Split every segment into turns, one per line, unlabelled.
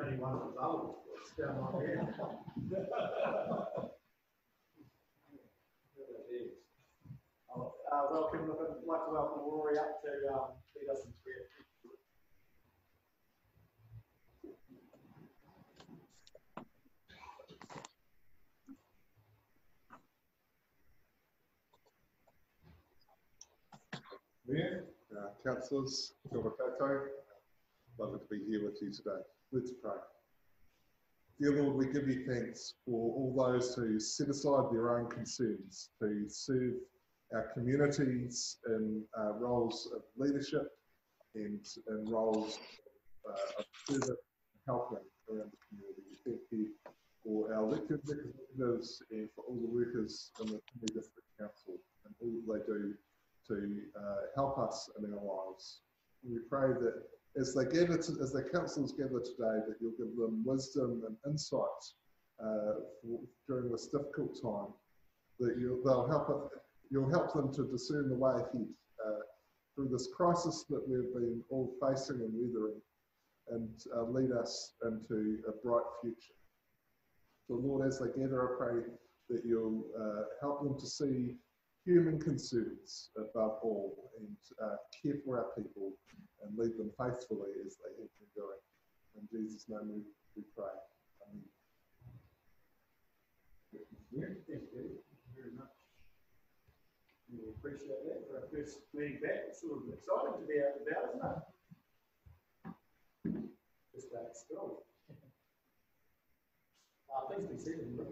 only one that's old, it's down my hand. Uh, welcome, I'd like to welcome Rory up to, um, lead us in prayer.
Mayor, uh, councillors, kia ora. Lovely to be here with you today. Let's pray. Dear Lord, we give you thanks for all those who set aside their own concerns to serve our communities in uh, roles of leadership and in roles uh, of service and helping around the community. Thank you for our elected representatives and for all the workers in the Community District Council and all they do to uh, help us in our lives. We pray that as they gather, to, as the councils gather today, that you'll give them wisdom and insight uh, for, during this difficult time. That you'll, they'll help you'll help them to discern the way ahead uh, through this crisis that we've been all facing and weathering, and uh, lead us into a bright future. So, Lord, as they gather, I pray that you'll uh, help them to see human concerns above all and uh, care for our people and lead them faithfully as they have been doing. In Jesus' name we, we pray. Amen.
Thank you, very much. We appreciate that for our first meeting back. It's sort of exciting to be out and about, isn't it? Just back to school. Uh, please be seated. Uh,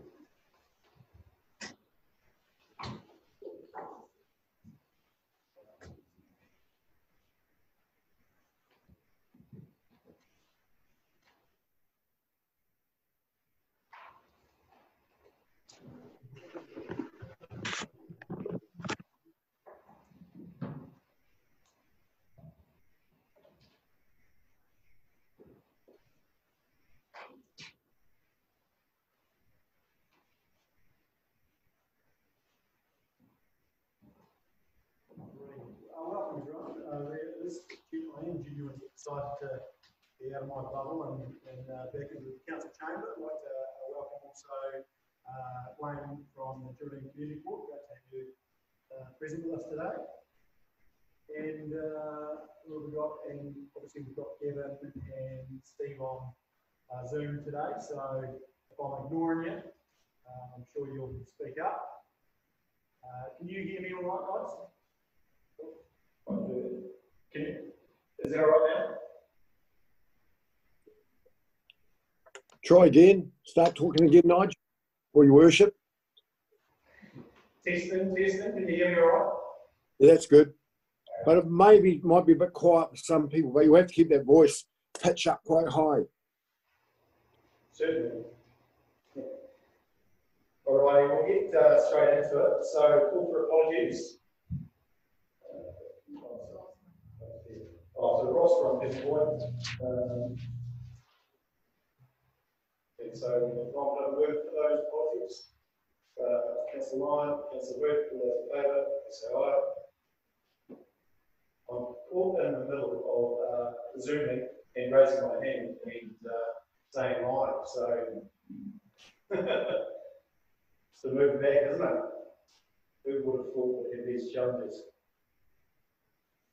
welcome, everyone. Uh, this, I am genuinely excited to be out of my bubble and, and uh, back into the council chamber. I'd like to uh, welcome also uh, Wayne from the Geraldine Community Board. Great to have you uh, present with us today. And uh, who have we got? And obviously we've got Kevin and Steve on uh, Zoom today. So if I'm ignoring you, uh, I'm sure you'll speak up. Uh, can you hear me all right, guys? Can you, is that all right now?
Try again. Start talking again, Nigel. Or your worship.
Testing, testing, can you hear me all right?
Yeah, that's good. But it maybe might be a bit quiet for some people, but you have to keep that voice pitch up quite high.
Certainly. All right, we'll get uh, straight into it. So, call for apologies. So Ross from this point. Um, I'm going to move for those apologies. Uh, Councillor Lyon, Councillor Wood, all those in favour, say. I'm caught in the middle of uh, zooming and raising my hand and uh, saying aye, so it's the move back, isn't it? Who would have thought we'd have these challenges?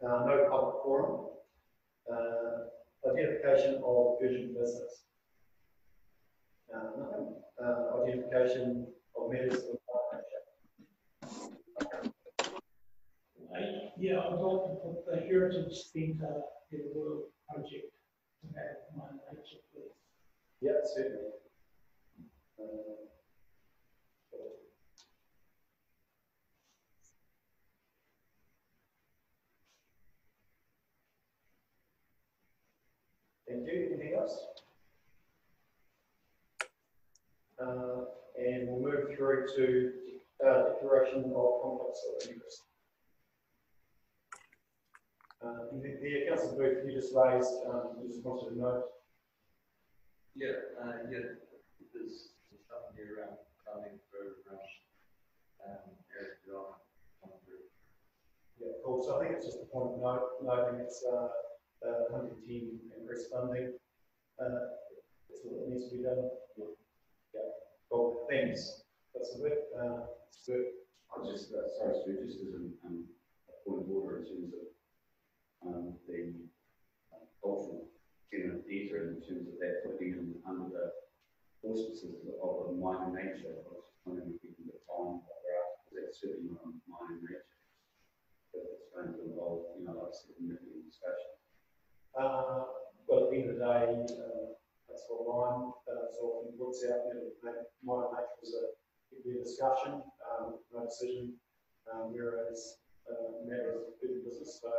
Uh, no public forum. Uh, identification of urgent business. Uh. Uh, identification of of partnership.
Uh, Yeah, I'd like to put the Heritage Centre in the World project to my nature, please.
Yeah, certainly. Uh, You. Anything else? Uh, and we'll move through to uh, declaration of conflicts of interest. Uh, the, the council booth you just raised, um, you just wanted to note
Yeah, uh, yeah, there's stuff here around funding for, um, Eric John, come.
Yeah, cool. So I think it's just a point of note, noting it's, uh, uh, and increased funding. Uh, all that needs to be done. Yeah, cool, thanks. That's a bit, uh, it's good.
I just, uh, sorry, Stu, just as an, um, a point of order in terms of, um, the uh, cultural tenant theatre, in terms of that putting in under the auspices of a minor nature, I was just wondering if we can define what we're after, because that's certainly not a minor nature. But it's going to involve, you know, like significant discussion.
Uh, well, at the end of the day, uh, that's what mine, uh, so often puts out, you know, that mine nature was a, it'd be a discussion, um, no decision, um, whereas, uh, matter of doing business, so,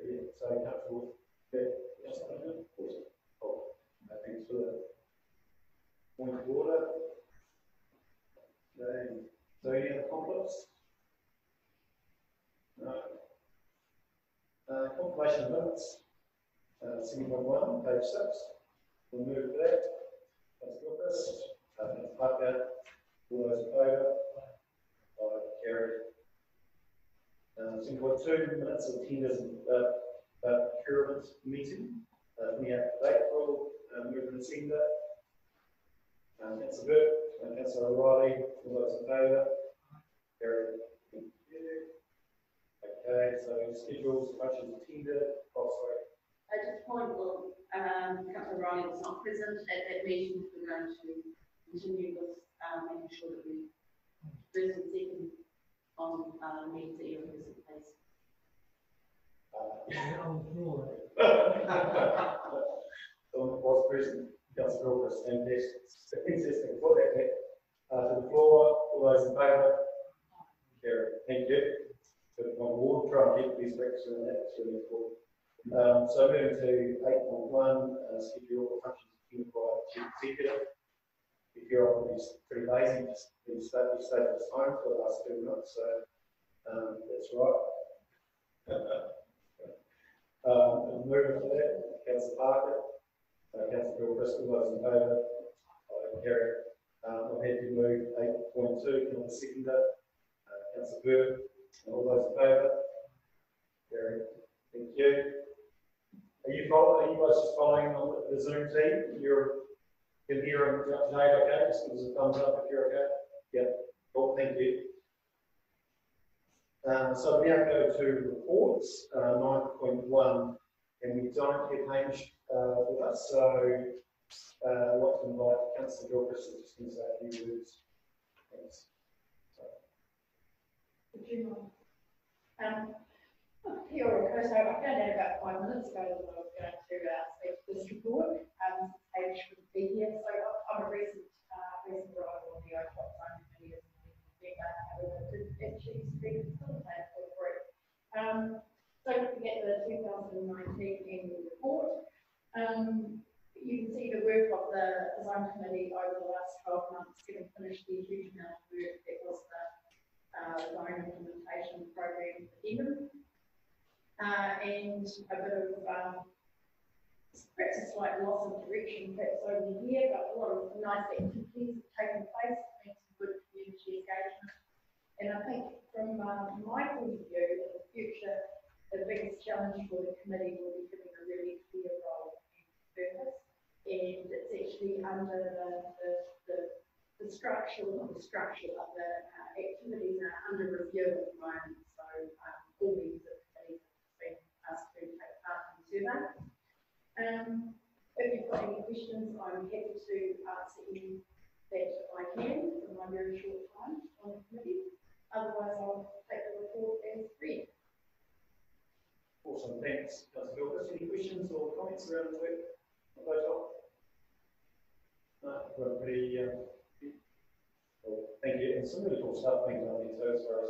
yeah, so comfortable with that. Yes, I do. Awesome. Cool. Uh, thanks for the point of order. Okay, so any other conflicts? No. Uh, compilation of minutes, uh, single one, page six. We'll move that. That's Lucas, uh, that's Parker, all those in favour? Aye, carried. Uh, single two, minutes of tenders, uh, uh, procurement meeting, uh, twenty eighth of April, uh, move and sender. Uh, councillor Burt, uh, councillor O'Reilly, all those in favour? Carried. Thank you. Okay, so schedules, motions attended, oh, sorry.
I just point, well, um, Councillor Riley was not present at that meeting, we're going to continue with, um, making sure that we, first and second on, uh, meetings that you're present, please.
Uh,
On the floor.
Someone was present, councillor Wilkes, and this, insisting, put that back, uh, to the floor, all those in favour? Carried, thank you. So, one more, try and records and that's really important. Um, so moving to eight point one, uh, schedule functions of by chief executive. If you're obviously pretty lazy, just you stay at this home for the last two minutes, so, um, that's right. Um, and moving to that, councillor Parker, uh, councillor Bill Bristol, those in favour, I carry. Um, I'm happy to move eight point two, can I second that? Uh, councillor Burt, all those in favour? Carry, thank you. Are you following, are you guys just following on the Zoom team? You're, can hear them up to okay? Just give us a thumbs up if you're okay. Yep, cool, thank you. Um, so we now go to reports, uh, nine point one, and we don't have Hamish, uh, with us, so, uh, I'd like to invite councillor Gilchrist to just say a few words. Thanks.
You? Um, Kia ora, so I found out about five minutes ago that I was going to, uh, speak to this report, um, Hamish would be here, so I'm a recent, uh, recent on the OTOP zone committee as a member, however, did actually speak facilitator for the group. Um, so looking at the two thousand nineteen annual report, um, you can see the work of the design committee over the last twelve months, having finished the huge amount of work that was the uh, zone implementation program for. Uh, and a bit of, um, perhaps a slight loss of direction perhaps over the year, but a lot of nice activities have taken place, and some good community engagement. And I think from, um, my point of view, in the future, the biggest challenge for the committee will be giving a really clear role and purpose. And it's actually under the, the, the the structure, not the structure, but the uh, activities are under review at the moment. So um, all these have asked to take part in the survey. Um, if you've got any questions, I'm happy to answer any that I can in my very short time on the committee. Otherwise, I'll take the report as read.
Awesome, thanks, Does councillor Gilchrist. Any questions or comments around the work? of those we're pretty, um, well, thank you, and some really cool stuff being done there too, as far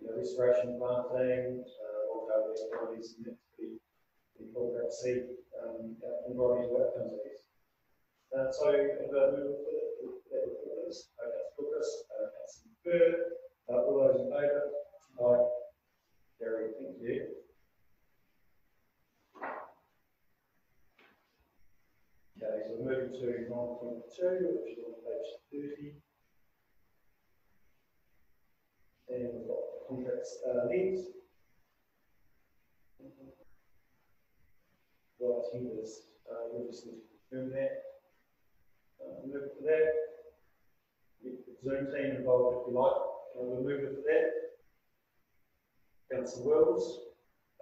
you know, restoration planting, uh, the to see, um, uh, environmental outcomes, I guess. Uh, so, move that report is, uh, councillor Gilchrist, uh, councillor Burt, uh, all those in favour? Aye. Gary, thank you. Okay, so we're moving to nine point two, which is on page thirty. And we've got contracts, uh, leads what he was uh, obviously doing there. Uh, move it to there. Get the Zoom team involved if you like. Uh, and we'll move it to there. Councillor Wills,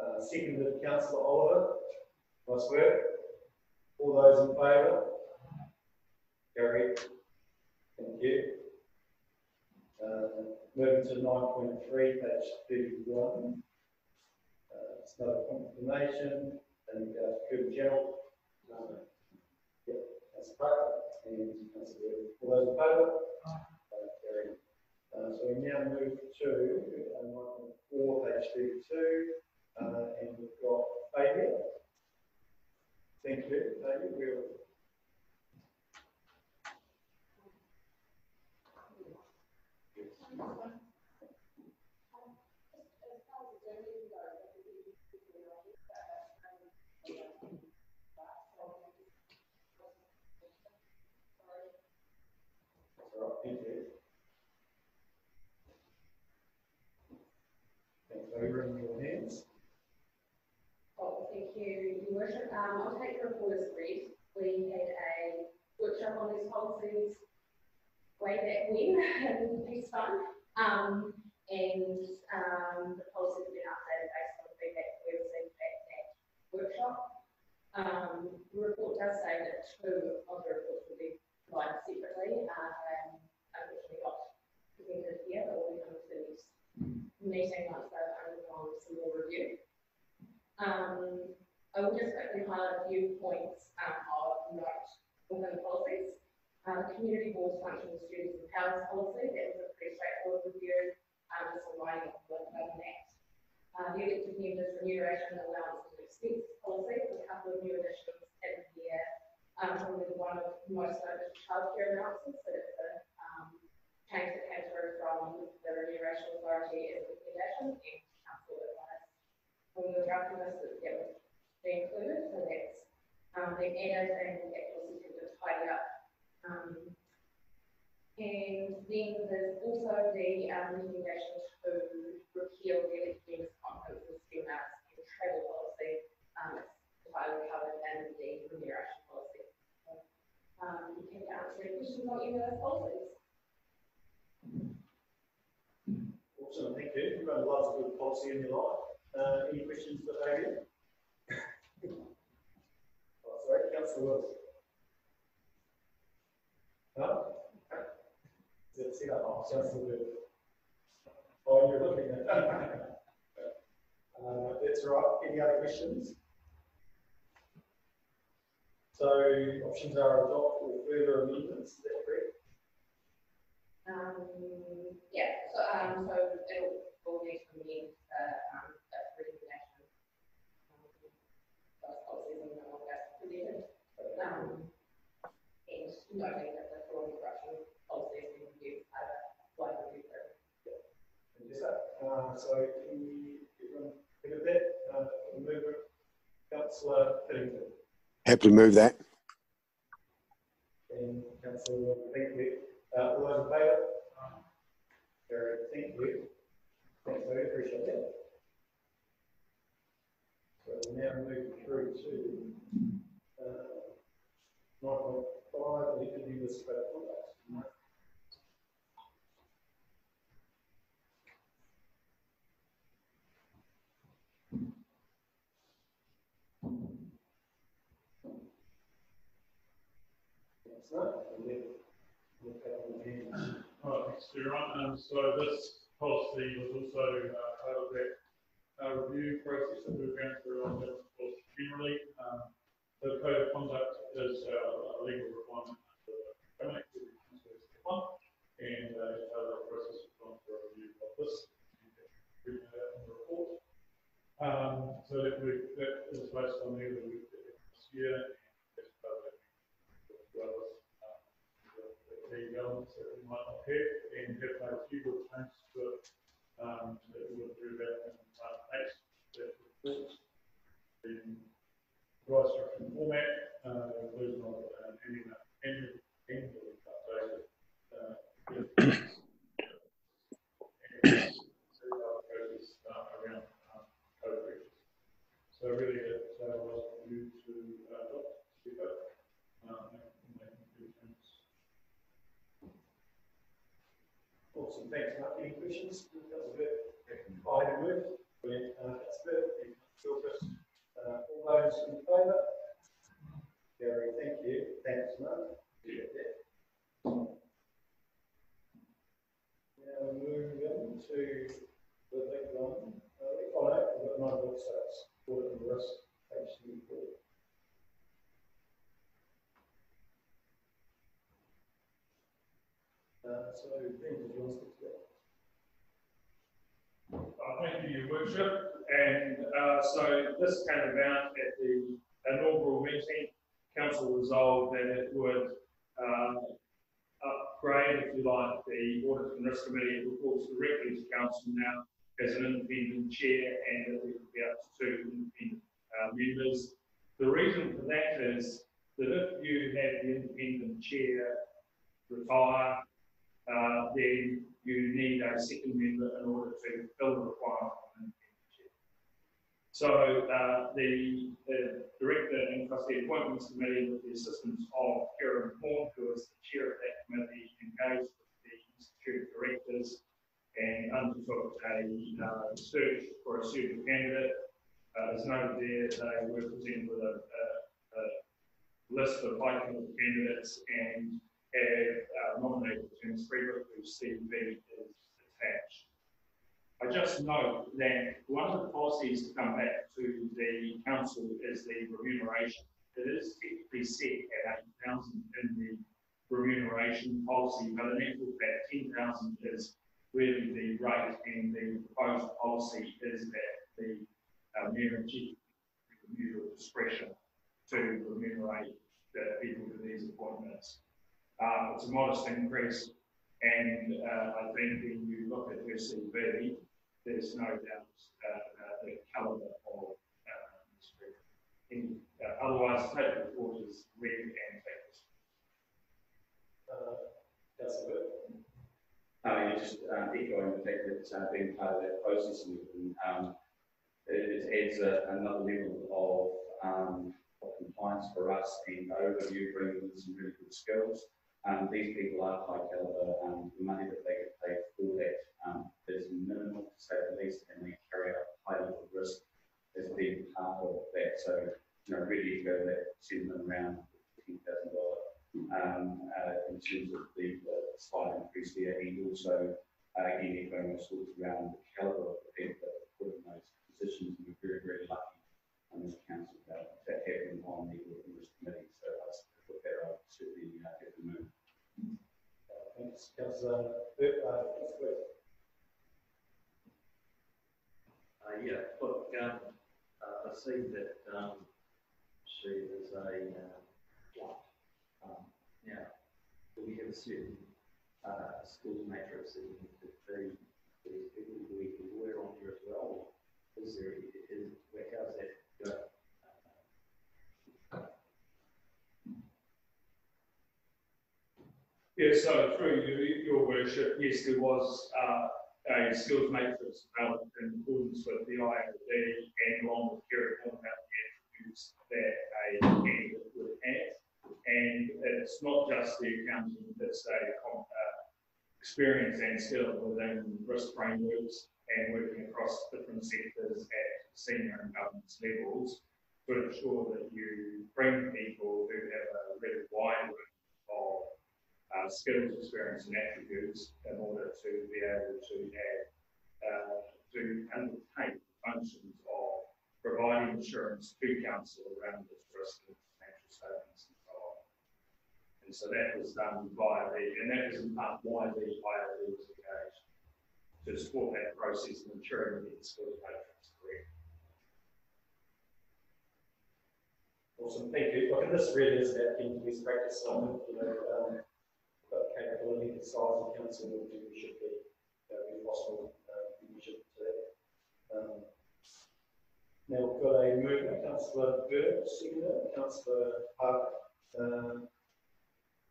uh, seconded Councillor Oliver. Nice work. All those in favour? Carried. Thank you. Uh, moving to 9.3, page 31 it's not a confirmation, and uh, Kirby Gerald. Um, yeah, that's part and that's it. All those in favour? Uh, so we now move to um, item 4, page 32, uh, and we've got Fabian. Thank you, Fabian. We'll Thank you. Over in your hands.
Oh, thank you, your worship. Um, I'll take the report as read. We had a workshop on these policies way back when, in Peace Fund. Um, and, um, the policies have been updated based on feedback we received at that workshop. Um, the report does say that two of the reports will be provided separately, and unfortunately got presented here, but will be coming to the next meeting once they've some more review. Um, I will just quickly highlight a few points um, of note within the policies. The community board's functions, duties and powers policy, that was a pretty straightforward review, um, just aligning with the Act. Uh, the elected members remuneration allowance and expense policy, with a couple of new additions in here. Um, probably one of the most noted childcare allowances, so it's a, um, change that came through from the remuneration authority as a recommendation were drafting this, that that was be included, so that's, um, been added and that was intended to tidy up. Um, and then there's also the, um, recommendation to repeal the elected conference and seminars and travel policy, um, it's entirely covered in the remuneration policy. So, Um, you can answer any questions on any of those policies.
Awesome, thank you. Everyone loves a good policy in your life. Uh, any questions for Fabian? Oh, sorry, Councillor Wills. No? It, see that, oh, sounds so. Oh, you're looking at. Uh, that's right. Any other questions? So options are adopt or further amendments, is that correct?
Um, yeah, so, um, so it'll, we'll need to amend, uh, um, that recommendation. um, Those policies and the one that's presented, um, and noting that the fraud and corruption policies we review are widely review.
Yes, sir. Uh, so can we, everyone, think of that, uh, move it, councillor Piddington
Happy to move that.
and councillor Pinkley, uh, all those in favour? Very, thank you. Thanks, I appreciate that. So we'll now move through to, uh, nine point five, elected members code of conduct. So, we'll leave, we'll take on the hands.
Thanks, Um, so this policy was also, uh, part of that, uh, review process that we've gone through on this policy generally. Um, the code of conduct is uh, a legal requirement under the step one. And, uh, as part of the process, we've gone through a review of this. and that in the report. Um, so that we, that is based on the, that we did this year, and as part of that, as well as, um, the key elements that we might not have, a few. Um, that will that uh, next, dry structure format, uh, uh, uh, uh, um. So really, it, uh, was for you to, uh, adopt, keep it, um, and make a few changes
Moved. Brilliant. Uh, Burt, Gilchrist, uh, all those in favour? Gary, thank you. Thanks, Mark. Now moving on to the big one. Uh, we've got nine audit and risk, HC four. Uh, so, Ben, did you want to speak to that?
Uh, Thank you, your worship. And uh, so this came about at the inaugural meeting. Council resolved that it would um, upgrade, if you like, the audit and risk committee. It reports directly to council now as an independent chair and it would be up to two independent uh, members. The reason for that is that if you have the independent chair retire, uh, then you need a second member in order to fill the requirement of an independent chair. So uh, the, the Director and Trustee Appointments Committee, with the assistance of Karen Horn, who is the chair of that committee, engaged with the Institute directors and undertook a uh, search for a suitable candidate. Uh, as noted there, they were presented with a, a, a list of high candidates and have uh, nominated James Frederick, whose CV is attached. I just note that one of the policies to come back to the council is the remuneration. It is technically set at eight thousand in the remuneration policy, but in actual fact, ten thousand is really the rate and the proposed policy is that the uh, mayor and chief discretion to remunerate the people to these appointments. Uh, it's a modest increase, and uh, I think when you look at her CV, there's no doubt uh, uh, the calibre of uh, Ms. Frederick. In, uh, otherwise, take the report as read and take this.
Uh, Councillor Burt?
Uh, you just, um, echoing the fact that, uh, being um, it, adds a, another level of, um, of compliance for us and overview, bringing in some really good skills. Um, these people are high caliber, um, money that they get paid for that, um, is minimal to say the least, and they carry out high level of risk as being part of that. So, you know, really go that sentiment around fifteen thousand dollar, um, uh, in terms of the, the slight increase there, and also, uh, again, echoing those thoughts around the caliber of the people that are put in those positions, and we're very, very lucky on this council to, to have them on the audit and risk committee, so I support that, I certainly, uh, get the move.
Thanks, Councillor Burt. Uh, Councillor Burt?
Uh, yeah, look, um, uh, I see that, um, she is a, um, what, um, now, do we have a certain, uh, skills matrix that you need to be, these people, do we aware on here as well? Is there, is, where, how's that go?
Yeah, so through your, your worship, yes, there was uh, a skills matrix developed in accordance with the IOD and along with Kerry Horn about the attributes that a candidate would have. And it's not just the accounting, it's a uh, experience and skill within risk frameworks and working across different sectors at senior and governance levels to ensure that you bring people who have a really wide range of uh, experience, and attributes in order to be able to have uh, to undertake functions of providing insurance to council around this risk and financial statements and so on. And so that was done by the, and that was in part why the IOD was engaged to support that process and ensuring that the skills matrix is correct.
Awesome, thank you. Look, and this really is getting best practice on, um, but capability, the size of council, we should be, uh, if possible, uh. Um, now we've got a mover, councillor Burt, seconder, councillor Park. Um,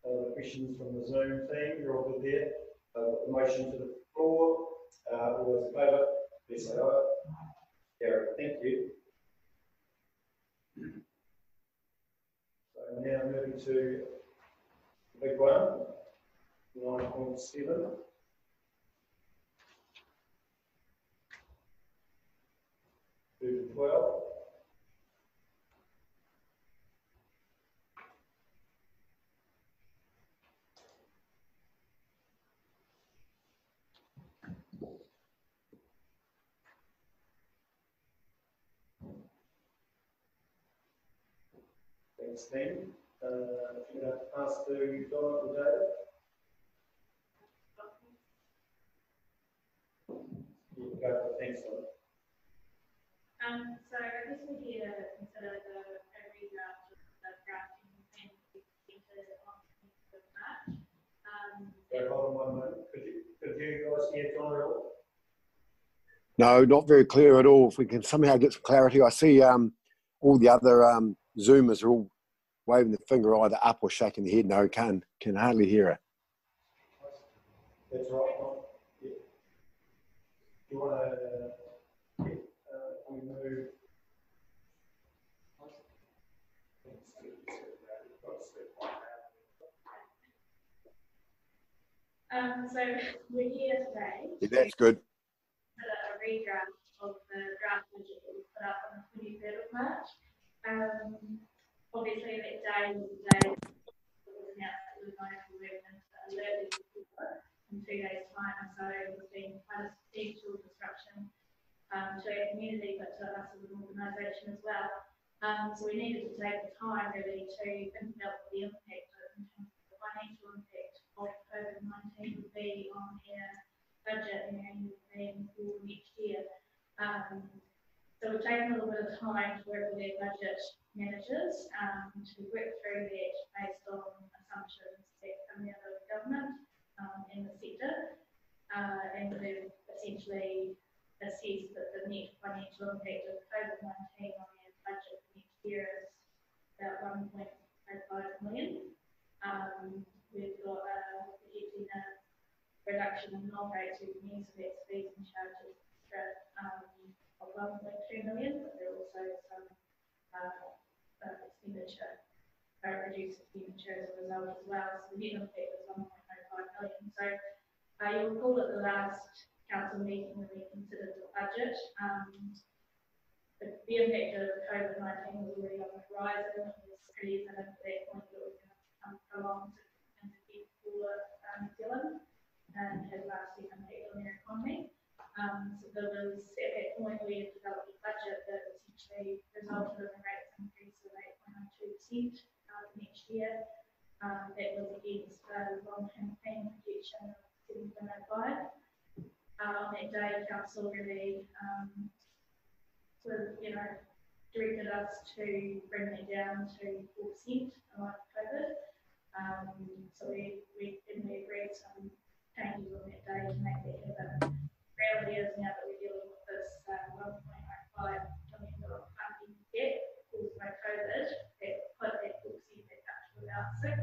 uh, questions from the Zoom team, you're all good there. Uh, the motion to the floor, uh, all those in favour, please say aye. Gary, thank you. So now moving to the big one, nine point seven.
two to twelve. Thanks, Steve. Uh, should I pass to Donna or David? You can go for thanks, Donna.
Um, so I guess we're here to consider the, a redraft of the drafting and into on the March. Um,
Wait, hold on one moment. Could you, could you guys hear Donna at all?
No, not very clear at all. If we can somehow get some clarity, I see um, all the other um, Zoomers are all waving the finger either up or shaking the head. No, can can hardly hear her.
That's right, Yeah. Do you want to, uh, we move?
Um, so we're here today.
Yeah, that's good.
for a redraft of the draft budget that was put up on the twenty-third of March. Um, obviously to move into alert in two days' time, so it's been quite a substantial disruption um, to our community, but to us as an organisation as well. Um, so we needed to take the time really to think about the impact in terms of the financial impact of COVID nineteen would be on our budget and plan for next year. Um, so we've taken a little bit of time to work with our budget managers, um, to work through that based on assumptions that come out of government, um, in the sector. Uh, and we've essentially assessed that the net financial impact of COVID nineteen on our budget for next year is about one point five million. Um, we've got, uh, projecting a reduction in non-rates revenues, so that's fees and charges, extra, um, of one point two million, but there are also some, uh, uh, expenditure, uh, reduced expenditure as a result as well, so the net point oh five million. So, uh, you'll recall at the last council meeting when we considered the budget, um, the, the impact of COVID nineteen was already on the horizon, it was pretty evident at that point that it was going to come along to, and to for, um, New Zealand and had lasting impact on their economy. Um, so there was, point, we had developed a budget that essentially resulted in a rate increase of eight point two percent, uh, next year. Um, that was against, uh, long-term plan projection of seven point oh five. Uh, on that day, council really, um, sort of, you know, directed us to bring that down to four percent, like COVID. Um, so we, we, and we agreed some changes on that day to make that happen. Reality is now that we're dealing with this, uh, point oh five million dollar funding debt caused by COVID, that put that four percent back up to about six.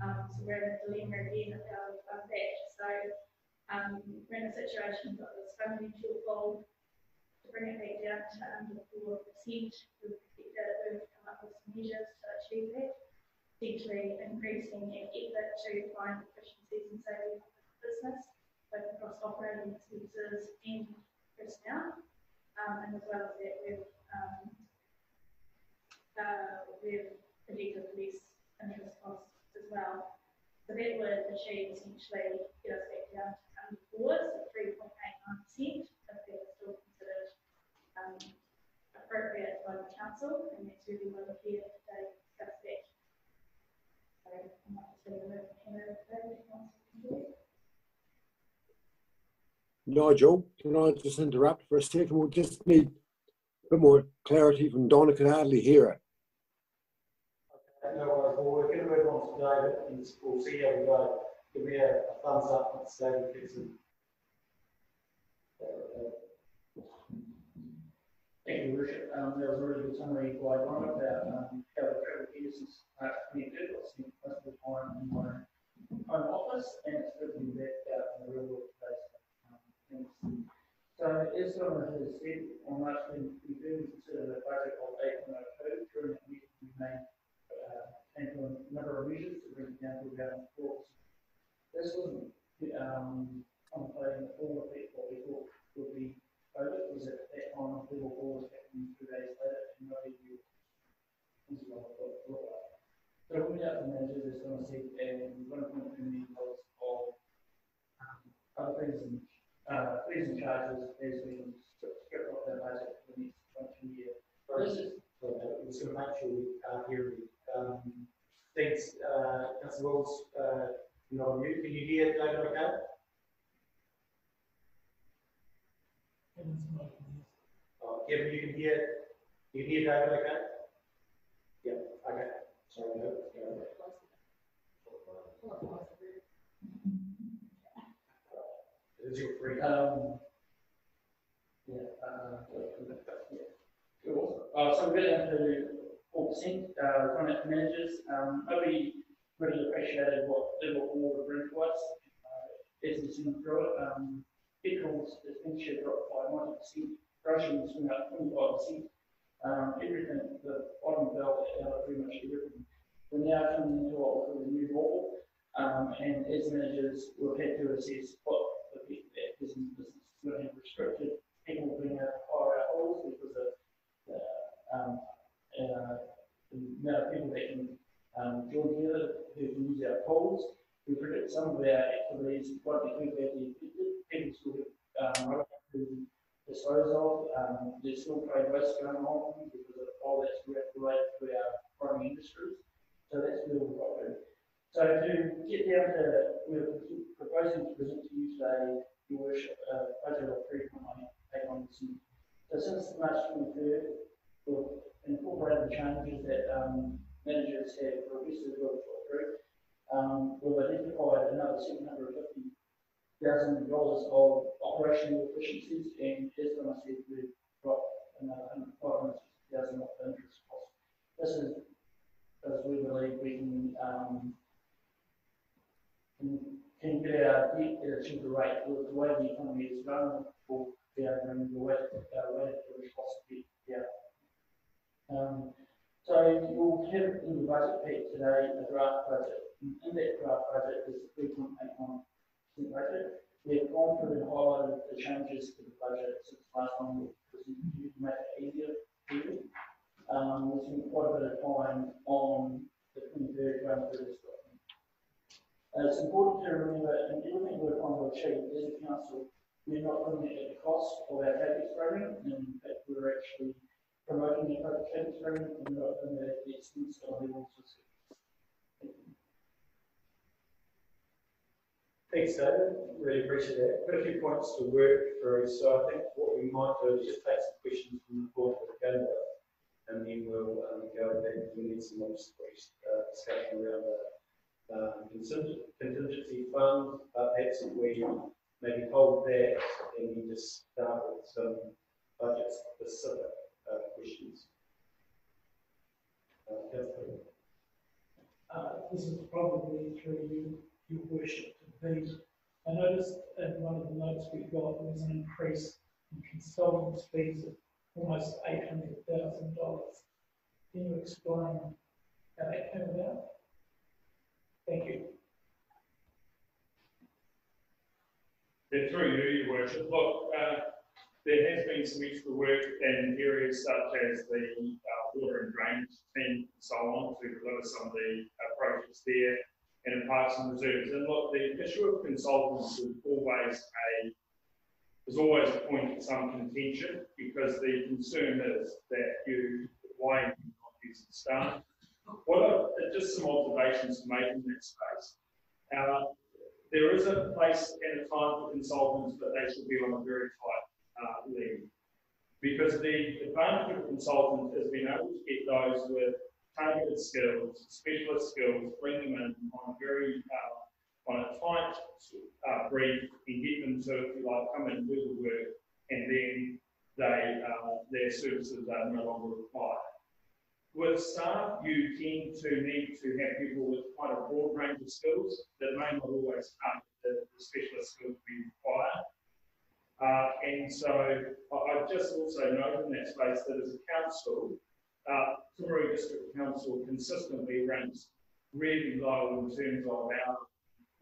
Um, so we're in a dilemma again about, about that. So, um, we're in a situation, we've got this funding shortfall. To bring it back down to under four percent, we've, we've come up with some measures to achieve that essentially increasing our effort to find efficiencies and savings business, both across operating expenses and personnel. Um, and as well as that, we've, um, uh, we've predicted less interest costs as well. So that would achieve essentially get us back down to under four, so three point eight nine percent, if that is still considered, um, appropriate by the council, and that's really what we're here today to discuss that.
Nigel, can I just interrupt for a second? We'll just need a bit more clarity from Donna. Can hardly hear her.
No worries, well, we're gonna move on to David, and we'll see how we go. Give me a a thumbs up once David gets in.
Thank you, Worship. Um, there was a really good summary by Ron about, um, how the travel is, uh, connected, I spent most of the time in my home office, and it's good to be back out in the real world today. So Islam has said on last week we do consider the budget of 8.02 during the meeting, we made uh, came to a number of measures to bring it down to about four. This was um, contemplating the full effect what we thought would be voted was at that time of level four was happening two days later and no EU was like. So we have the manager, there's going to see and we're going to put in the of um, other things in uh, fees and charges as we script off our budget for the next financial year. This is,
So, uh, we're just gonna make sure we are hearing. Um, thanks, uh, councillor Wills, uh, you're on mute, can you hear David okay? Oh, Kevin, you can hear, you can hear David okay? Yeah, okay, sorry, no, no. It is your free.
um, yeah, uh, yeah. Uh, so we're down to four percent, uh, finance managers, um, nobody really appreciated what, did what all the bring to us. Uh, As we seen through it, um, petrol's expenditure dropped by ninety percent, groceries went up twenty-five percent. Um, everything, the bottom belt, uh, pretty much everything. We're now coming into what we call the new normal, um, and as managers, we've had to assess what the big factors in restricted people being our holes because of the, um, uh, the amount of people that can, um, join together who can use our poles. We predict some of our activities won't be too badly affected, people still have, um, to dispose of, um, there's still trade waste going on because of all that's related to our primary industries. So that's where to. So to get down to, we're proposing to present to you today, your worship, a budget of percent. So since March twenty-third, we've incorporated the changes that, um, managers have requested we've put through. Um, we've identified another seven hundred fifty thousand dollars of operational efficiencies, and as I said, we've dropped another hundred, five hundred sixty thousand off the interest cost. This is, as we believe we can, um, can, can get our debt at a cheaper rate, with the way the economy is going, we'll be able to bring the way, uh, way the cost of debt down. Um, so we'll have in the budget pack today a draft budget. In that draft budget is one percent budget. We have gone through and highlighted the changes to the budget since last time we presented you to make it easier for you. Um, we spent quite a bit of time on the twenty-third going through this. Uh, it's important to remember, in everything we're trying to achieve as a council, we're not it at the cost of our CAPEX and in fact, we're actually promoting the CAPEX program and not it at the expense of the resources.
Thanks, David. Really appreciate that. Got a few points to work through, so I think what we might do is just take some questions from the board begin with. And then we'll, um, go back and get some more discussion around the, contingency fund. But we maybe hold that and then just start with some budget specific, uh, questions. Uh,
uh, this is probably through you, your worship to be. I noticed in one of the notes we got, there was an increase in consultants fees of almost eight hundred thousand dollars. Can you explain how that came about? Thank you.
Yeah, through you, your worship. Look, uh, there has been some extra work in areas such as the uh, water and drainage team and so on to deliver some of the uh, projects there and in parks and reserves. And look, the issue of consultants is always a is always a point of some contention because the concern is that you why are you not using staff? What are just some observations to make in that space? Uh, there is a place and a time for consultants, but they should be on a very tight uh, lead. Because the advantage of a consultant is being able to get those with targeted skills, specialist skills, bring them in on very uh, on a tight uh, brief and get them to, if you like, come and do the work, and then they uh, their services are no longer required. With staff, you tend to need to have people with quite a broad range of skills that may not always with the, the specialist skills we require. Uh, and so I've just also noted in that space that as a council, uh, Timaru District Council consistently ranks really low in terms of our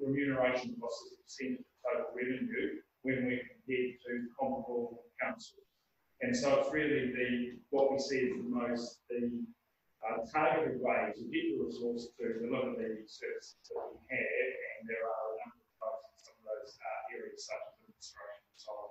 remuneration costs as a percentage of total revenue when we compare to comparable councils. And so it's really the what we see as the most the um, targeted way to get your resource to deliver the services that we have, and there are a number of folks in some of those uh, areas, such as administration and so on.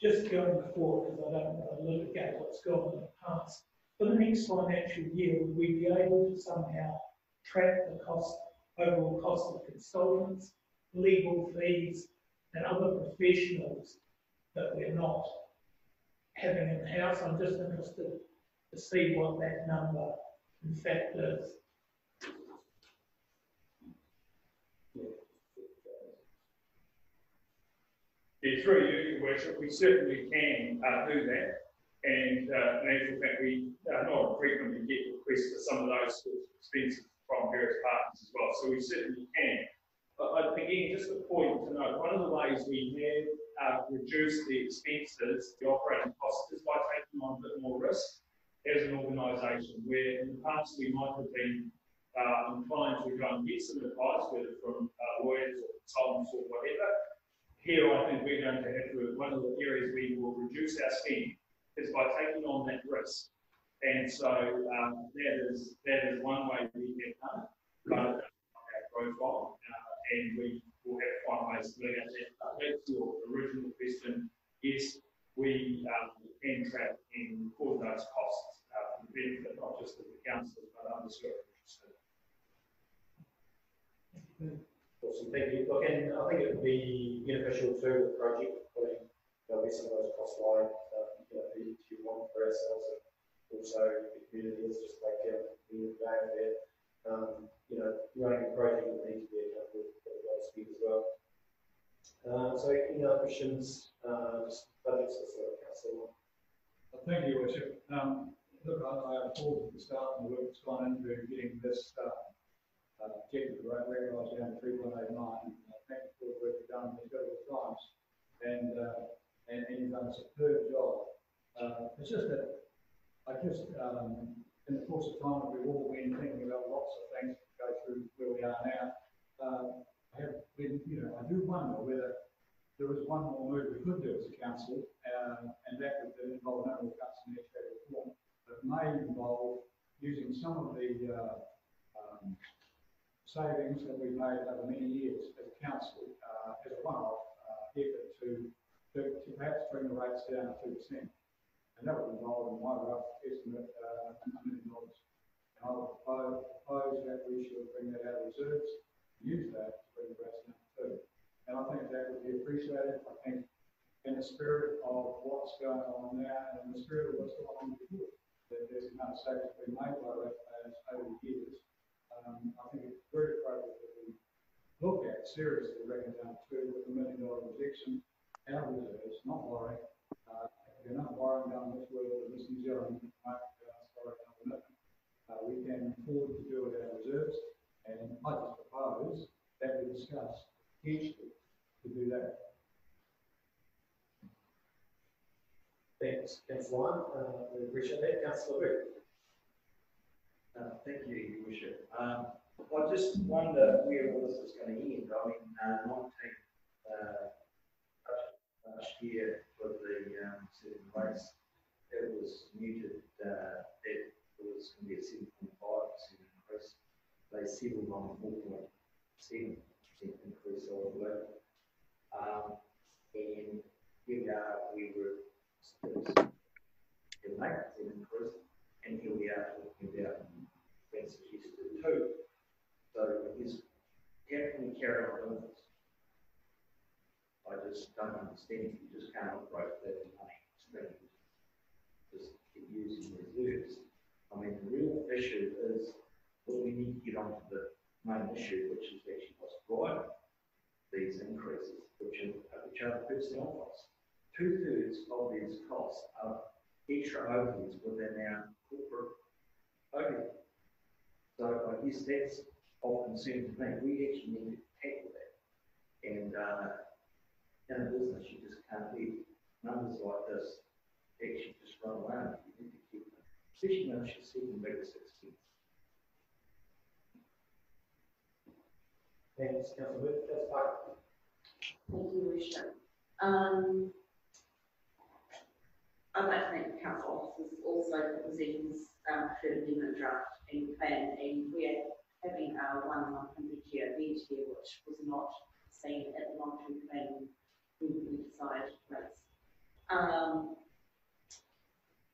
Just going forward, because I don't want to look at what's gone in the past, for the next financial year, would we be able to somehow track the cost, overall cost of consultants, legal fees, and other professionals that we're not having in the house. I'm just interested to see what that number in fact is.
Yeah, through you, Your Worship, we certainly can uh, do that. And uh, in actual fact, we uh, not frequently get requests for some of those expenses perhaps we might have been uh, inclined to go and get some of council
uh, and
that would involve environmental cuts and but reform may involve using some of the uh, um, savings that we've made over many years as a council uh, as a one-off what's going on there and the spirit of what's going on
Councillor
Vick. future openings within our corporate overhead. So uh, I guess that's of concern to me. We actually need to tackle that. And uh, in a business, you just can't let numbers like this actually just run around. You need to keep them, especially when it's see second biggest expense.
Thanks, Councillor Booth. Councillor Parker.
Thank you, Richard. Um, I'd like to thank the council officers also for proceedings um, in amendment draft and plan, and we're having our one month in the year event here, which was not seen at the long-term plan when we decided rates. Um,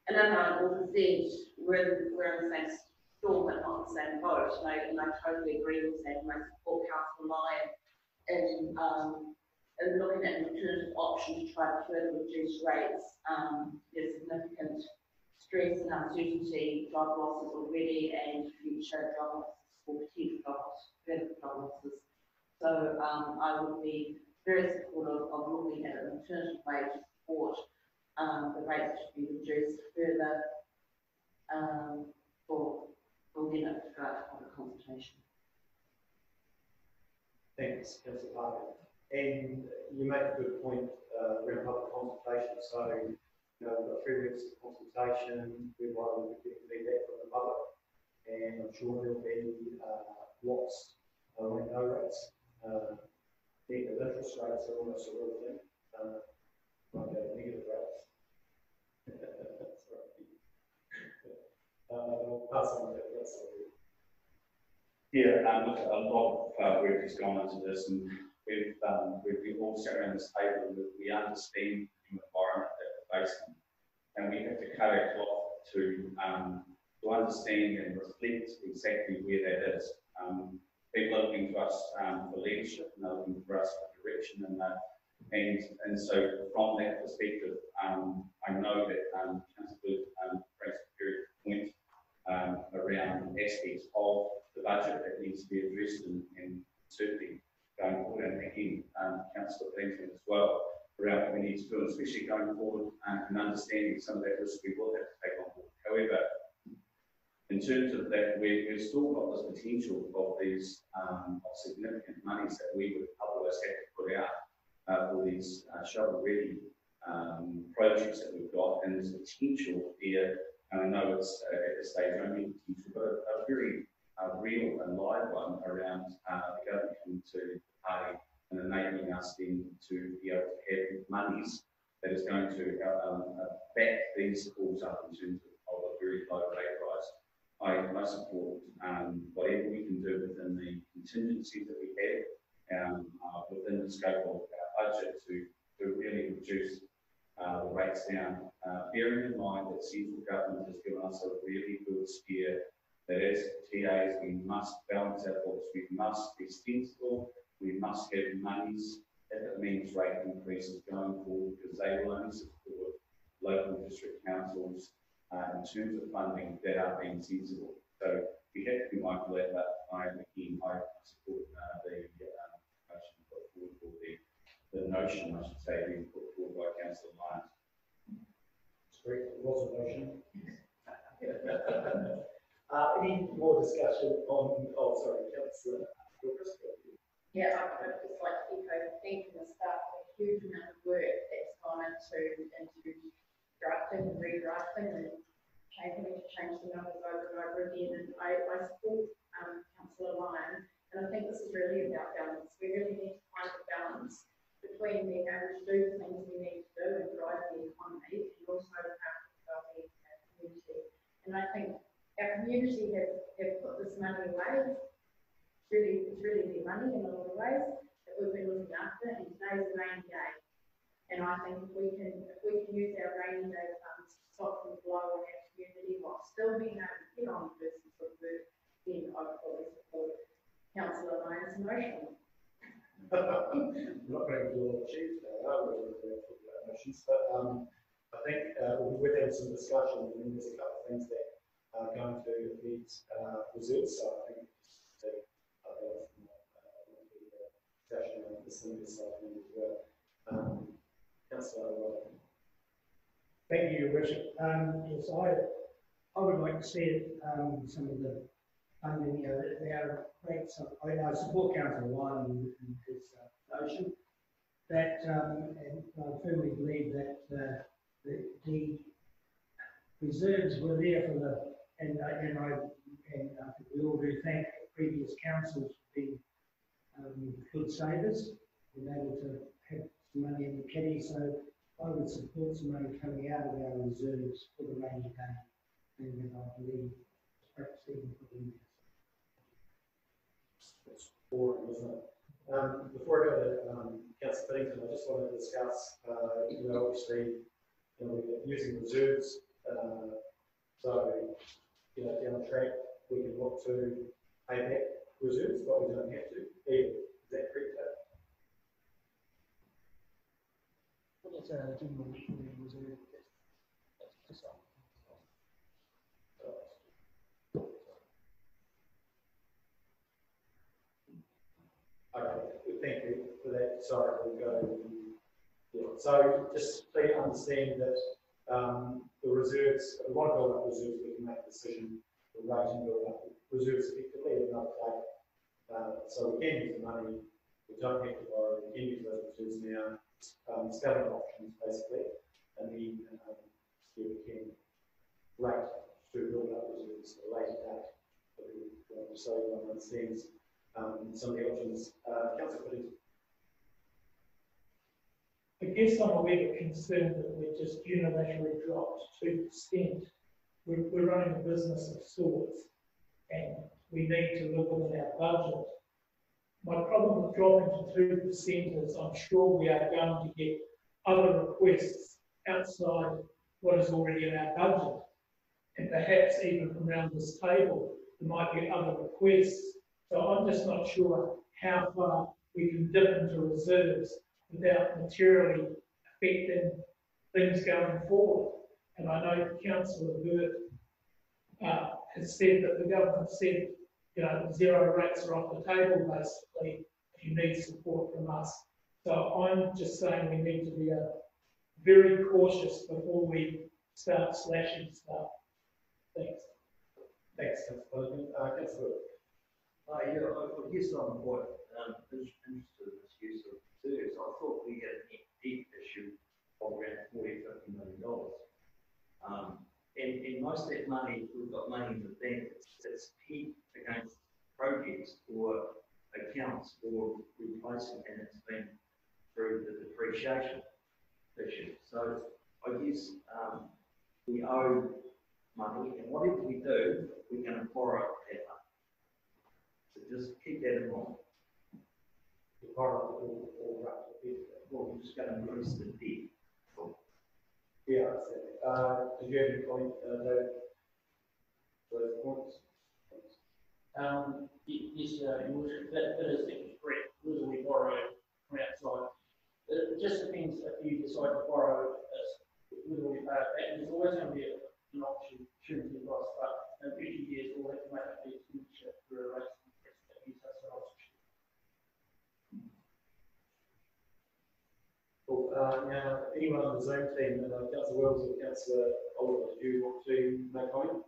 another article is we're, we're in the same storm but not the same boat, and I, and I totally agree with that, and I support Council Lyon in um, looking at an alternative option to try to further reduce rates. Um, there's significant stress and uncertainty, job losses already, and future job losses, or potential job losses, further job losses. So, um, I would be very supportive of looking at an alternative way to support, um, the rates to be reduced further, um, for, for them to public consultation.
Thanks, councillor Parker. And you make a good point, uh, around public consultation, so, you know, we've got three weeks of consultation, we're likely to get feedback from the public. And I'm sure there'll be, uh, lots around no rates, uh, negative interest rates are almost a real thing, uh, not that negative rates. Uh.
Yeah, um, a lot of uh, work has gone into this and we've, um, we've all sat around this table we understand the environment that we're facing. And we have to cut our cloth to, um, to understand and reflect exactly where that is. Um, people are looking to us, for leadership and they're looking for us for direction and, and, and so from that perspective, um, I know that, um, Councillor, um, brings a very point, um, around aspects of the budget that needs to be addressed and, and certainly going forward. And again, um, Councillor Piddington as well, what we need to especially going forward um, and understanding some of that risk we will have to take on board. However, in terms of that, we, we've still got this potential of these um, of significant monies that we would otherwise have to put out uh, for these uh, shovel-ready um, projects that we've got, and there's potential here. And I know it's uh, at this stage only potential, but a very uh, real and live one around uh, the government coming to party and enabling us then to be able to have monies that is going to uh, um, uh, back these calls up in terms of, of a very low rate rise. I, I support um, whatever we can do within the contingency that we have um, uh, within the scope of our budget to, to really reduce uh, the rates down. Uh, bearing in mind that central government has given us a really good steer that as TAs we must balance our books, we must be sensible, we must have monies if it means rate increases going forward because they will only support local district councils uh, in terms of funding that are being sensible. So we have to be mindful of that, but I, again, I support uh, the uh, motion put forward for the, the notion, I should say, being put forward by Councillor Lyons.
It's great, it was a motion. Uh, any more discussion on, oh, sorry, councillor?
Yeah, I would just like to echo the staff for a huge amount of work that's gone into, into drafting and rewriting and changing to change the numbers over and over again. And I, I support, um, councillor Lyon, and I think this is really about balance. We really need to find a balance between being able to do the things we need to do and drive the economy and also look after the community. And I think our community have, have put this money away it's really, it's really their money in a lot of ways that we've been looking after, and today's a rainy day. And I think if we can, if we can use our rainy day funds to soften the blow on our community while still being able to get on with this of work, then I fully support councillor Lyon's motion.
I'm not going to do all the chiefs now, are we, the motions, but, um, I think, uh, be having some discussion, and there's a couple of things that are going to affect, uh, reserves, so I think, uh, uh, discussion on the senior side as well. Um, councillor,
Thank you, Your Worship. Um, yes, I, I would like to see um, some of the funding, you know, there are rates, of- I, I support Councillor Lyon in in his uh, notion that, um, and I firmly believe that, uh, the, the reserves were there for the, and, and I, and think we all do thank previous councils for being, um, good savers, being able to have some money in the kitty, so I would support some money coming out of our reserves for the rainy day. And then I believe perhaps even put in there.
It's isn't? Um, before I go to, um, councillor I just want to discuss, uh, you know, obviously, you know, using reserves, uh, So, you know, down the track, we can look to pay back reserves, but we don't have to. Is that correct? Ted?
That's a general reserve. That's just
Okay, thank you for that. Sorry, we'll go. Yeah, so just please understand that, um, the reserves, we want to build up reserves, we can make a decision relating to build up reserves effectively at another date. Uh, so we can use the money, we don't have to borrow, we can use those reserves now, um, scaling options basically, and then, um, yeah, we can rate to build up reserves at a later date. So everyone understands um, some of the options. Uh, Councillor
Guess I'm a wee bit concerned that we're just unilaterally dropped two percent. We're, we're running a business of sorts, and we need to live within our budget. My problem with dropping to two percent is I'm sure we are going to get other requests outside what is already in our budget. And perhaps even from around this table, there might be other requests. So I'm just not sure how far we can dip into reserves without materially affecting things going forward. And I know Councillor Burt uh, has said that the government said, you know, zero rates are off the table basically, if you need support from us. So I'm just saying we need to be uh, very cautious before we start slashing stuff. Thanks.
Thanks, Councillor. Uh, Councillor
Uh, yeah, I, I guess I'm quite, um, in- interested in this use of reserves. I thought we had a debt issue of around forty, fifty million dollars. Um, and, and most of that money, we've got money in the bank, it's, against projects or accounts for replacing, and it's been through the depreciation issue. So I guess, um, we owe money, and whatever we do, we're gonna borrow that money. So just keep that in mind.
The borrow or, or up to bid.
Well, we're just gonna increase the debt.
Yeah, I see. Uh, did you have any point, uh, David? Those points?
Um, yes, uh, that, that is correct, whether we borrow from outside. It just depends if you decide to borrow, uh, whether we pay it back, there's always gonna be an option, opportunity cost, but in future years, we'll have to make up the expenditure a rate increase that gives us an option.
Cool. Uh, now, anyone on the Zoom team, uh, Councillor Wills or Councillor Oliver, do you want to make a comment?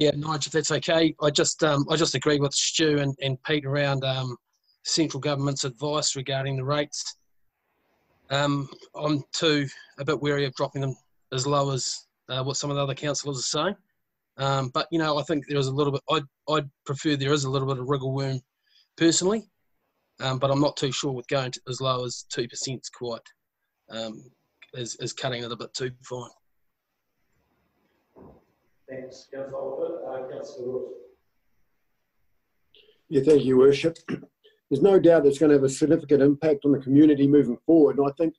Yeah, Nigel, that's okay. I just um, I just agree with Stu and, and Pete around um, central government's advice regarding the rates. Um, I'm too a bit wary of dropping them as low as uh, what some of the other councillors are saying. Um, but you know, I think there is a little bit. I'd I'd prefer there is a little bit of wriggle room, personally. Um, but I'm not too sure with going to as low as two percent is quite um, is, is cutting it a bit too fine.
Thanks, Councillor Oliver. Uh, Councillor Root.
Yeah, thank you, Worship. There's no doubt it's going to have a significant impact on the community moving forward. And I think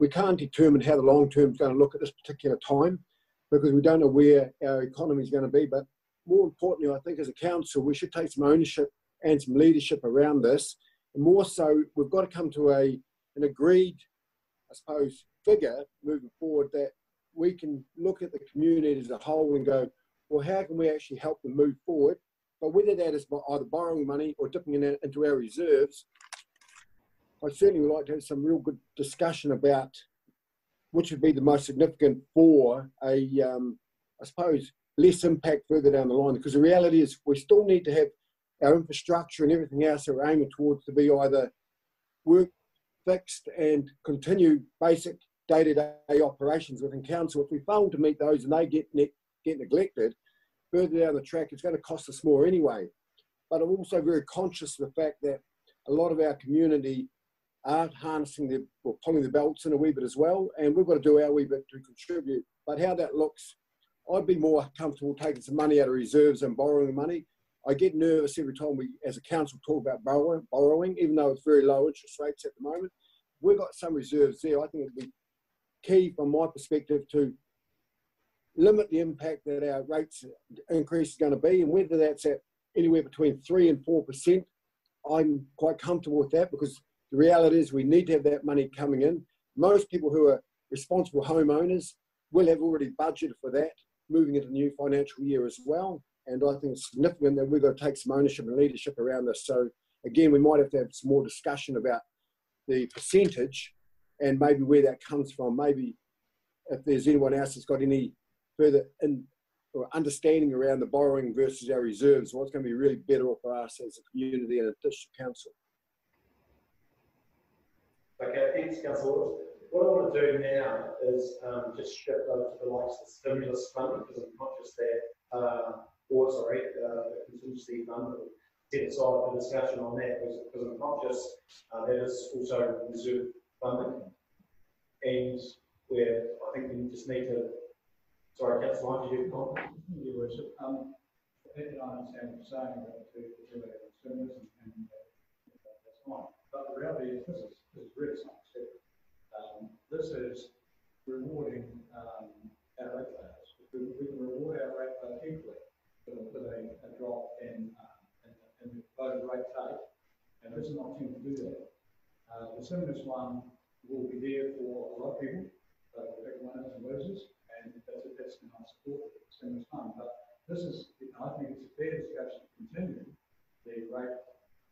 we can't determine how the long term is going to look at this particular time because we don't know where our economy is going to be. But more importantly, I think as a council, we should take some ownership and some leadership around this. And more so, we've got to come to a an agreed, I suppose, figure moving forward that we can look at the community as a whole and go, well, how can we actually help them move forward? But whether that is by either borrowing money or dipping in into our reserves, I certainly would like to have some real good discussion about which would be the most significant for a, um, I suppose, less impact further down the line. Because the reality is, we still need to have our infrastructure and everything else that we're aiming towards to be either work fixed and continue basic day-to-day operations within council. If we fail to meet those and they get ne- get neglected, further down the track, it's going to cost us more anyway. But I'm also very conscious of the fact that a lot of our community aren't harnessing their, or pulling the belts in a wee bit as well, and we've got to do our wee bit to contribute. But how that looks, I'd be more comfortable taking some money out of reserves and borrowing money. I get nervous every time we, as a council, talk about borrowing, borrowing, even though it's very low interest rates at the moment. we've got some reserves there. I think it'd be key from my perspective to limit the impact that our rates increase is going to be, and whether that's at anywhere between three and four percent, I'm quite comfortable with that because the reality is we need to have that money coming in. Most people who are responsible homeowners will have already budgeted for that moving into the new financial year as well. And I think it's significant that we've got to take some ownership and leadership around this. So again, we might have to have some more discussion about the percentage and maybe where that comes from. Maybe if there's anyone else that's got any further in, or understanding around the borrowing versus our reserves, what's going to be really better for us as a community and a district council.
Okay, thanks, councillor. What I want to do now is um, just shift over to the likes of stimulus fund because I'm conscious that, uh, or sorry, uh, the contingency fund set aside for discussion on that because, because I'm conscious uh, that is also reserve funding. And where I think we just need to, sorry, councillor, did you comment?
Your worship, um, I understand what you're saying about the two, the consumers and, and uh, that's fine. But the reality is this is, this is really something different. Um, this is rewarding, um, our ratepayers. We, we can reward our ratepayers equally with with a, a drop in, um, in, in the voter rate take. And this is an opportunity to do that. Uh, the stimulus one will be there for a lot of people, both the big winners and losers, and that's, a that's and I support the stimulus fund. But this is, I think it's a fair discussion to continue the rate,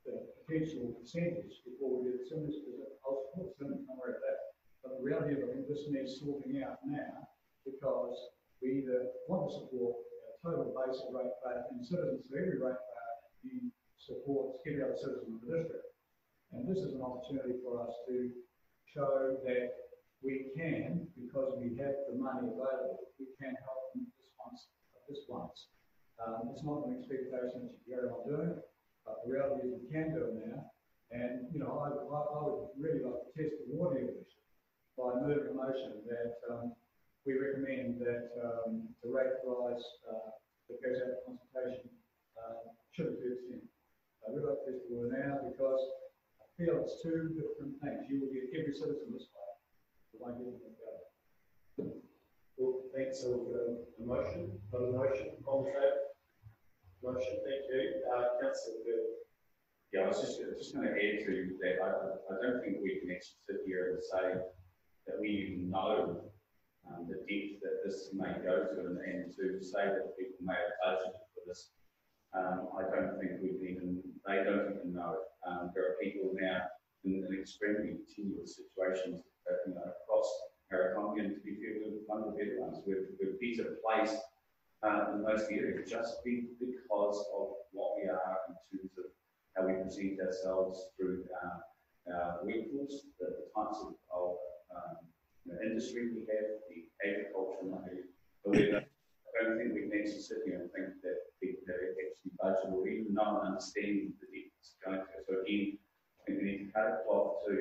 the potential percentage before we do the stimulus, because I'll support stimulus, don't worry about that. The of it, I think this needs sorting out now, because we either want to support a total basic rate pay and citizens of every rate payer you support every other citizen of the district. And this is an opportunity for us to show that we can, because we have the money available, we can help them this once, this once. Um, it's not an expectation that you carry on doing but the reality is we can do it now. And, you know, I, I, I would really like to test the water of by moving a motion that um, we recommend that um, the rate rise uh, that goes out of consultation uh, should be 2%. I would like this to now because I feel it's two different things. You will get every citizen this way. Get.
Well, thanks, so we've got a, motion, a motion, table. Motion, thank you. Uh, councillor Bill.
Yeah, I was just, just going to add to that. I, I don't think we can actually sit here and say that we even know um, the depth that this may go to and, and to say that people may have budgeted for this. Um, I don't think we can even, they don't even know. Um, there are people now in, in extremely continuous situations uh, you know, across our economy, and to be fair, we're one of the better ones. We're, we're better placed uh, in most areas just be, because of what we are in terms of how we present ourselves through uh, our workforce, the, the types of, of um, know, industry we have, the agriculture, and what have. However, I don't think we can actually sit here and think that people have actually budgeted or even not and understanding the debt is going to. So again, I think we need to cut it off to,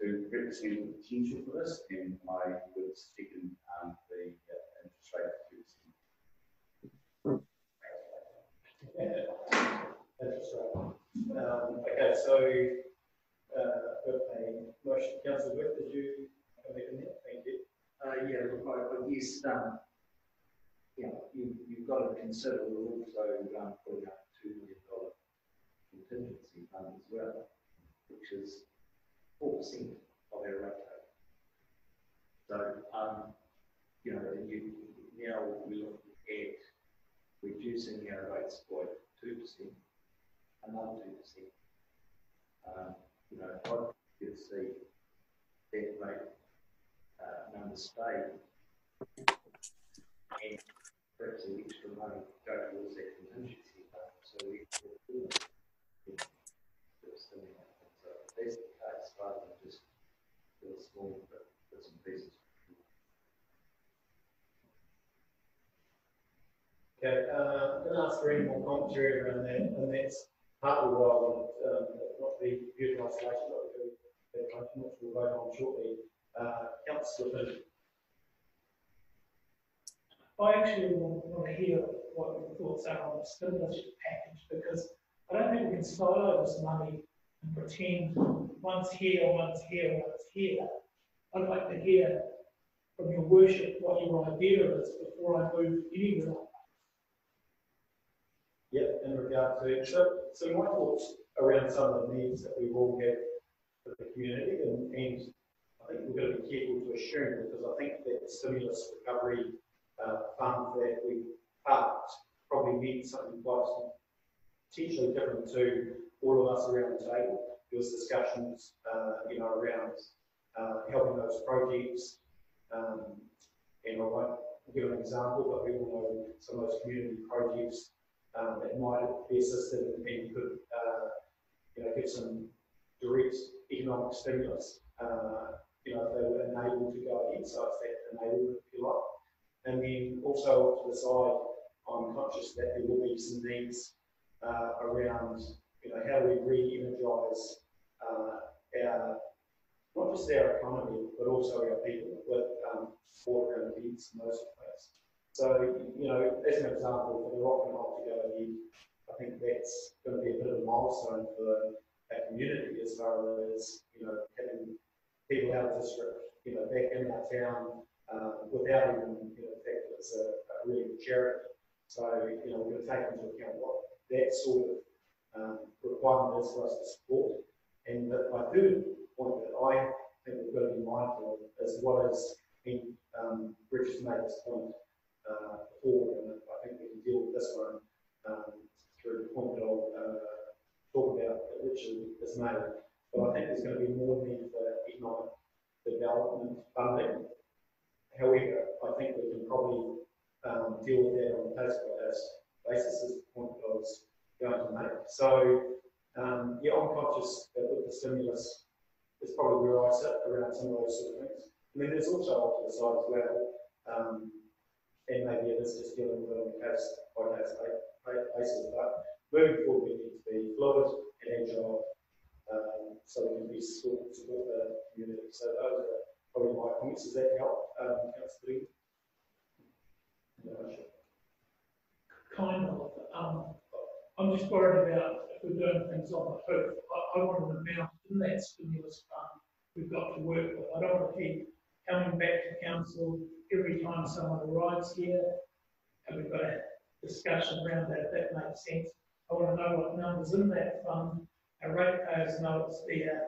to represent the potential for this, and I would second um, the uh, interest rate of 2%.
That's right. Um, okay, so, uh, got a motion, councillor Wick, did you
Uh, yeah, look, I, I guess, um, yeah, you, you've got to consider we're also, um, putting up two million dollar contingency fund as well, which is four percent of our rate. So, um, you know, you, now we look at reducing our rates by two percent, another two percent. Um, you know, I'd could see that rate uh, stay and perhaps the extra money go towards that contingency fund, so we can. So that's the case, rather than just a small bits and pieces.
Okay, uh, I'm going to ask for any more commentary around that, and that's partly why I want, um, not to be viewed isolation, but we do have a motion which we'll vote on shortly. Uh, councillor Finn.
I actually want, want to hear what your thoughts are on the stimulus package because I don't think we can silo this money and pretend one's here, one's here, one's here. I'd like to hear from your worship what your idea is before I move anywhere.
Yep, in regard to, so, so my thoughts around some of the needs that we all have for the community and, and I think we've got to be careful to assume because I think that stimulus recovery uh, fund that we parked probably meant something quite potentially different to all of us around the table. There was discussions, uh, you know, around uh, helping those projects. Um, and I won't give an example, but we all know some of those community projects um, that might be assisted and, could, uh, you know, give some direct economic stimulus, uh, you know, if they were enabled to go ahead. So it's that enablement, if you like. And then also to the side, I'm conscious that there will be some needs uh, around, you know, how do we re-energise uh, our, not just our economy, but also our people with um, and events and those things. So, you know, as an example, for the Rock and Roll to go ahead, I think that's going to be a bit of a milestone for our community as far as, you know, having people out of district, you know, back in our town uh, without even, you know, the fact that it's a, a really good charity. So, you know, we're going to take into account what that sort of um, requirement is for us to support. And the, my third point that I think we've got to be mindful of is what is, in, um, Richard's made this point uh, before, and I think we can deal with this one um, through the point that I'll uh, talk about that Richard has made. But I think there's going to be more need for economic development funding. However, I think we can probably um, deal with that on a case by case basis, is the point I was going to make. So, um, yeah, I'm conscious that with the stimulus, is probably where I sit around some of those sort of things. I mean, there's also off to the side as well, um, and maybe it is just dealing with it on a case by case ba- basis, but moving forward, we need to be fluid and agile, um, so we can the community. So those are probably my comments. Does that help, um, Councillor? No.
Kind of, um, I'm just worried about if we're doing things on the hoof. I, I want an amount in that stimulus fund we've got to work with. I don't want to keep coming back to council every time someone arrives here. And we've got a discussion around that, if that makes sense. I want to know what numbers in that fund, our ratepayers know it's there,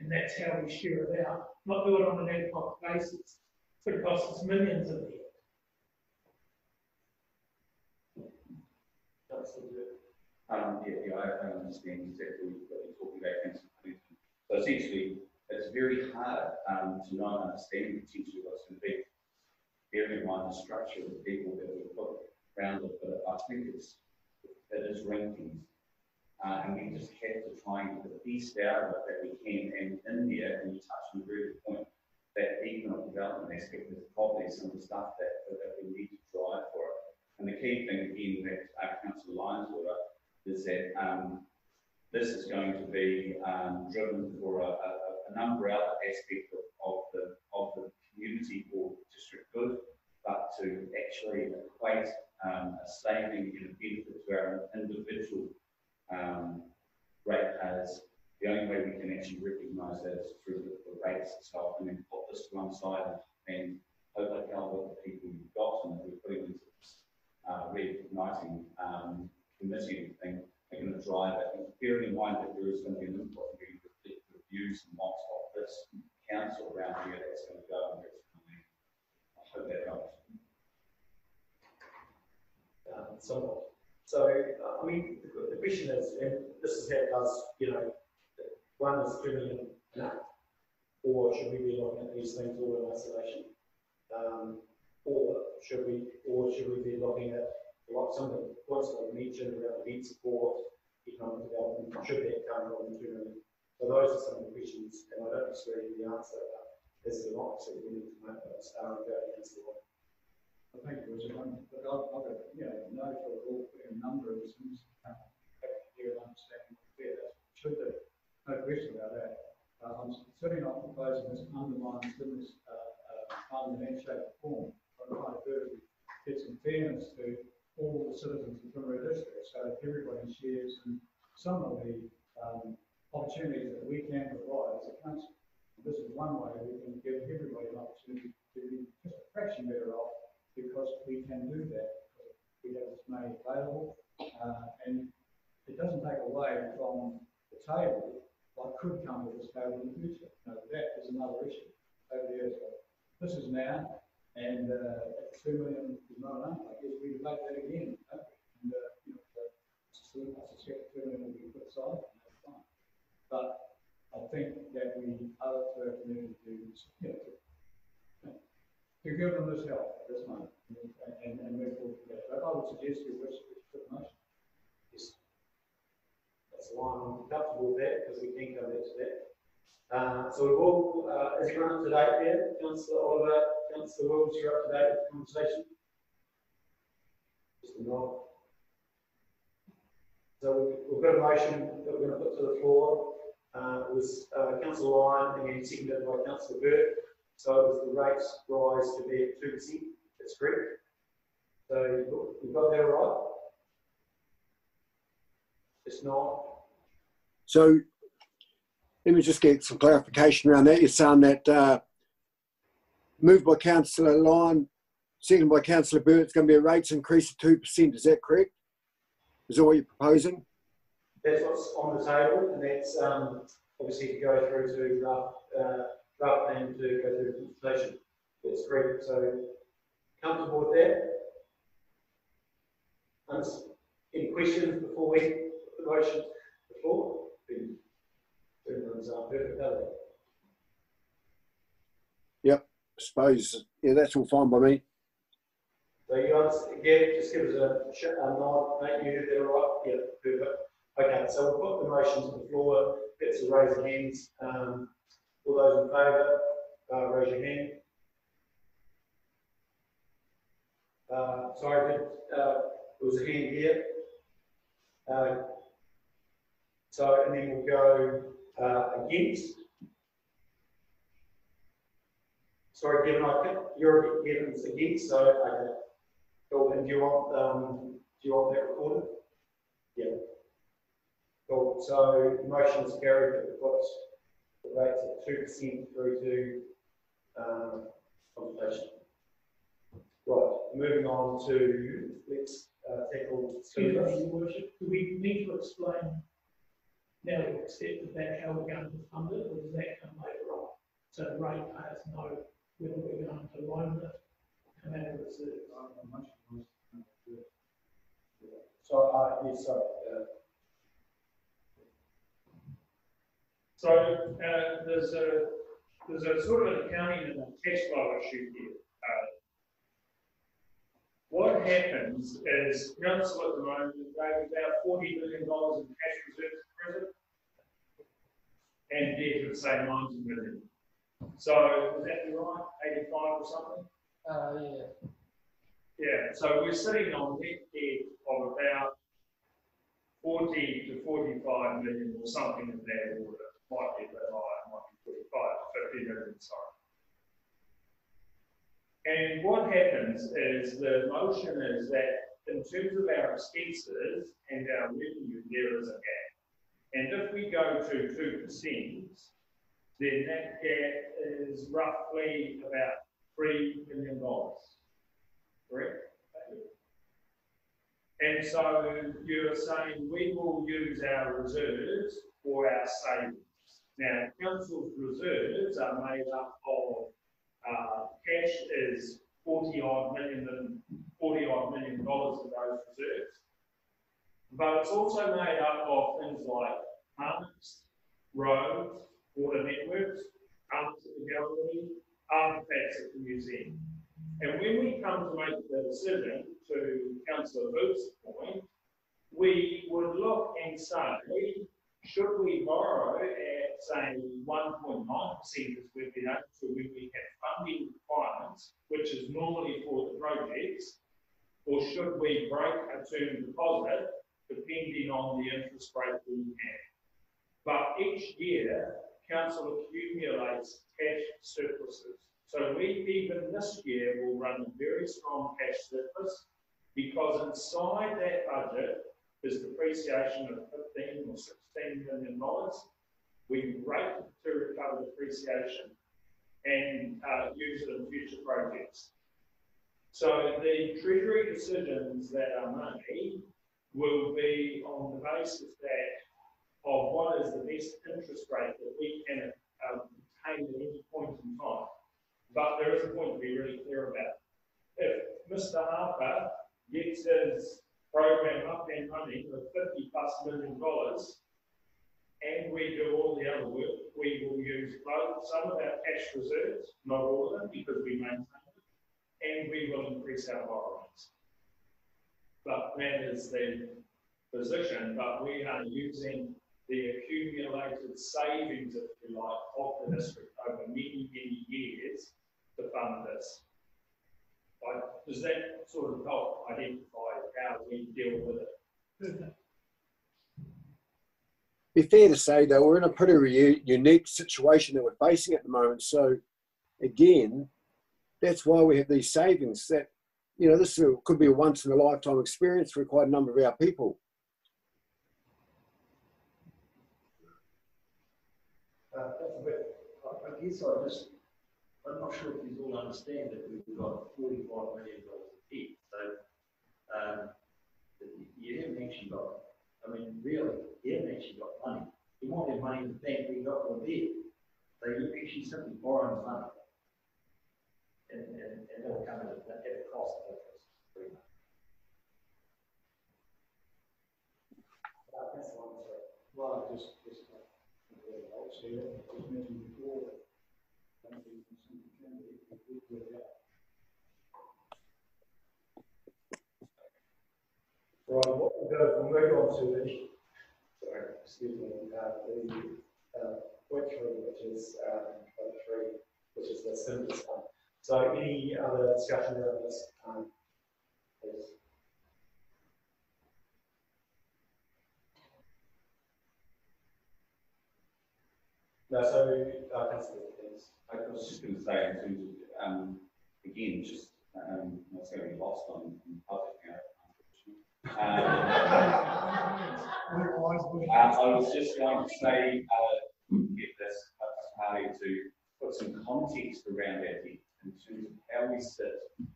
and that's how we share it out. Not do it on an ad hoc basis. It's going to cost us millions in there.
Um, yeah, yeah, I, I understand exactly what you're talking about. So essentially, it's very hard, um, to not understand potentially what's going to be. Bearing in mind the structure of the people that we put around it, but I think it's, it is rankings. Uh, and we just have to try and get the best out of it that we can, and in there, and you touched on a very good point, that economic development aspect is probably some of the stuff that, that we need to drive for it. And the key thing again that uh, Councillor Lyons brought up is that um, this is going to be um, driven for a, a, a number of other aspects of, of the of the community or district good, but to actually equate um, a saving and a benefit to our individual um, ratepayers. The only way we can actually recognise that is through the, the rates itself, and then put this to one side and hope how what the people we've got and we're putting into this uh, reigniting um, committee thing are going to drive it. And bearing in mind that there is going to be an input and re- reviews and what's of this council around here that's going to go and it's going to I hope that helps.
um, somewhat. So, uh, I mean, the, the question is, and this is how does, you know, one is two million enough? Or should we be looking at these things all in isolation? Um, or should we, or should we be looking at like some of the points that I mentioned around event support, economic development, should that come from the two million? So those are some of the questions, and I don't necessarily the answer, but as a we need to make those, um, go law.
I think it was one, but I've, got, you know, no for all, a number of things, uh, here and understanding what's there, that's, should do, no question about that. Uh, I'm certainly not proposing this undermines this, uh, uh, fund in shape or form. I'm trying to do is get some fairness to all the citizens of Timaru district, so that everybody shares in some of the, um, opportunities that we can provide as a council. This is one way we can give everybody an opportunity to be just a fraction better off because we can do that. We have this money available, uh, and it doesn't take away from the table what could come to this table in the future. Now, that is another issue over there. So this is now, and, uh, two million is not enough. I guess we debate that again. uh, And, uh, you know, so I suspect two million will be put aside, and that's fine. But I think that we owe it to our community to, you know, to, to give them this help this moment and, and, together. But I would suggest you wish, to put motion.
Yes. That's why I'm comfortable with that, because we can come back to that. Uh, so we've all, uh, is everyone up to date there? Councillor Oliver, Councillor Wills, you're up to date with the conversation? Just a nod. So we've, got a motion that we're going to put to the floor. Uh, it was, uh, Councillor Lyon and then seconded by Councillor Burt. So was the rates rise to be at two percent. That's correct. So you've got- that right? It's not,
So let me just get some clarification around that. You're saying that uh, moved by Councillor Lyon, seconded by Councillor Burt, it's going to be a rates increase of 2%. Is that correct? Is that what you're proposing?
that's what's on the table, and that's, um, obviously to go through to draft, uh, draft plan to go through consultation. That's correct, so comfortable with that? Any questions before we put the motion to the floor? Then Everyone's, uh, perfect, are they?
I suppose, yeah, that's all fine by me.
So you answer, again, just give us a, a nod, mate, you heard that all right? Yeah, perfect. Okay, so we'll put the motion to the floor, let's raise your hands, um, all those in favour, uh, raise your hand. Uh, sorry, did, uh, was a hand here. Uh, so, and then we'll go, uh, against. Sorry, Kevin, I think you're, Kevin's against, so, okay. Cool, and do you want, um, do you want that recorded? Yeah. Cool, so the motion is carried that we put the rates at two percent through to, um, consultation. Right, moving on to, let's, uh, tackle.
Excuse me, Your worship, do we need to explain now that we've accepted that, how we're going to fund it, or does that come later on? So the ratepayers know whether we're going to loan it, come out of reserve.
So, uh, yes, sorry, uh,
So, uh, there's a, there's a sort of an accounting and a cash flow issue here. Uh, What happens is, council at the moment, they have about forty million dollars in cash reserves at present. And debt of say ninety million. So, would that be right, eighty-five or something?
Uh, yeah.
Yeah, so we're sitting on net debt of about forty to forty-five million or something in that order. Might be a bit higher, might be forty-five to fifty million, sorry. And what happens is the motion is that in terms of our expenses and our revenue, there is a gap. And if we go to two percent, then that gap is roughly about three million dollars. Correct? And so you're saying we will use our reserves for our savings. Now, council's reserves are made up of, uh, cash is forty odd million and forty odd million dollars of those reserves. But it's also made up of things like parks, roads, water networks, arts at the gallery, artifacts at the museum. And when we come to make the decision, to councillor Booth's point, we would look and say, should we borrow at, say, one point nine percent as we've been able to when we have funding requirements, which is normally for the projects, or should we break a term deposit depending on the interest rate we have? But each year, council accumulates cash surpluses. So we, even this year, will run a very strong cash surplus because inside that budget is depreciation of fifteen or sixteen million dollars
we rate to recover depreciation and, uh, use it in future projects. So the treasury decisions that are made will be on the basis that of what is the best interest rate that we can um, obtain at any point in time. But there is a point to be really clear about. If Mr. Harper gets his program up and running with fifty plus million dollars, and we do all the other work, we will use both some of our cash reserves, not all of them, because we maintain them, and we will increase our borrowings. But that is the position, but we are using the accumulated savings, if you like, of the district over many, many years to fund this. Does that sort of help identify how we deal with it?
Be fair to say though, we're in a pretty re- unique situation that we're facing at the moment. So, again, that's why we have these savings. That you know, this could be a once in a lifetime experience for quite a number of our people.
Uh, that's a bit, I, I guess I just, I'm not sure if you all understand that we've got forty-five million dollars of debt, so, um, you haven't actually got, I mean, really, you haven't actually got money. You have money bank, but you got more debt. So you're actually simply borrowing money. And, and, and it'll come at a, at a cost of interest, pretty much.
That's the one. Well, just, just, uh, obviously, as mentioned before, that can be, we could, uh, Right, we'll go, we'll move on to the, sorry, excuse me, uh, the, uh, point three, which is, um, point three, which is the simplest one. So any other discussion around this, um, please? No, so, uh, please.
I was just going to say, um, again, just, um, not going to be lost on, on public now, Um, uh, I was just going to say, uh, get this party to put some context around that in terms of how we sit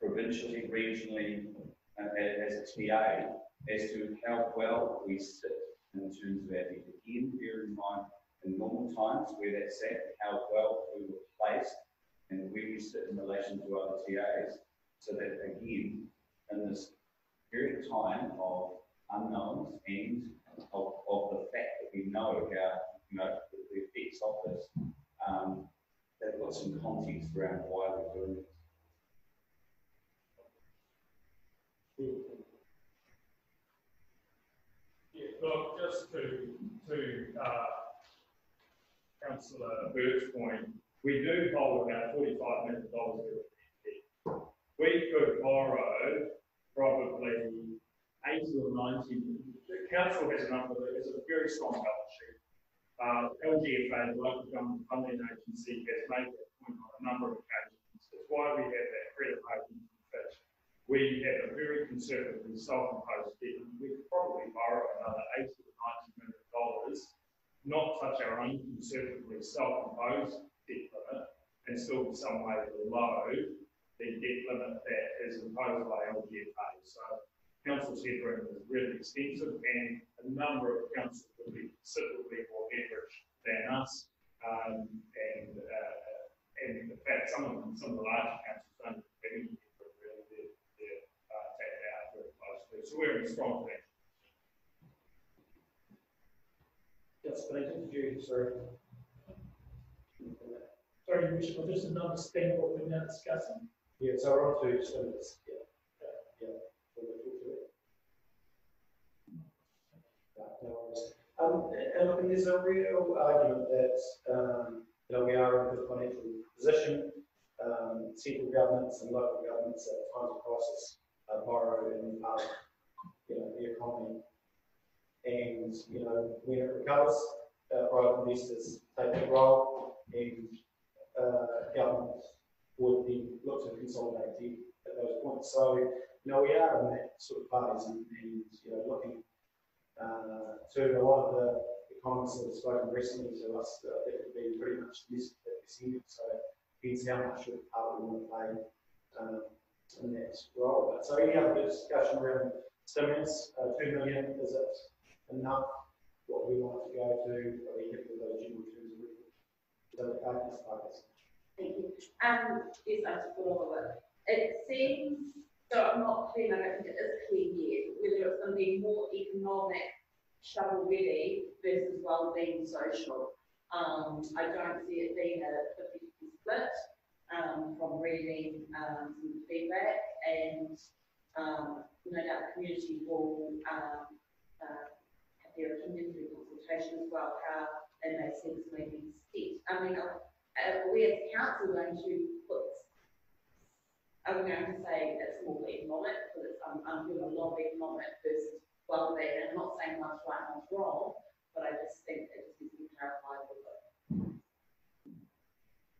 provincially, regionally, uh, as a TA, as to how well we sit in terms of debt. Again, bear in mind, in normal times where that's at, how well we were placed and where we sit in relation to other TAs, so that again, in this period of time of unknowns and of, of the fact that we know about, you know, the, the effects of this, um, they've got some context around why we're doing it.
Yeah, look, just to, to, uh, councillor Burt's point, we do hold about forty-five million. We could borrow probably eighty or ninety, the council has a number, has a very strong balance sheet. Uh, LGFA, the local government funding agency, has made that point on a number of occasions. That's why we have that credit rating from Fitch. We have a very conservatively self-imposed debt, we could probably borrow another eighty or ninety million dollars, not touch our own conservatively self-imposed debt limit, and still be some way below the debt limit that is imposed by LGFA. So council's headroom is really extensive and a number of councils will be considerably more leveraged than us. Um, and, uh, and in fact, some of them, some of the larger councils don't have any headroom really, they're, they're, uh, tapped out very close to. So we're in a strong position.
Yes, but I didn't hear you, sorry.
Sorry, I just didn't understand what we're now discussing.
Yeah, so we're on to stimulus, yeah, yeah, yeah. To. Um, and there's a real argument that, um, you know, we are in a good financial position. Um, central governments and local governments at times of crisis uh, borrow of, you know, the economy. And, you know, when it recovers, uh, private investors take that role and, uh, government would be look to consolidate at those points. So, you know, we are in that sort of phase and, and you know, looking uh, to a lot of the comments that have spoken recently to us, uh, that would be pretty much this, that percentage, so hence how much of a part we want to play, um, in that role. But So any other discussion around stimulus, uh, two million, is it enough? What we want to go to, are we happy with those general terms of? So, uh, Ms. Farkas.
Thank you. Um, yes, I took all it. Seems, so I'm not clear, I don't think it is clear yet, whether it's going to be more economic shovel ready versus well-being social. Um, I don't see it being a 50 split, um, from reading, um, some feedback and, um, no doubt the community will, um, uh, have their opinion through consultation as well, how they may sense maybe set. I mean, uh, uh, we as council are going to put, I'm going to say it's more economic, because it's, I'm, I'm doing a lot of economic versus well-being, and I'm not saying one's right, one's wrong, but I just think it just needs to be clarified a little.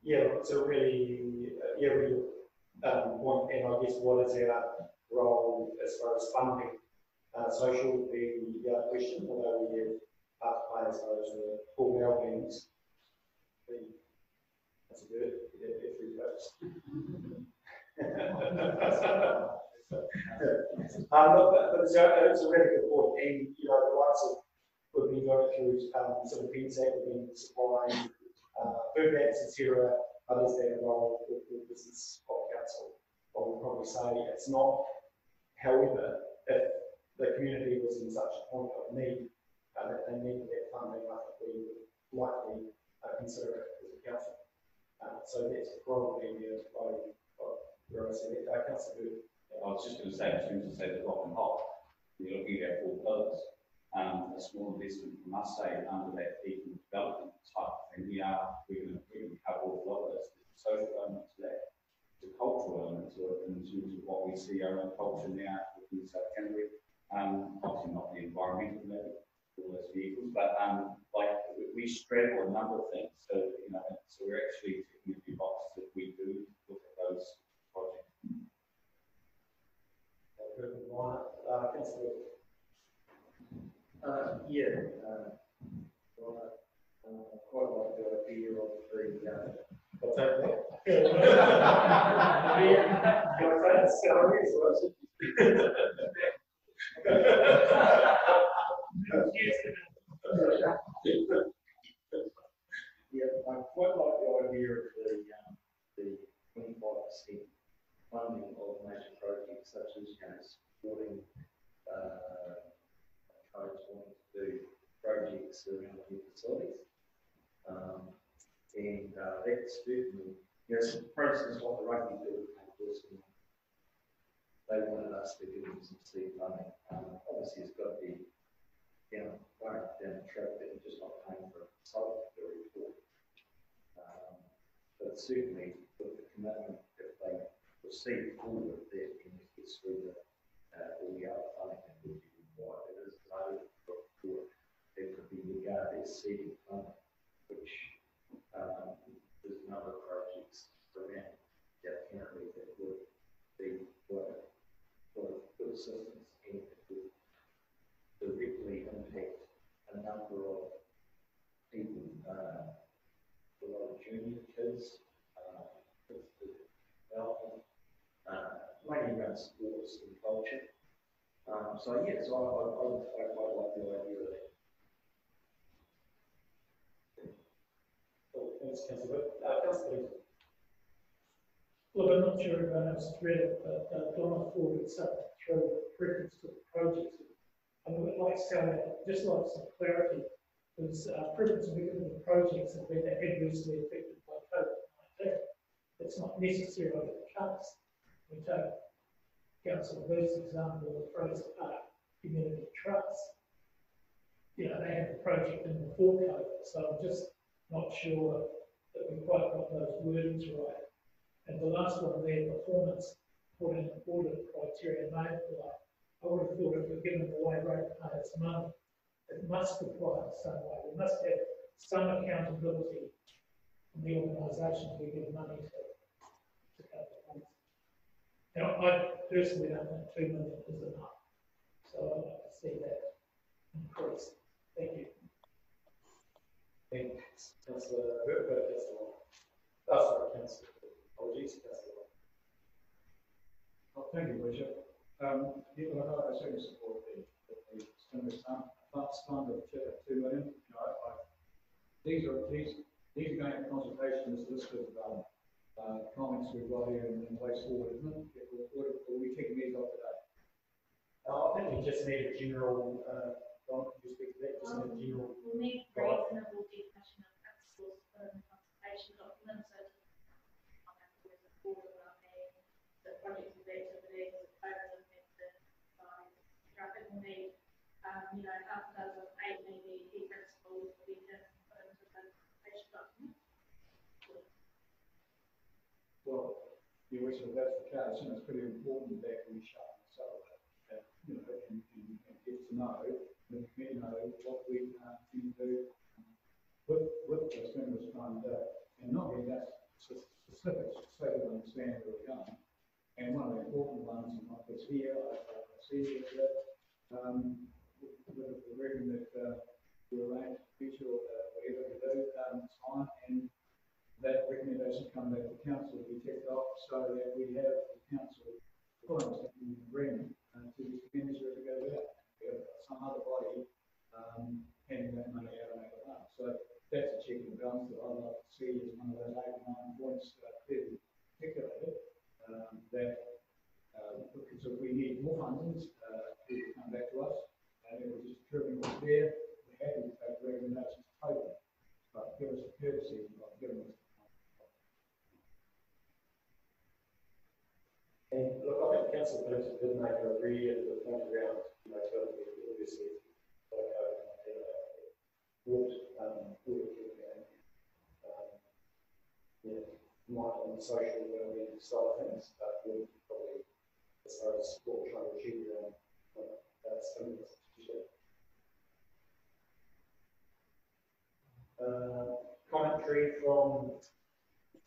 Yeah, a really, uh, yeah, really, um, point, and I guess what is our role as far as funding, uh, social the uh, question, although we have as the full well-beings. That's good, yeah, if we Um, but, but it's a, it's a really good point, and, you know, the likes of, we've been going through, um, sort of PNSAC, we've been supplying, uh, food banks, et cetera, others that involved with the business of council. I would probably say it's not, however, if the community was in such a point of need, uh, that they needed that funding, I think we would likely uh, consider it as a council. Uh, so it's probably the, uh, where I said it, uh, council Booth.
I was just going to say, in terms of say the rock and hop, you're looking at four pillars. Um, a small investment from us, say, under that economic development type thing, we are, we're going to, we're all of a social element to that, the cultural element to it, in terms of what we see our own culture now within South Canterbury. Um, obviously not the environmental level, all those vehicles, but, um, like, we- we straddle a number of things, so, you know, so we're actually ticking a few boxes if we do look at those projects.
Uh, council Booth.
Uh, yeah, uh, well, uh, uh, quite like the idea of the, uh,
What's that?
Yeah, I quite like the idea of the, um, the twenty-five percent funding of major projects such as, you know, supporting, uh, codes wanting to do projects around new facilities. Um, and, uh, that's certainly, you know, for instance, what the rugby do, they wanted us to give them some seed funding. Um, obviously, it's got to be, you know, down the track that just not paying for a consultant to report. Um, but certainly, with the commitment, if they proceed forward, that in the history that, uh, all the other funding that would be required, it is for report, it could be regarded as seeding funding, which, um, there's a number of projects around South Canterbury that would be, well, for good assistance. and it directly impact a number of people, uh, a lot of junior kids, uh, the development, uh, mainly around sports and culture. Um, so yes, I, I, I, I quite like the idea of that.
Cool, Thanks, council Booth. Uh, council
Look, I'm not sure everyone else read it, but uh, Donna Ford had something through reference to the project. I would like to just like some clarity, because uh, preference we give the projects have been adversely affected by COVID-19. It's not necessarily the case. We take Council Booth's example of Fraser Park Community Trust. You know, they had the project in before COVID, so I'm just not sure that we quite got those wordings right. And the last one there, performance, put in audit criteria may apply. I would have thought if we're giving away ratepayers money, it must apply in some way. We must have some accountability from the organisation we give money to. to cover things. Now, I personally don't think two million is enough. So I'd like to see that increase. Thank you.
thank councillor Burt, uh, but councillor, oh, sorry, councillor, apologies, councillor.
Well, oh, thank you, Bishop. Um, yeah, well, I I certainly support the, the stimulus fund, funds fund of two, two million, you know, I, I- these are, these, these are going to consultation, this list of, um, uh, comments we've got here in, in place forward, isn't it? If we're, we're, we're we taking these off today?
Uh, I think we just need a general, uh, Don, could you speak to that, just need a general,
We'll need reasonable definition of principles for the consultation document, so to come up with a board about the projects and activities, the proposal method, size, traffic will need, um, you know, eight maybe principles that we can put into the consultation document.
Well, if that's the case, and it's pretty important that we this up, uh, you know, and, and, and get to know, the committee know what we, uh, do with, with the stimulus fund, uh, and not getting that spe- specifics, so we understand where we're going. And one of the important ones, and like this here, I, I see is that, um, that, uh, we arrange uh, whatever um, and that recommendation come back to council, we ticked off so that we have the council, agreement, uh, to the expenditure to go out. Some other body, um, handing that money out on our behalf. So that's a check and balance that I'd like to see as one of those eight nine points, uh, clearly articulated, um, that, uh, because if we need more fundings, uh, people come back to us, and if we're just there, we're happy to. But give us the courtesy giving us
and look, I think councillor Burt did make a really good point around, you know, obviously, like, uh, um, walked, and, um, yeah, might on social wellbeing side of things, but we probably, as far as what trying to achieve uh, that stimulus, especially. Uh, from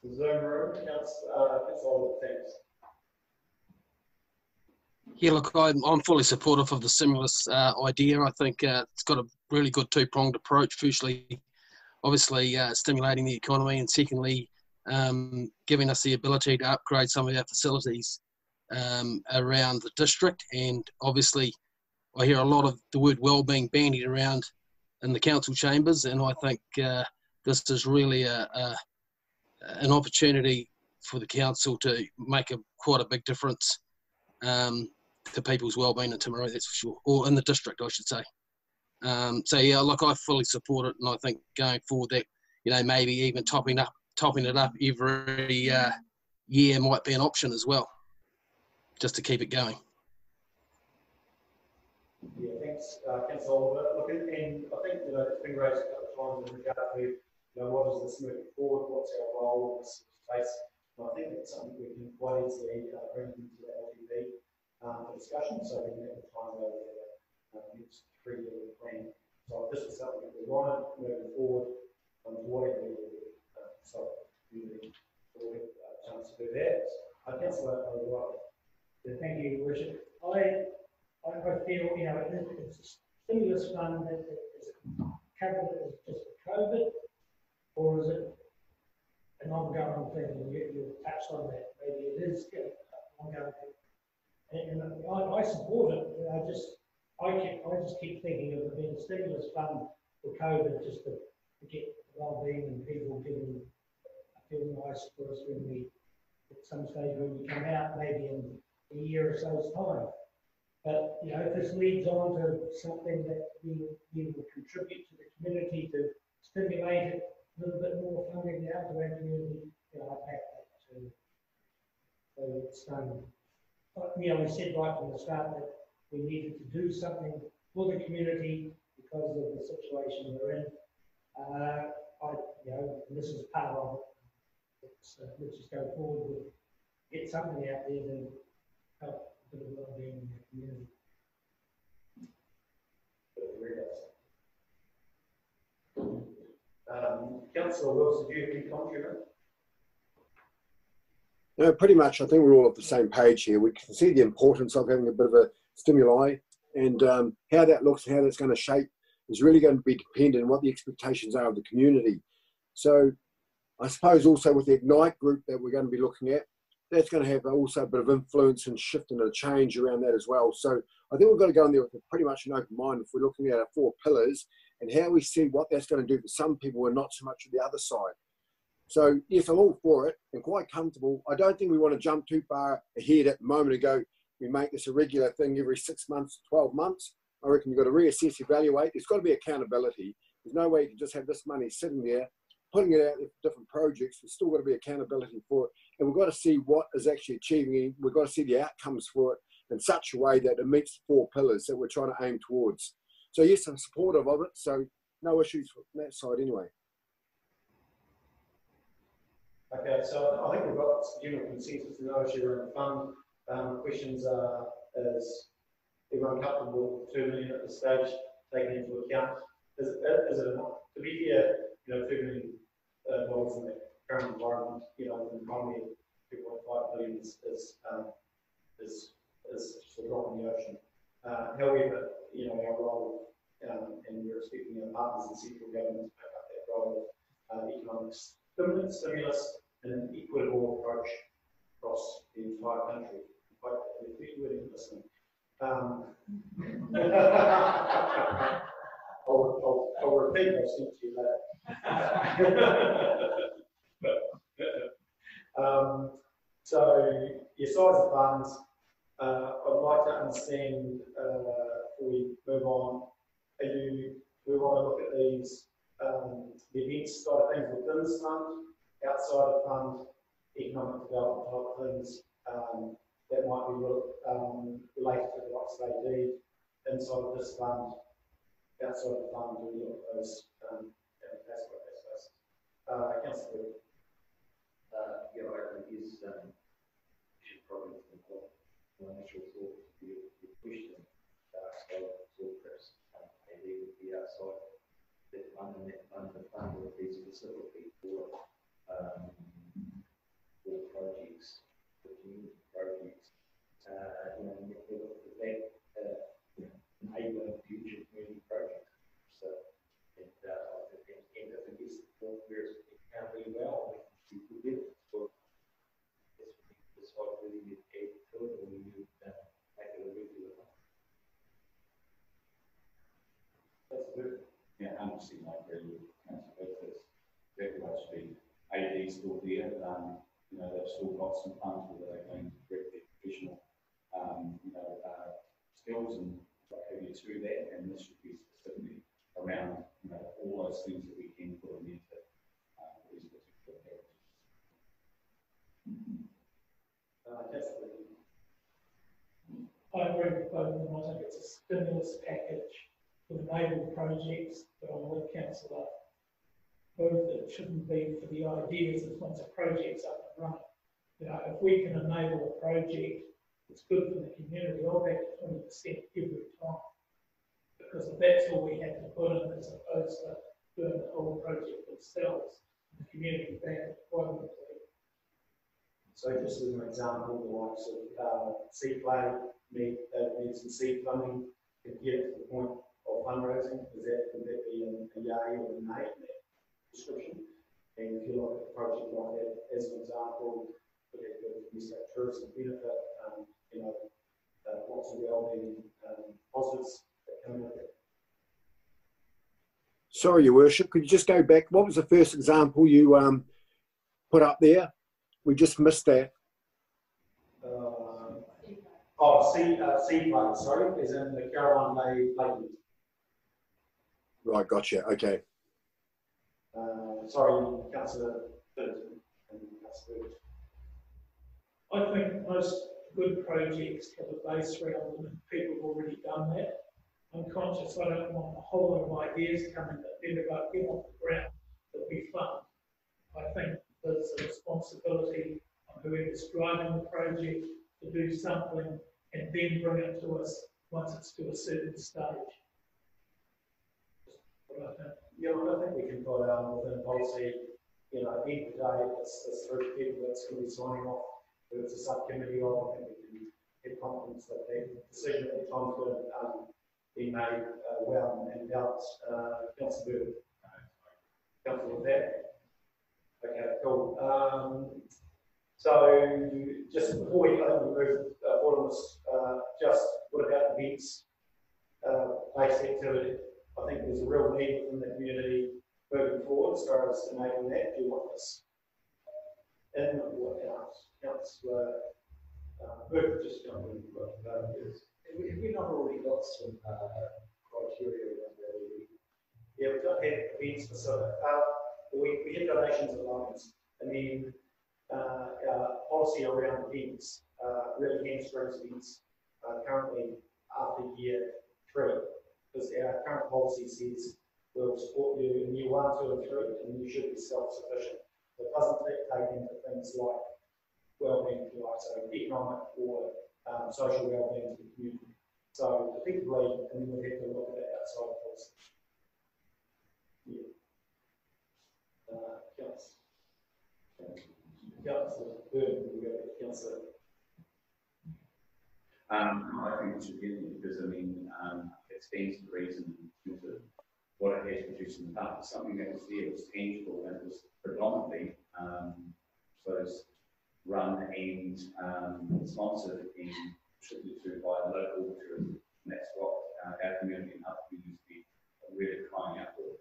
room, councillor, uh, councillor, thanks.
Yeah, look, I'm, I'm fully supportive of the stimulus uh, idea. I think uh, it's got a really good two pronged approach. Firstly, obviously, uh, stimulating the economy, and secondly, um, giving us the ability to upgrade some of our facilities um, around the district. And obviously, I hear a lot of the word well-being bandied around in the council chambers, and I think uh, this is really a, a, an opportunity for the council to make a quite a big difference um, to people's well-being in Timaru, that's for sure, or in the district, I should say. Um, so yeah, like I fully support it, and I think going forward that you know maybe even topping up, topping it up every uh, year might be an option as well, just to keep it going.
Yeah, thanks, uh, councillor Oliver. Look, and I think, you know, it's been raised a couple of times in regard to, know, what is this moving forward, what's our role in this space? And I think it's something we can quite easily uh, bring into the LTP um, discussion, so we can have the time over the uh, next three-year plan. So this is something that we want moving forward, um, to whatever uh, so we need a chance to do that. Uh, councillor Oliver.
Yeah, Thank you, Your worship. I, I, I feel, you know, it's a stimulus fund that is covered as just COVID, or is it an ongoing thing? And you, you touched on that, maybe it is an ongoing thing. And, and I, I support it, I just, I keep, I just keep thinking of being a stimulus fund for COVID, just to, to get well-being and people feeling, feeling nice for us when we, at some stage when we come out, maybe in a year or so's time. But, you know, if this leads on to something that we, we will contribute to the community to stimulate it, a little bit more funding out to our community, know, back too. So it's, um, but, you know, we said right from the start that we needed to do something for the community because of the situation we're in. Uh, I, you know, this is part of it. Let's, uh, let's just go forward with, get something out there to help of well-being in the community.
Um, councillor Wilson, do you have any?
No, pretty much. I think we're all on the same page here. We can see the importance of having a bit of a stimuli and um, how that looks, how that's going to shape is really going to be dependent on what the expectations are of the community. So I suppose also with the Ignite group that we're going to be looking at, that's going to have also a bit of influence and shift and a change around that as well. So I think we've got to go in there with pretty much an open mind if we're looking at our four pillars and how we see what that's going to do for some people and not so much for the other side. So yes, I'm all for it and quite comfortable. I don't think we want to jump too far ahead at the moment and go, we make this a regular thing every six months, 12 months. I reckon you've got to reassess, evaluate. There's got to be accountability. There's no way you can just have this money sitting there, putting it out for different projects. There's still got to be accountability for it. And we've got to see what is actually achieving it. We've got to see the outcomes for it in such a way that it meets the four pillars that we're trying to aim towards. So yes, I'm supportive of it. So no issues from that side anyway.
Okay, so I think we've got general consensus, no issue around the fund. Um, questions are, is everyone comfortable with two million at this stage, taking into account? Is it, is it enough? To be fair, you know, two million uh, dollars in the current environment, you know, the economy of two point five billion is, is, um, is, is a drop in the ocean. Uh, however, you know, our role, um, and we're expecting our partners in central government to pick up that role, uh, economic stimulus, and an equitable approach across the entire country. Quite a of listening. Um, I'll, I'll, I'll repeat my speech to you later. um, so, your size of funds, uh, I'd like to understand uh, we move on, are you, we want to look at these, um, the events side of things within this fund, outside of fund, economic development type things, um, that might be um, related to the Oxley deed inside of this fund, outside of the fund, do we look at those, um, based. Uh, Councillor.
Uh, yeah, I think is, um, probably my initial thought to a question, so, so perhaps, um, maybe would be outside. That fund and that fund, the fund would be specifically for, um, for projects, for community projects, uh, you know, if we look at that, uh, you know, enabling future community projects. So, and, uh, and, and if it gets to the point where it's can be well, we could get it for this, this what really you add to it, or you, uh, make it a regular one.
That's good.
Yeah, hundred percent, I agree with Councillor Bethurst. Very much the AD still there, um, you know, they've still got some funds where they can direct their professional, um, you know, uh, skills and what have you to that, and this should be specifically around, you know, all those things that we can put in there to, uh, these particular areas.
Uh, Councillor.
I agree with both of them. I think it's a stimulus package for the enable projects, but I'm with councillor Booth, it shouldn't be for the ideas as once a project's up and running. You know, if we can enable a project, it's good for the community, I'll back twenty percent every time. Because if that's all we have to put in as opposed to doing the whole project themselves, the community back a.
So just as an example, the likes of uh, seed play, need, they need some seed funding to get to the point of fundraising. Is that, would that be a, a yay or a nay in that description? And if you look at a project like that, as an example, have good use that tourism benefit, um, you know, uh, lots of well-being um, positives that come with it.
Sorry, Your Worship, could you just go back? What was the first example you um, put up there? We just missed that.
Uh, oh, sea, uh, sea play, sorry, is in the Caroline Bay Lake.
Right, gotcha. Okay.
Uh, sorry, Councillor Bennett and Councillor
I think most good projects have a base around them and people have already done that. I'm conscious I don't want a whole lot of ideas coming that never got get off the ground that we fund. I think there's a responsibility on whoever's driving the project to do something and then bring it to us once it's to a certain stage.
Yeah, I think we can put um, within policy, you know, the day, it's, it's three people that's going to be signing off. If it's a subcommittee, I think we can get confidence that the decision at the time going to um, be made uh, well and balanced. Uh, Councillor Byrne. Councillor with that? Okay, cool. Um, so just before we, move uh, forward on this, uh, just what about events, uh, based activity? I think there's a real need within the community moving forward as far as enabling that. Do want this? In what? Councillor, uh, Byrne, just in. Uh, yes.
Have we, have we not already got some, uh, criteria around that?
Yeah, we've got had events specific, uh, we, we had donations and loans, and then, uh, our policy around events, uh, really hamstrings events, uh, currently after year three. Because our current policy says we'll support you in year one, two, and three, and you should be self-sufficient. It doesn't take into things like well-being, if like, so economic or, um, social well-being to the community. So effectively, and then we have to look at that outside policy. Yeah. Uh, Councillor. To Councillor.
Um, I think it should be, because I mean, um, to reason terms of what it has produced in the past, something that was there, was tangible, and it was predominantly, um, suppose, run and, um, sponsored and contributed to by local tourism. And that's what, uh, our community and other communities be really crying out for.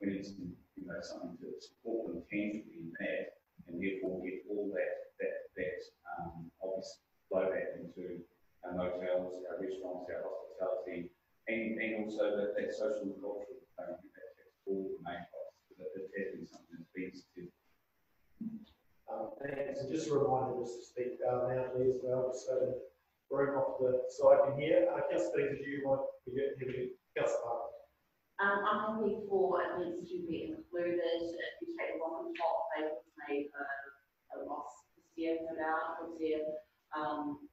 We need some, you know, something to support them tangibly in that, and therefore get all that, that, that, um, obvious flow back into our motels, our restaurants, our hospitality, and, and also that, that social and cultural component that takes all the main costs, so that it has been something that's been successful.
Um, thanks, and just a reminder just to speak uh, loudly as well, just so the room off the side can hear. Uh, Councillor, did you want, would you have any, Councillor
Um, I'm happy for events to be included, if you take one on top, they would make a, a loss this year, no doubt, because they're, um,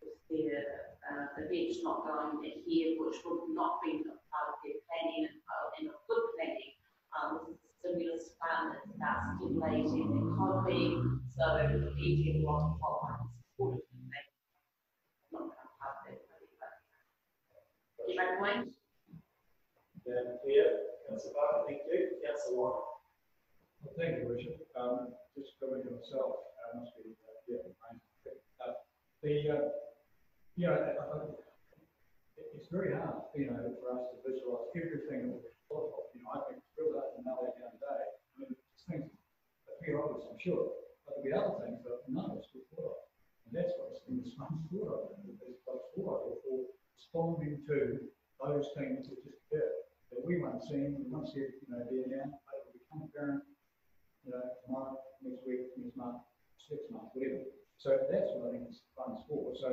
if their, uh, events not going ahead, which would not be a part of their planning and, uh, and a good planning. Um, this is a stimulus fund, it's about stimulating the economy, so easy to want to follow and support it. and they- Not a part of it, but, you make a point?
Yeah, clear. Councillor Bartlett, thank you. Councillor Wong.
Well, thank you, Richard. Um, just going to myself, uh, must be, uh, yeah. Uh, the, uh, you know, it- it's very hard, you know, for us to visualize everything that we're full of. You know, I think it's real hard to nail that down today. I mean, it's things we obvious, I'm sure, but there'll be other things that none of us will thought of. And that's what it's been responsible for, it's what's for, for responding to those things that just occur that we weren't seeing, we once said, you know, there now, they will become apparent, you know, tomorrow, next week, next month, six months, whatever. So that's what I think it's fun for. So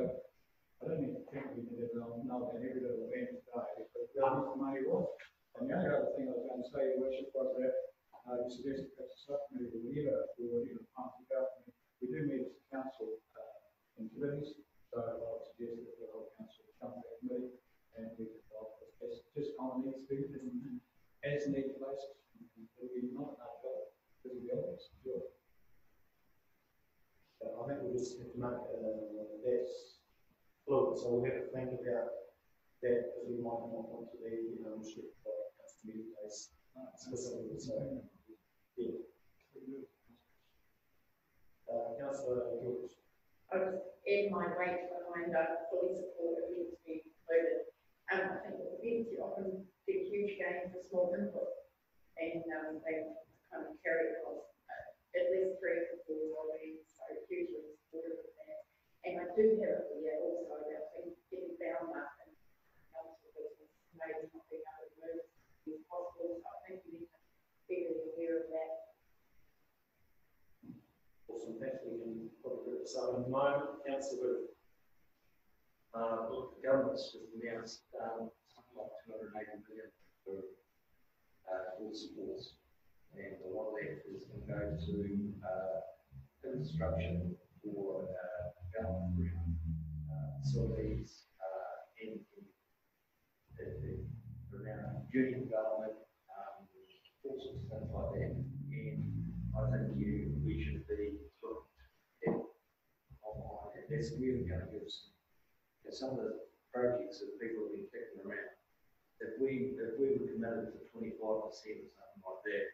I don't even think we need to know, know about every little event today, because we don't know the money was. And the other thing I was going to say, Your worship, was that, uh, you suggested perhaps a subcommittee or whatever, or whatever, months ago, I mean, we do meet as a council, uh, in committees, so I would suggest that the whole council come to that committee, and we uh, just, just on needs to, and as needed basis. It'll be not because of the obvious, sure.
Uh, I think we'll just have to make, uh, that fluid, so we'll have to think about that, because we might not want to be, know, restricted by meeting days specifically, so, yeah. Uh, councillor George.
I was in my weight behind, I fully support events being included. Um, I think events, often get huge gains for small input. And, um, they kind of carry across, uh, at least three or four already, so hugely supportive. And I do have a fear also about getting bound up and council business, maybe not being able to move as possible, so I think we need to be really aware of that.
Awesome, thanks, we can probably wrap this in a moment. Councillor Booth.
Uh, look, the government's just announced, um, something like two hundred and eighty million for, uh, full supports. And a lot of that is going to go to, uh, infrastructure for, uh, around, uh, facilities, uh, in, in, in- around union development, um, all sorts of things like that. And I think you, we should be looking at online, and that's really going to give us and some of the projects that people have been kicking around, if we, if we were committed to twenty-five percent or something like that,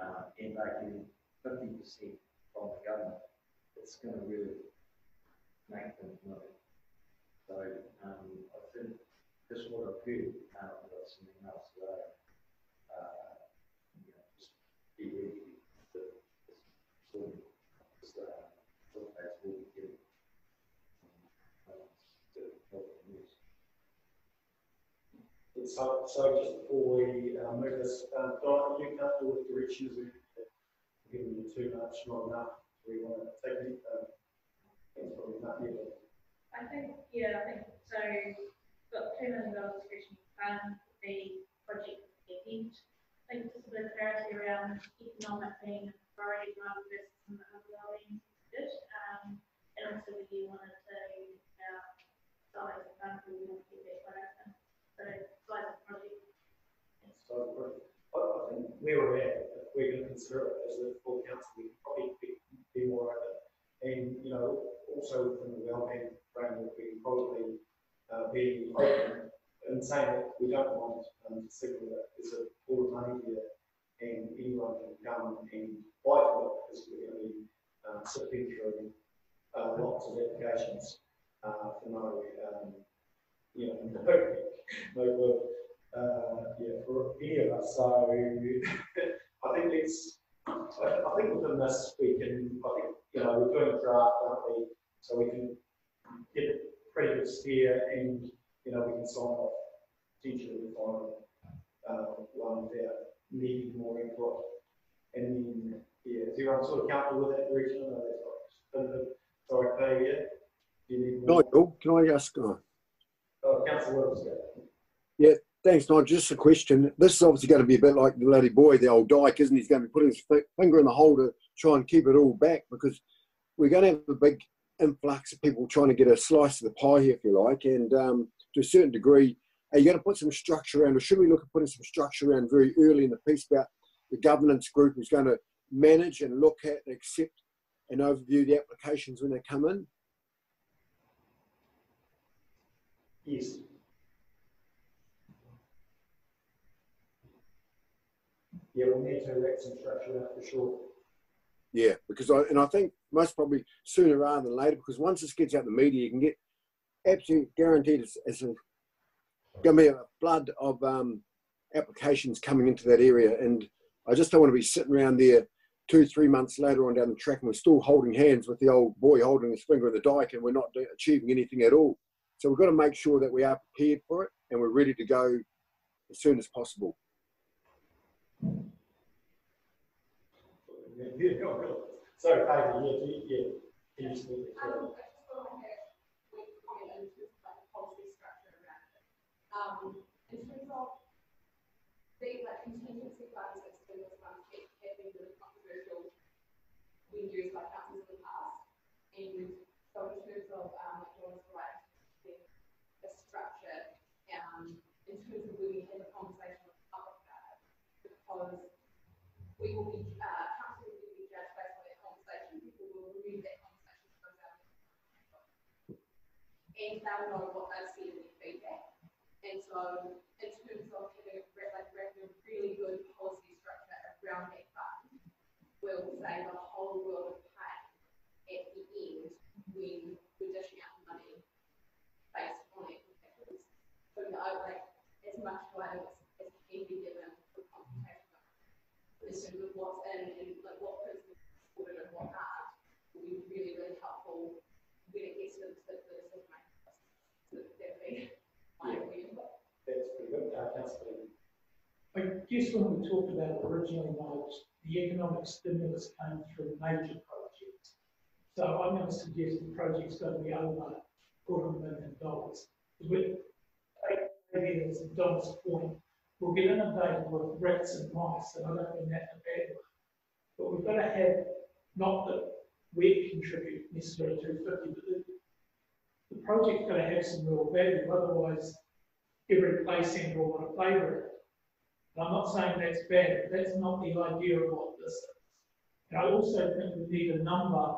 uh, and fifty percent from the government, it's gonna really make things move. So, um, I think just what I've heard, um, got something else today. Uh, you know, just be ready to, to, just, uh, look at what we get. um, to help the news.
So, so just before we uh, move this, um, Don, are you comfortable with directions we've given you too much, not enough? Do we want to take it? Um, it's probably not.
I think, yeah, I think, so, got two million dollars discretionary fund, the project event. I think just a bit of clarity around economic being a priority rather versus some of the other good. Um, and also if you wanted to, uh, size the fund, we want to keep that one open. So size of project.
So, I, I think where we're at, if we're going to consider it as a full council, we probably be, be more open. And, you know, also from the wellbeing framework, we probably, uh, be open and saying that we don't want, um, to signal that there's a pool of money here and anyone can come and for it because we're going to be, um, sifting through, uh, lots of applications, uh, for no, um, you know, no, no uh, yeah, for any of us. So I think it's, I, think within this we can, I you know, we're doing a draft, aren't we? So we can get a pretty good steer and, you know, we can sign off potentially the final uh, one without needing more input. And then, yeah, is everyone sort of comfortable with that direction? I know that's not, yeah? Do you need?
Nigel, can I ask? Uh,
Oh, Councillor Williams,
yeah, thanks, Nigel. Just a question. This is obviously going to be a bit like the bloody boy, the old dyke, isn't he? He's going to be putting his finger in the hole to try and keep it all back because we're going to have a big influx of people trying to get a slice of the pie here, if you like. And um, to a certain degree, are you going to put some structure around, or should we look at putting some structure around very early in the piece about the governance group who's going to manage and look at and accept and overview the applications when they come in?
Yes. Yeah, we'll need to erect some structure for sure.
Yeah, because I and I think most probably sooner rather than later, because once this gets out the media, you can get absolutely guaranteed it's, it's going to be a flood of um, applications coming into that area, and I just don't want to be sitting around there two, three months later on down the track, and we're still holding hands with the old boy holding his finger in the dike, and we're not achieving anything at all. So we've got to make sure that we are prepared for it, and we're ready to go as soon as possible.
Yeah, no, really. Sorry, Heidi, yeah, do you- yeah. Can you speak?
Um, I just want to have a quick comment in terms of like the policy structure around it. Um, in terms of the like contingency funds and stimulus have been really controversial when used by councils in the past. And so in terms of, um, like John's right, the, the structure, um, in terms of when we have a conversation with the public about it, because we will be, uh, council will be judged based on that conversation, people will review that conversation, goes out. And they'll know what they've said in their feedback. And so, in terms of having like, a really good policy structure around that fund, will save a whole world of pain at the end when we're dishing out money based on it. So, know, like, as much time as, can be given for consultation in terms of what's in and like what principles supported and what aren't, will be really, really helpful when it gets to the, to the decision making process. So that'd be my opinion.
Good, uh,
I guess when we talked about originally, Nigel, the economic stimulus came through major projects. So I'm going to suggest the project's going to be over quarter million dollars. With, maybe as Don's point, we'll get inundated with rats and mice, and I don't mean that in a bad way. But we've got to have, not that we contribute necessarily to fifty, but the, the project's got to have some real value, otherwise every play centre will want to play with it. And I'm not saying that's bad, but that's not the idea of what this is. And I also think we need a number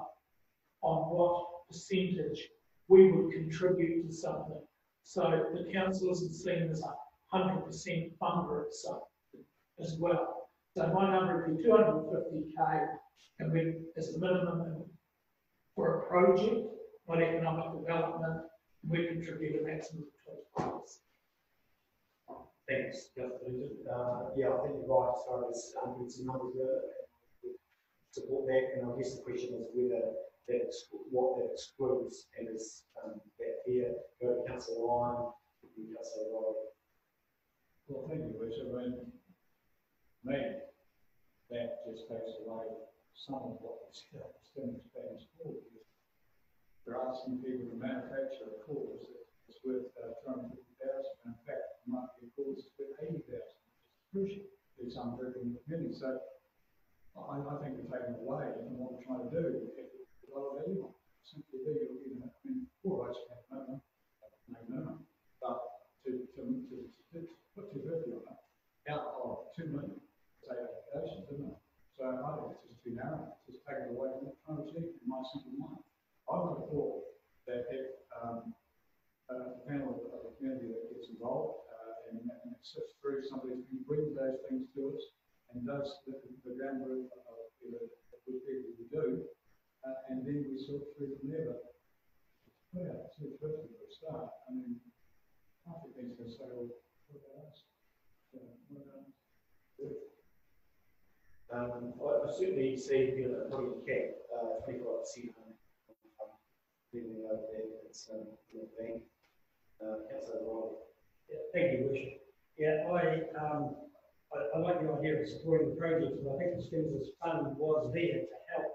on what percentage we would contribute to something. So the council isn't seen as a hundred percent funder itself as well. So my number would be two hundred and we, as a minimum for a project, not economic development, we contribute a maximum of twenty percent.
Thanks, Uh, yeah, I think you're right as far as, um, numbers there. Support that, and I guess the question is whether that, what that excludes, and is, um, that here, go to Councillor Ryan, and Riley.
Well, thank you, Rich. I mean, me, that just takes away some of what the still, still expands for. Are some people who manufacture a cause that is worth uh, hundred fifty thousand, in fact, it might be a cause that's worth eighty thousand, which is crucial to some the community. So I, I think we're taking away from what we're trying to do, it's a lot of anyone, simply be, you know, I mean, all rights have no, no, no, no, but to, to, to, to, to put two fifty on it, out of two million, say applications, isn't it? So I think it's just too narrow, it's just taking away from what we're trying to achieve in my simple mind. I would have thought that if, um, uh, the panel of the community that gets involved, uh, and, and sifts through somebody who brings those things to us and does the, the groundwork of, that we people we do, uh, and then we sort through from there, but yeah, two fifty for start, I mean, I think things can say, well, what about us? So, what about us?
Um, I certainly see, you know, a cap, uh, percent on, on, leaving over there, it's, um, you know.
Thank you, Richard. Yeah, I, um, I, I like the idea of supporting the project, and I think the Stimulus Fund was there to help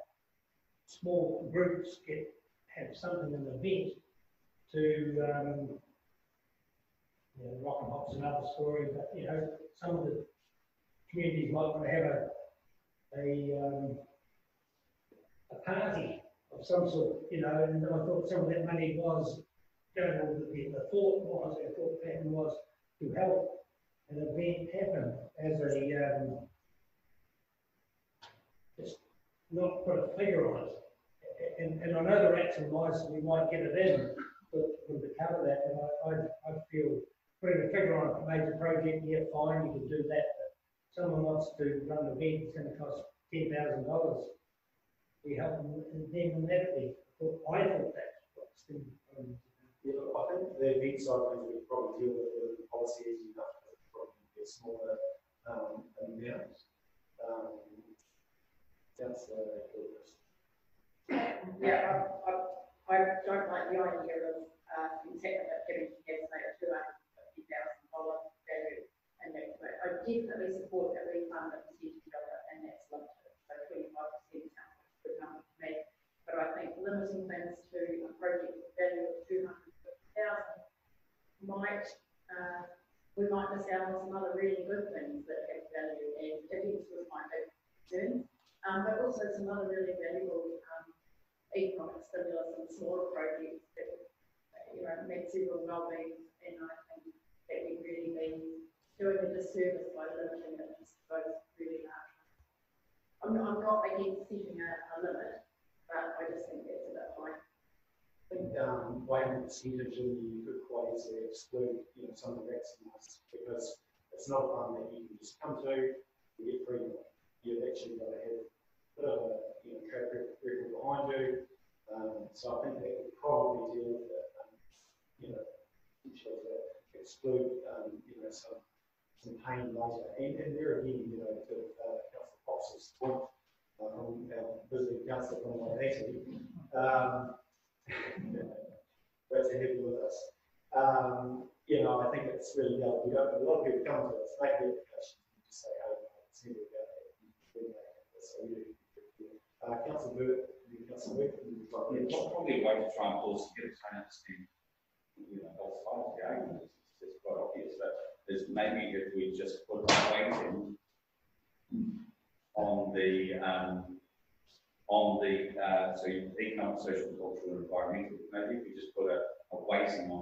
small groups get, have something, an event to, um, you know, Rock and Hop's another story, but, you know, some of the communities might want to have a, a, um, a party of some sort, you know, and I thought some of that money was going the, the thought was, the thought pattern was to help an event happen as a, um, just not put a figure on it. And, and I know the rats and mice, we might get it in, but, to cover that, and I, I, I feel putting a figure on a major project, yeah, fine, you can do that, but someone wants to run an event, it's gonna cost ten thousand dollars. We help them, and then that I thought the, um,
Yeah, I think the event side of things probably deal with the policy easy enough, because it's probably a smaller, um, amount. Um, Councillor Gilchrist.
Yeah, I, I, I don't like the idea of, uh, considering that giving kids like a two hundred fifty thousand dollar value. And I definitely support that we fund a percentage of it, and that's limited, so twenty-five percent sounds like a good number to me. But I think limiting things to a project value of two hundred fifty thousand might, uh, we might miss out on some other really good things that have value, and events was my big concern. Um, but also some other really valuable, um, economic stimulus and smaller projects that, uh, you know, make several well-being, and I think that we really be doing a disservice by limiting it to those really large. ones. I'm not, I'm not against setting a, a limit, but I just think that's a bit high.
I think, um, weighing the percentage in you could quite easily exclude, you know, some of the and because it's not one that you can just come to, you get free, you've actually got to have a bit of a, you know, track record behind you. Um, so I think that would probably deal with it, um, you know, to exclude, um, you know, some, some pain later. And, and there again, you know, to, uh, Councillor Fox's point, uh, from our visiting councillor from Waitangi, um, but to have you with us. Um, you know, I think it's really, uh, we don't, a lot of people come to us, the just say, it's never about that. We. So we do.
Probably a way to try and force to get trying to understand, you know, both sides of the argument, it's, it's quite obvious, but there's maybe if we just put a weighting on the, um, on the, uh, so economic, social, cultural, and environmental, maybe if we just put a, a weighting on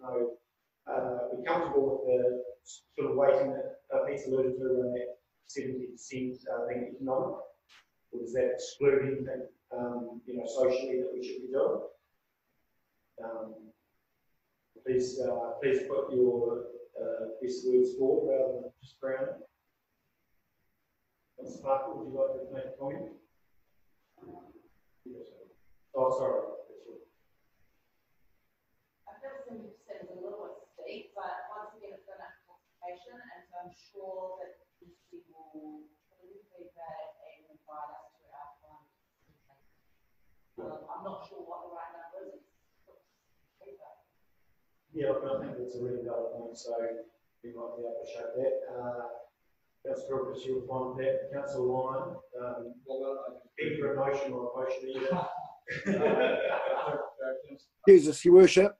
no,
uh, we comfortable with the sort of weighting that, uh, Pete's alluded to around that seventy percent, uh, being economic? Or does that exclude anything, um, you know, socially that we should be doing? Um, please, uh, please put your, uh, best words forward rather than just brown. Parker, would you like to make a comment? Oh, sorry.
I feel seventy percent is a little bit steep, but once again, it's an application, and so I'm sure that these people will really feedback and invite us to our clients. Um, I'm not sure what the right number is. It's-
Yeah, look, I think that's a really valid point, so we might be able to show that. Uh, Councillor Brooks, you respond to that. Councillor Lyon, um, either a motion or a motion either.
Jesus, your worship.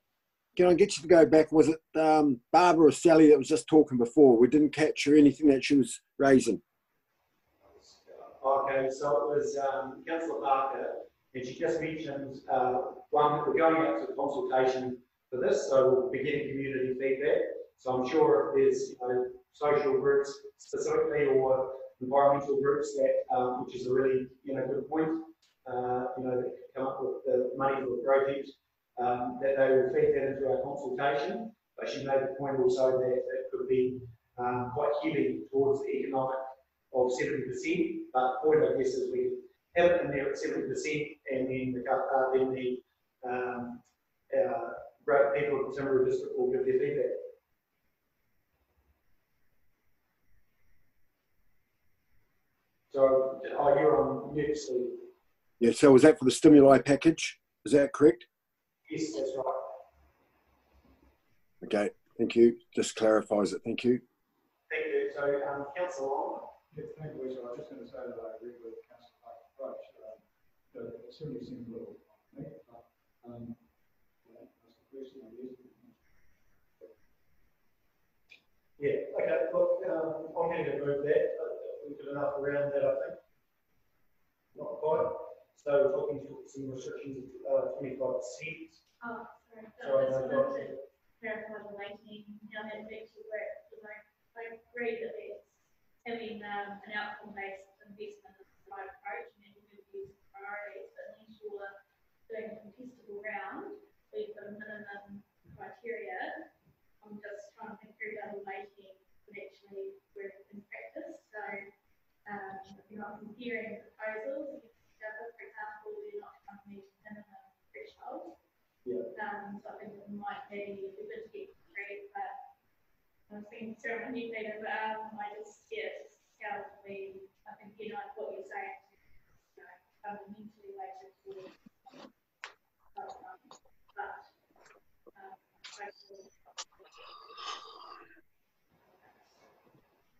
Can I get you to go back? Was it um, Barbara or Sally that was just talking before? We didn't capture anything that she was raising.
Okay, so it was, um, councillor Parker, and she just mentioned, uh, one, that we're going out to consultation for this, so we'll be getting community feedback. So I'm sure if there's, you know, social groups specifically or environmental groups that, um, which is a really, you know, good point, uh, you know, that come up with the money for the project, um, that they will feed that into our consultation. But she made the point also that it could be, um, quite heavy towards the economic of seventy percent. But the point, I guess, is we have it in there at seventy percent and then the, uh, then the, um, uh, great people of the Timaru district will give their feedback. So, oh, you're on mute, Steve.
Yeah, so was that for the stimuli package? Is that correct?
Yes, that's right.
Okay, thank you. Just clarifies it. Thank you.
Thank you. So, um, councillor Long.
Yeah, thank you, Lisa. I was just going to say that I agree with Councillor Parker's approach. Um, that it certainly seems a little, but, um, yeah, that's the question I guess.
Yeah, okay, look, um, I'm going to move that. Uh, We've got enough around that, I think. Not quite. So we're talking to some restrictions of uh, twenty-five percent.
Oh, sorry.
Sorry,
I
no,
just
go
wanted to clarify the lighting, now that back to where, because I, I agree that it's having, um, an outcome-based investment is the right approach and then we use priorities, but unless you're doing a contestable round, we've got a minimum criteria. I'm just trying to think through how the lighting would actually work in practice, so, um, you know, comparing proposals, level, for example, we're not having minimum threshold. Yeah. Um, so I think it might be a good to get great, but I was thinking through new data, but um, I just, yeah, just how we, I think, you know, what you're saying, you know, fundamentally related to but,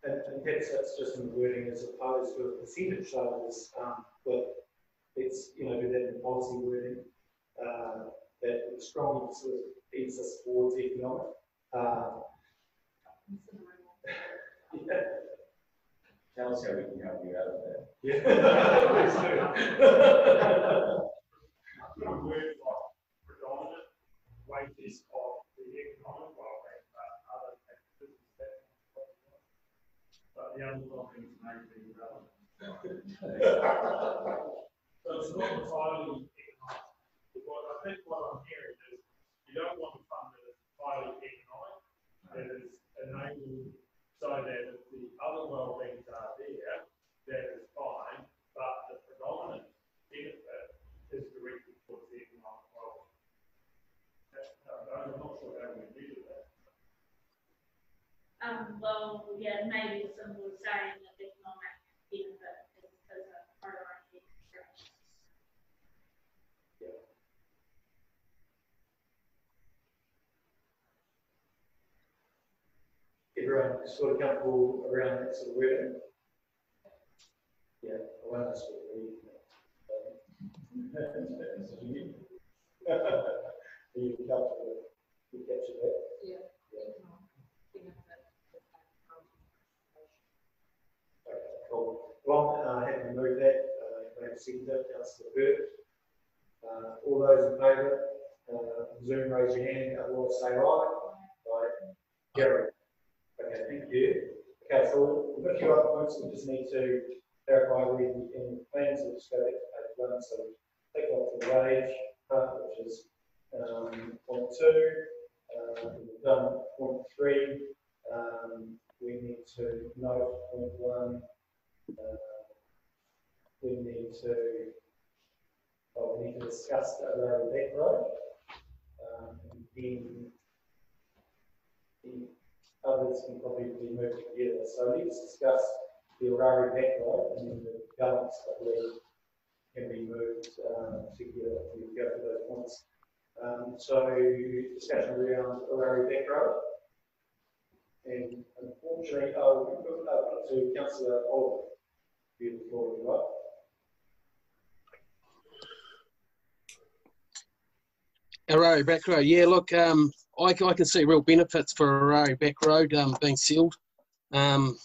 and, and perhaps that's just in the wording as opposed to a percentage, so is um, it's, you know, within the policy wording, uh, that it's strongly sort of emphasis towards economic, uh, yeah.
Tell us how we can help you out of that.
Yeah.
Good word like predominant weightage of the economic well-being, but other factors that. But the underlying may be relevant. So it's not entirely economic. What I think what I'm hearing is you don't want to fund it as highly economic, that is enabled so that if the other well-beings are there, that is fine, but the predominant benefit is directed towards the economic well. I'm not sure how we measure that.
Um, well, yeah, maybe simple saying that the economic benefit is, is a priority.
Everyone sort of comfortable around that sort of wording? Yeah, I won't sort of read. Are you comfortable? You capture that?
Yeah.
Okay, cool. Well, uh, happy to move that, uh, make a second, councillor Burt. Uh, all those in favour, uh, Zoom, raise your hand, otherwise say aye. Aye. Gary. Okay, thank you. Okay, so we've got a few other points, we just need to clarify with in the plans, we'll just go back to page one, so take off the wage part, which is, um, point two. Uh, we've done point three, um, we need to note point one. Uh, We need to, well, we need to discuss the Orari Back Road. Um, then the others can probably be moved together. So let's discuss the Orari Back Road and then the balance that we can be moved um, together. We go through those points. Um, so discussion around Back Road. And unfortunately, I'll put uh, to councillor Oliver. You like.
Orari Back Road, yeah, look, um, I, I can see real benefits for Orari Back Road um, being sealed. Um,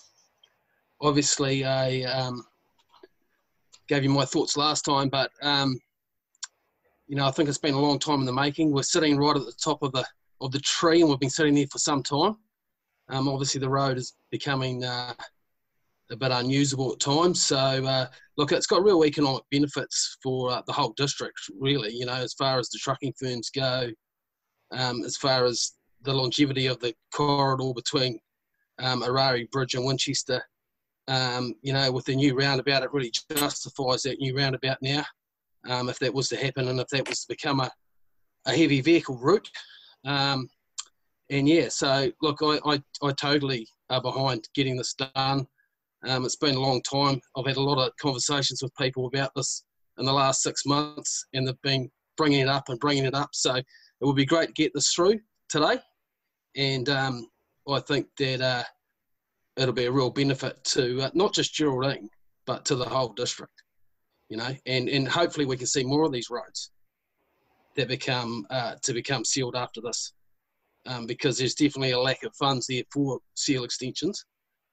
obviously, I um, gave you my thoughts last time, but um, you know, I think it's been a long time in the making. We're sitting right at the top of the of the tree, and we've been sitting there for some time. Um, obviously, the road is becoming uh, a bit unusable at times. So, uh, look, it's got real economic benefits for uh, the whole district, really. You know, as far as the trucking firms go, um, as far as the longevity of the corridor between um, Orari Bridge and Winchester. Um, you know, with the new roundabout, it really justifies that new roundabout now. Um, if that was to happen and if that was to become a, a heavy vehicle route. Um, and yeah, so look, I, I, I totally are behind getting this done. Um, it's been a long time. I've had a lot of conversations with people about this in the last six months, and they've been bringing it up and bringing it up. So it would be great to get this through today, and um, I think that uh, it'll be a real benefit to uh, not just Geraldine, but to the whole district. You know, and and hopefully we can see more of these roads that become uh, to become sealed after this, um, because there's definitely a lack of funds there for seal extensions.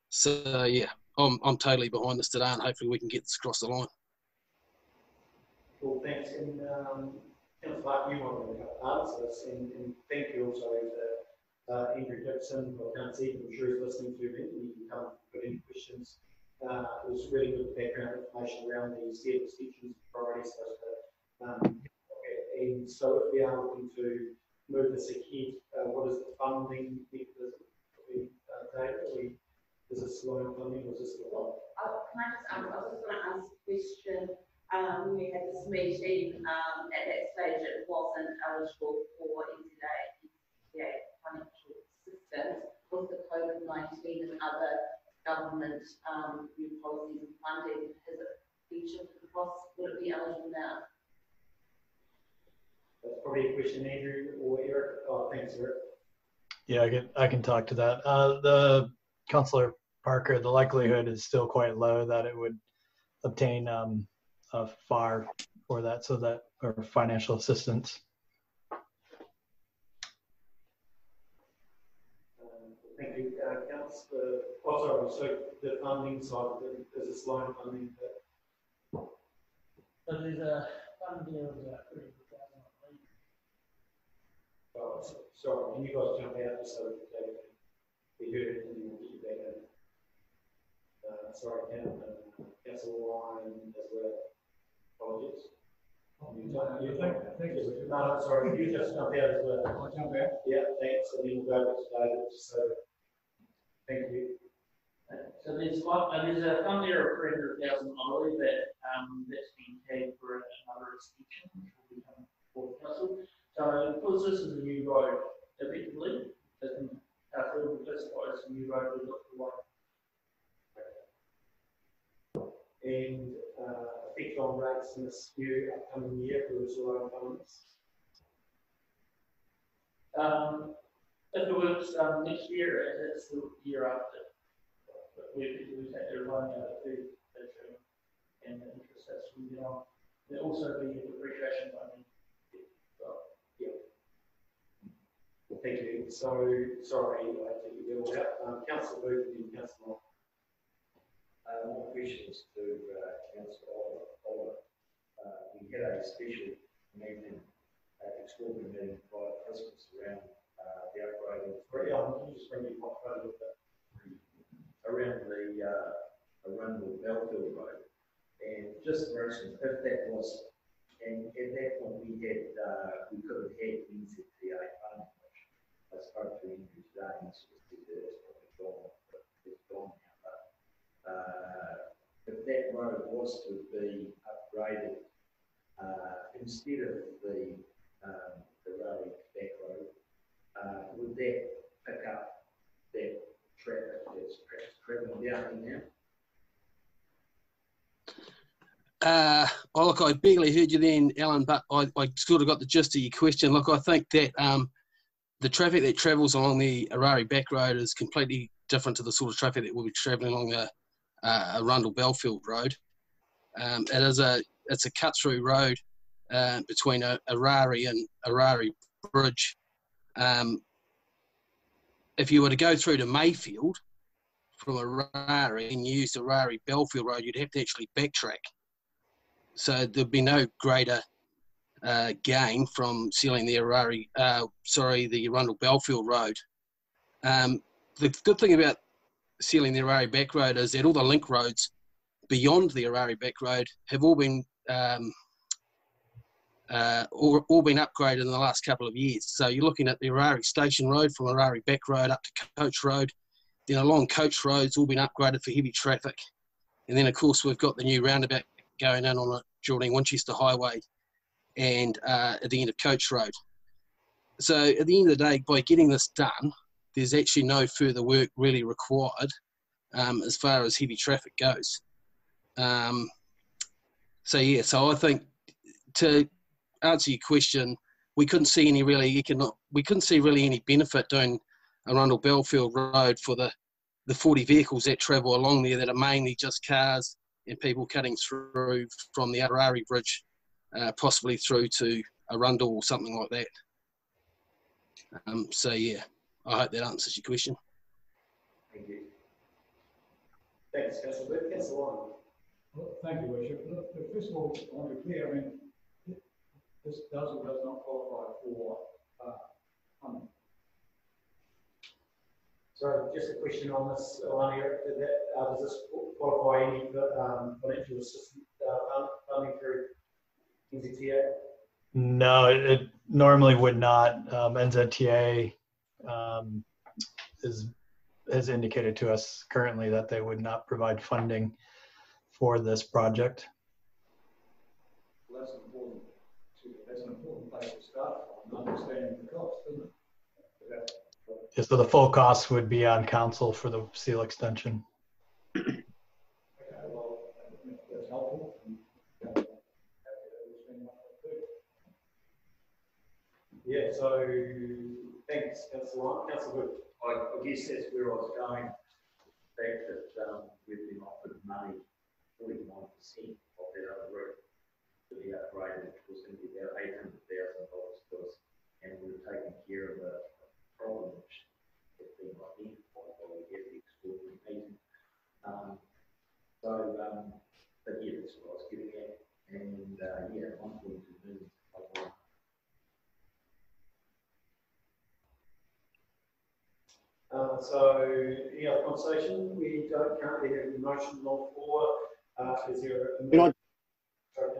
So yeah, I'm I'm totally behind this today, and hopefully we can get this across the line.
Cool, thanks. And, um, Councillor Mark, you want to answer this, and, and thank you also to, uh, Andrew Dixon, who I can't see, but I'm sure he's listening to me, and you can come with any questions. Uh, it was really good background information around the seal extensions priorities, so um, and so if we are looking to move this ahead, uh, what is the funding mechanism? We, uh, is this loan funding, or is this the loan?
Uh, can I just, um, I was just gonna ask a question, um, we had this meeting, um, at that stage, it wasn't eligible for NZA, NZA financial assistance. Was the COVID nineteen and other government, um, new policies and funding, has it been shifted across, would it be eligible now?
That's probably a question, Andrew or Eric. Oh, thanks, Eric.
Yeah, I can, I can talk to that. Uh, the Councillor Parker, the likelihood is still quite low that it would obtain um, a FAR for that, so that, or financial assistance.
Um, Thank you, uh, councillor, oh, sorry, so the funding side of it, is this line funding that
So there's a fund there of about thirty thousand,
Oh, so- sorry, can you guys jump out just so we can take it? We heard it and then we'll get you back in. Uh, sorry, Council, uh, as well. Apologies. You jump.
Thank you.
No, no, sorry, you just jump out as well.
I'll jump out.
Yeah, thanks, and then we'll go back to David, so, thank you.
So there's one, uh, there's a fund there of three hundred thousand, I believe that, um, that's been tagged for another extension, which will be coming for the council. So because this is a new road, effectively, it can, uh, we classify as a new road, we look for one.
And, uh, on rates in this new upcoming year for solar funds.
Um, if it works, um, next year, uh, it's the year after. But we, we take the run out of the, the, and the interest that's we get on. There'll also be a depreciation funding. So,
Thank you. So, sorry, I out. Um, councillor Booth and councillor
Uh, my questions to, uh, councillor Oliver. Uh, we had a special meeting, uh, extraordinary meeting prior to Christmas around, uh, the upgrading.
Sorry, um, can you just bring your microphone a little?
Around the, uh, Arundel Belfield Road. And just instance, if that was, and at that point, we had, uh, we could have had NZTA funding, which I spoke to Andrew today, and he sort of said that it's probably gone, but it's gone now, but, uh, if that road was to be upgraded, uh, instead of the, um, the rally back road, uh, would that pick up that traffic that's travelling down here now?
Uh, oh, look, I barely heard you then, Alan, but I, I sort of got the gist of your question. Look, I think that um, the traffic that travels along the Orari back road is completely different to the sort of traffic that will be travelling along the uh, Arundel Belfield Road. Um, it is a it's a cut through road uh, between Orari and Orari Bridge. Um, if you were to go through to Mayfield from Orari and use Orari Belfield Road, you'd have to actually backtrack. So there'd be no greater uh, gain from sealing the Orari, uh, sorry, the Arundel Belfield Road. Um, the good thing about sealing the Orari Back Road is that all the link roads beyond the Orari Back Road have all been um, uh, all, all been upgraded in the last couple of years. So you're looking at the Orari Station Road from Orari Back Road up to Coach Road. Then along Coach Road's all been upgraded for heavy traffic. And then of course we've got the new roundabout going in on Geraldine Winchester Highway and uh, at the end of Coach Road. So at the end of the day, by getting this done, there's actually no further work really required um, as far as heavy traffic goes. Um, so yeah, so I think to answer your question, we couldn't see any really economic, we couldn't see really any benefit doing Arundel Belfield Road for the the 40 vehicles that travel along there that are mainly just cars and people cutting through from the Orari Bridge, uh, possibly through to Arundel or something like that. Um, so yeah, I hope that answers your question.
Thank you.
Thanks, councillor Booth. Councillor Ryan.
Well, Thank you, Worship. Look, look, First of all, I want to be clear, I mean, this does or does not qualify for, uh, funding.
So just a question on this, one here, did that, uh, does this qualify any, um, financial assistance, uh, funding through NZTA?
No, it, it normally would not. Um, NZTA um, is has indicated to us currently that they would not provide funding for this project.
Well, that's important, that's an important place to start from, understanding the cost, isn't it? Without
Yeah, so the full cost would be on council for the seal extension.
Okay, well, that's helpful. Yeah, so, thanks, councillor Lyon, councillor Wood.
I, guess that's where I was going. The fact that, um, we've been offered money, forty-nine percent of that other roof to be upgraded, which was gonna be about eight hundred thousand dollars to us. And we've taken care of a a problem which has been identified we had the extraordinary meeting. Um, so, um, but yeah, that's what I was getting at. And, uh, yeah, one point two million.
Uh, so, any other conversation? We don't currently have a motion on the floor. Uh, is there? a-
Can I-
Sorry,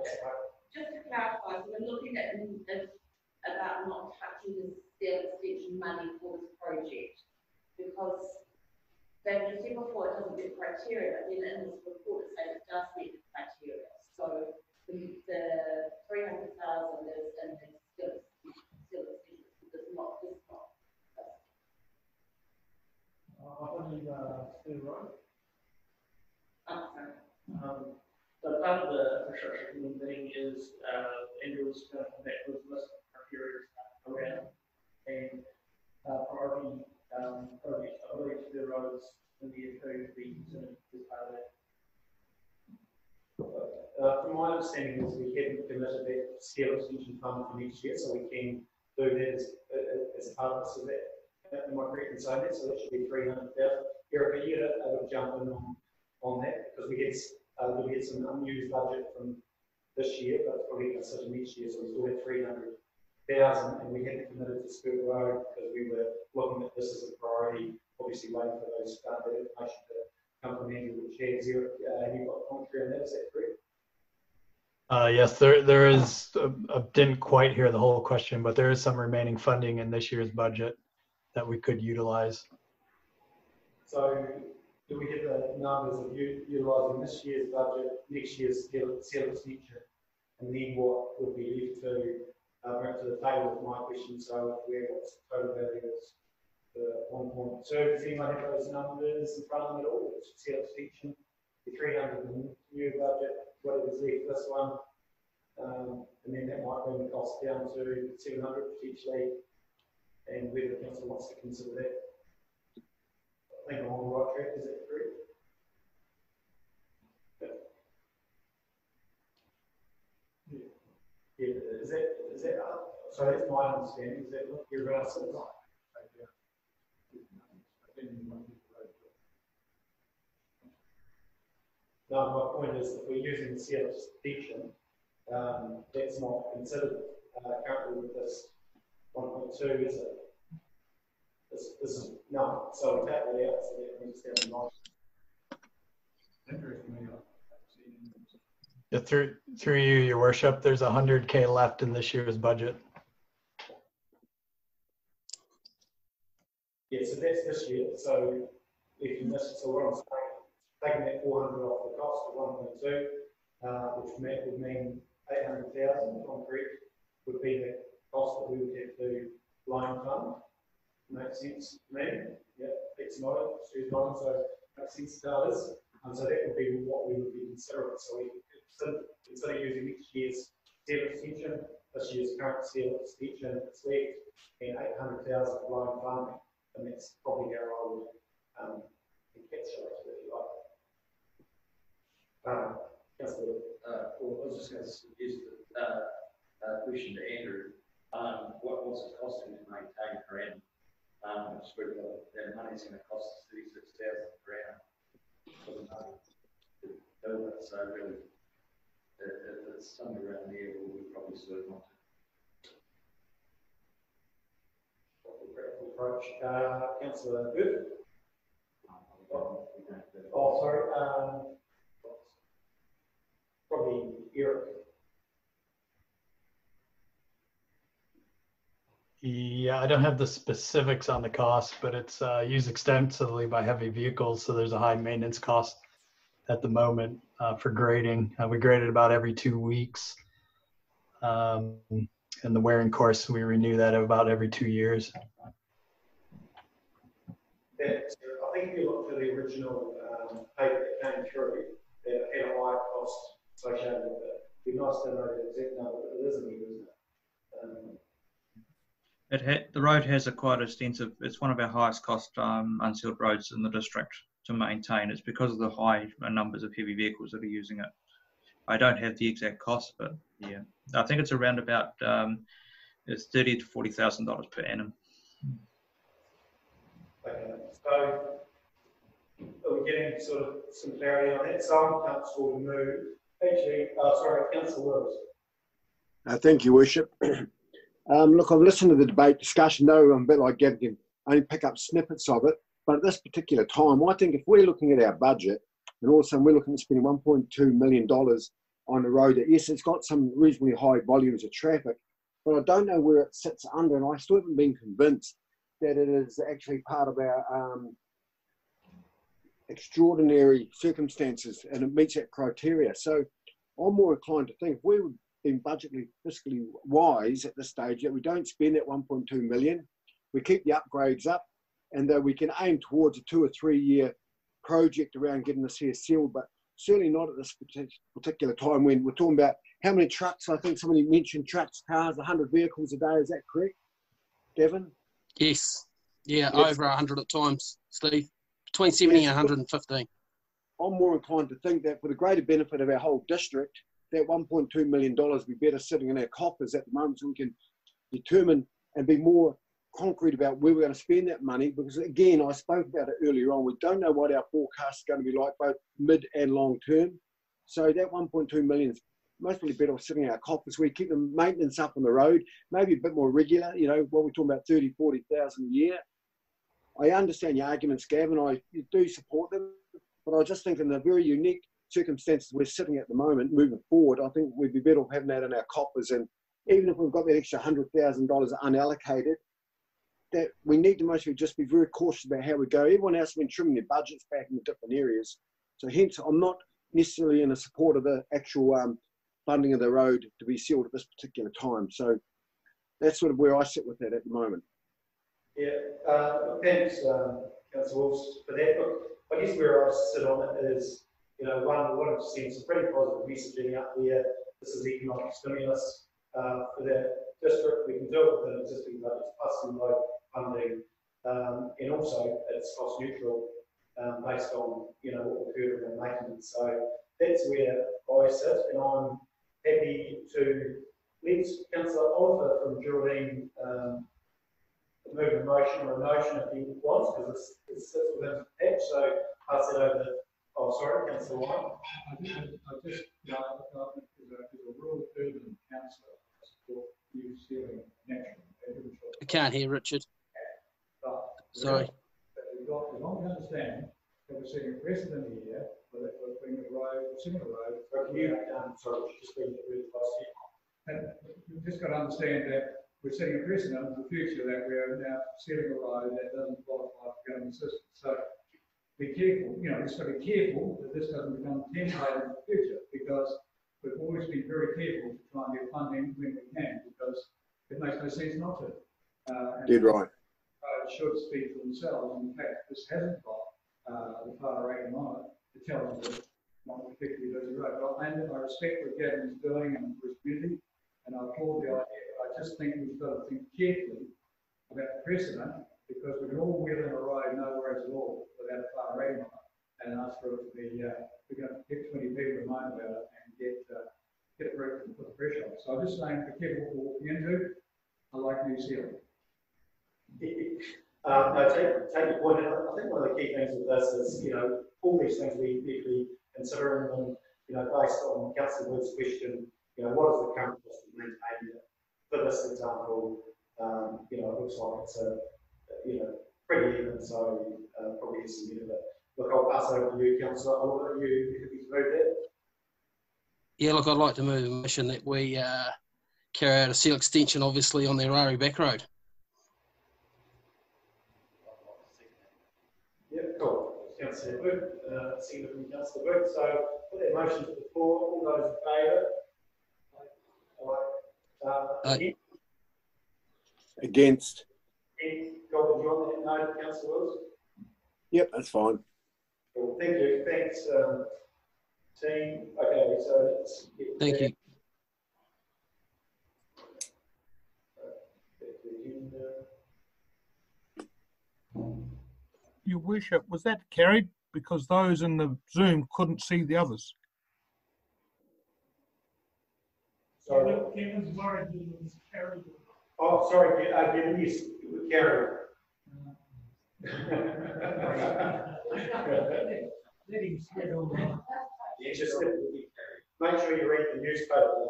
Just to clarify, so we're looking at, at, about not touching the stair extension money for this project. Because they've just said before, it doesn't meet criteria, but then in this report, it says it does meet the criteria. So the, the three hundred thousand is in the still, still extension, does not, does not.
I believe, uh, Stu Road. Um, part of the infrastructure committee meeting is, uh, Andrew was going to come back with list of criteria around. And, uh, priority, um, believe the roads in the two to be considered as of that.
Uh, from my understanding is we haven't committed that scale extension fund for next year, so we can do that as, uh, as part of it, so that, am I correct in saying? So that should be three hundred thousand. Erica, you had a, a jump in on, on that, because we get, uh, we get some unused budget from this year, but it's probably going to sit in next year, so we still hundred thousand, and we hadn't committed to Spirit Road, because we were looking at this as a priority, obviously waiting for those, uh, that information to come from Andrew, which has, Eric, uh, you've got commentary on that, is that correct?
Uh, yes, there, there is, uh, uh, didn't quite hear the whole question, but there is some remaining funding in this year's budget that we could utilize.
So do we get the numbers of utilising this year's budget, next year's seal extension? And then what would be left to, uh, bring to the table with my question, so if we're, what's the total value is the one point two, does anyone have those numbers in front of them at all, It's seal extension? The three hundred new budget, whatever's left this one, um, and then that might bring the cost down to seven hundred potentially. And whether the council wants to consider that. I think I'm on the right track, is that correct? Yeah, is that, is that, uh, so that's my understanding, is that what you're No, my point is that we're using the CLS extension, um, that's not considered, uh, currently with this one point two, is it? This, this is, no, so we take that out, so that brings down the nine.
Yeah, through, through you, your worship, there's a hundred K left in this year's budget.
Yeah, so that's this year, so if you miss it, so what I'm saying, taking that four hundred off the cost of one point two, uh, which may, would mean eight hundred thousand concrete would be the cost that we would have to loan fund. Makes sense to me, yeah, it's not, Stu's not, so makes sense to others. And so that would be what we would be considering, so we consider, consider using next year's seal extension, this year's current seal extension, it's left, and eight hundred thousand loan funding. And that's probably how I would, um, encapsulate it, if you like. Um, councillor,
Uh, well, I was just gonna suggest that, uh, uh, question to Andrew, um, what, was it costing to maintain per annum? Um, it's pretty well, that money's gonna cost us thirty-six thousand per annum. For the money to build it, so really, if, if it's somewhere around there, we'll, we probably sort of want to.
approach, uh, councillor Good?
We to-
Oh, sorry, um, probably Eric.
Yeah, I don't have the specifics on the cost, but it's uh, used extensively by heavy vehicles, so there's a high maintenance cost at the moment uh, for grading. Uh, we grade it about every two weeks. Um, and the wearing course, we renew that about every two years.
that, I think if you look to the original, um, paper that came through, it had a higher cost associated with it. It'd be nice to know the exact number, but it isn't, isn't it? Um,
It ha- the road has a quite extensive, it's one of our highest cost um, unsealed roads in the district to maintain. It's because of the high numbers of heavy vehicles that are using it. I don't have the exact cost, but yeah, I think it's around about um, it's thirty to forty thousand dollars per annum.
Okay, so are we getting sort of some clarity on that? So I'm comfortable to move, actually, uh, sorry, councillor Wills.
Uh, thank you, Worship. Um, look, I've listened to the debate discussion. No, I'm a bit like Gavin, only pick up snippets of it. But at this particular time, I think if we're looking at our budget, and all of a sudden we're looking at spending $1.2 million on a road that, yes, it's got some reasonably high volumes of traffic, but I don't know where it sits under, and I still haven't been convinced that it is actually part of our um, extraordinary circumstances and it meets that criteria. So I'm more inclined to think if we being budgetally fiscally wise at this stage that we don't spend that 1.2 million, we keep the upgrades up, and that we can aim towards a two or three year project around getting this here sealed, but certainly not at this particular time when we're talking about how many trucks. I think somebody mentioned trucks, cars, 100 vehicles a day. Is that correct, Devon?
Yes. Yeah,
Yes.
over 100 at times, Steve. Between 70 and 115.
I'm more inclined to think that for the greater benefit of our whole district, that 1.2 million dollars be better sitting in our coffers at the moment, so we can determine and be more concrete about where we're going to spend that money. Because again, I spoke about it earlier on. We don't know what our forecast is going to be like, both mid and long term. So that 1.2 million is mostly better off sitting in our coffers. We keep the maintenance up on the road, maybe a bit more regular. You know, what we're talking about 30, 40,000 a year. I understand your arguments, Gavin. I do support them, but I just think in the very unique circumstances we're sitting at the moment, moving forward, I think we'd be better off having that in our coffers. And even if we've got that extra hundred thousand dollars unallocated, that we need to mostly just be very cautious about how we go. Everyone else has been trimming their budgets back in the different areas, so hence I'm not necessarily in a support of the actual um, funding of the road to be sealed at this particular time. So that's sort of where I sit with that at the moment.
Yeah, uh, thanks, um, councillor Wills, for that. Look, I guess where I sit on it is, you know, one, want to send some pretty positive messaging out there. This is economic stimulus uh, for the district. We can do it within existing budgets plus some low funding, um, and also it's cost neutral um, based on you know what we've heard around maintenance. So that's where I sit, and I'm happy to let Councillor Oliver from Geraldine um, move a motion or a motion if he wants, because it sits within that. So pass it over. To, oh, sorry, Councillor White.
I just, I just, you I think as a, as a rural urban councillor, I support you sealing natural.
I can't hear Richard. Sorry.
But we've got, as long as we understand that we're setting a precedent here, for that we're putting a road, a similar road.
Can you, um, sorry, just bring it really close here.
And we've just got to understand that we're setting a precedent in the future that we're now sealing a road that doesn't qualify for government assistance. So be careful, you know, we've got to be careful that this doesn't become template in the future because we've always been very careful to try and get funding when we can because it makes no sense not to. Uh, and
Dead right.
uh, should speak for themselves. In fact, this hasn't got uh, the FAR rating on it to tell them that not particularly busy road. But I, I respect what Gavin's doing and for his community, and I applaud the idea. But I just think we've got to think carefully about the precedent because we can all wheel in a road no worries at all without a FAR rating on it and ask for it to be, uh, we're going to get 20 people to moan about it and get, uh, get it broken and put the pressure on. So I'm just saying, be careful what we're walking into. I like New Zealand.
Um, no, take, take your point. And I think one of the key things with this is, you know, all these things we need to be considering them, you know, based on Councillor Wood's question, you know, what is the current cost of maintaining it? For this example, um, you know, it looks like it's a, you know, pretty even, so uh, probably estimate it. Look, I'll pass over to you, Councillor Oliver. Are you happy to move that?
Yeah, look, I'd like to move a motion that we uh, carry out a seal extension, obviously, on the Orari Back Road.
Yeah, cool. Councillor Wood, uh, second from Councillor Wood. So put that motion to the floor. All those in favour? All right. Uh,
Aye.
Against.
Any, Gold, you want that note, Councillor Wills?
Yep, that's fine.
Cool, thank you, thanks, um, team. Okay, so let's get.
Thank
back
you.
to the agenda.
Your worship, was that carried? Because those in the Zoom couldn't see the others.
Sorry.
Kevin's worried that it was carried.
Oh, sorry, Ge- uh, Gideon, yes, Gary.
Let him sit on that.
You just, make sure you read the newspaper.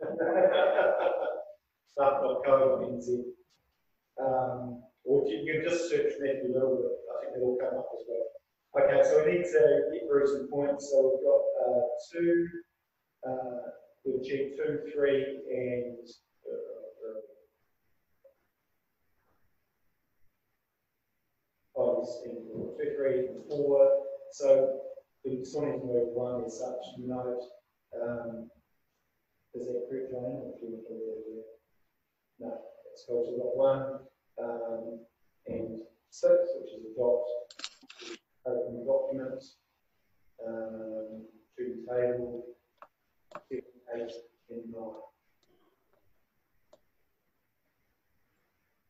Stuff.co.nz. Um, or you can just search Matthew Little, I think it'll come up as well. Okay, so we need to get through some points, so we've got, uh, two, uh, we've achieved two, three, and, uh, five, two, three, and four, so we just wanted to move one as such, note, um, is that correct, do? No, cool, so we've got one, um, and six, which is adopt, open document, um, to table, seven, eight, and nine.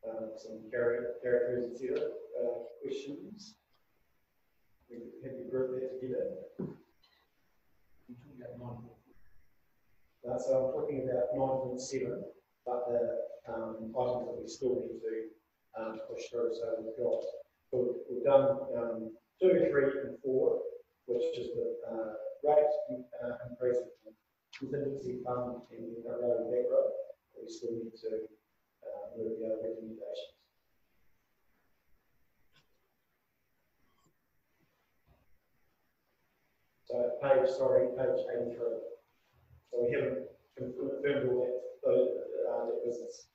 Uh, some char- characters here, uh, questions? We have the group there together. Uh, so I'm talking about nine point seven, but the, um, items that we still need to, um, push through, so we've got, we've, we've done, um, two, three, and four, which is the, uh, rate, uh, increase contingency fund and the road back road, we still need to, uh, move the other recommendations. So page, sorry, page eighty-three. So we haven't confirmed all that, those, uh, that business.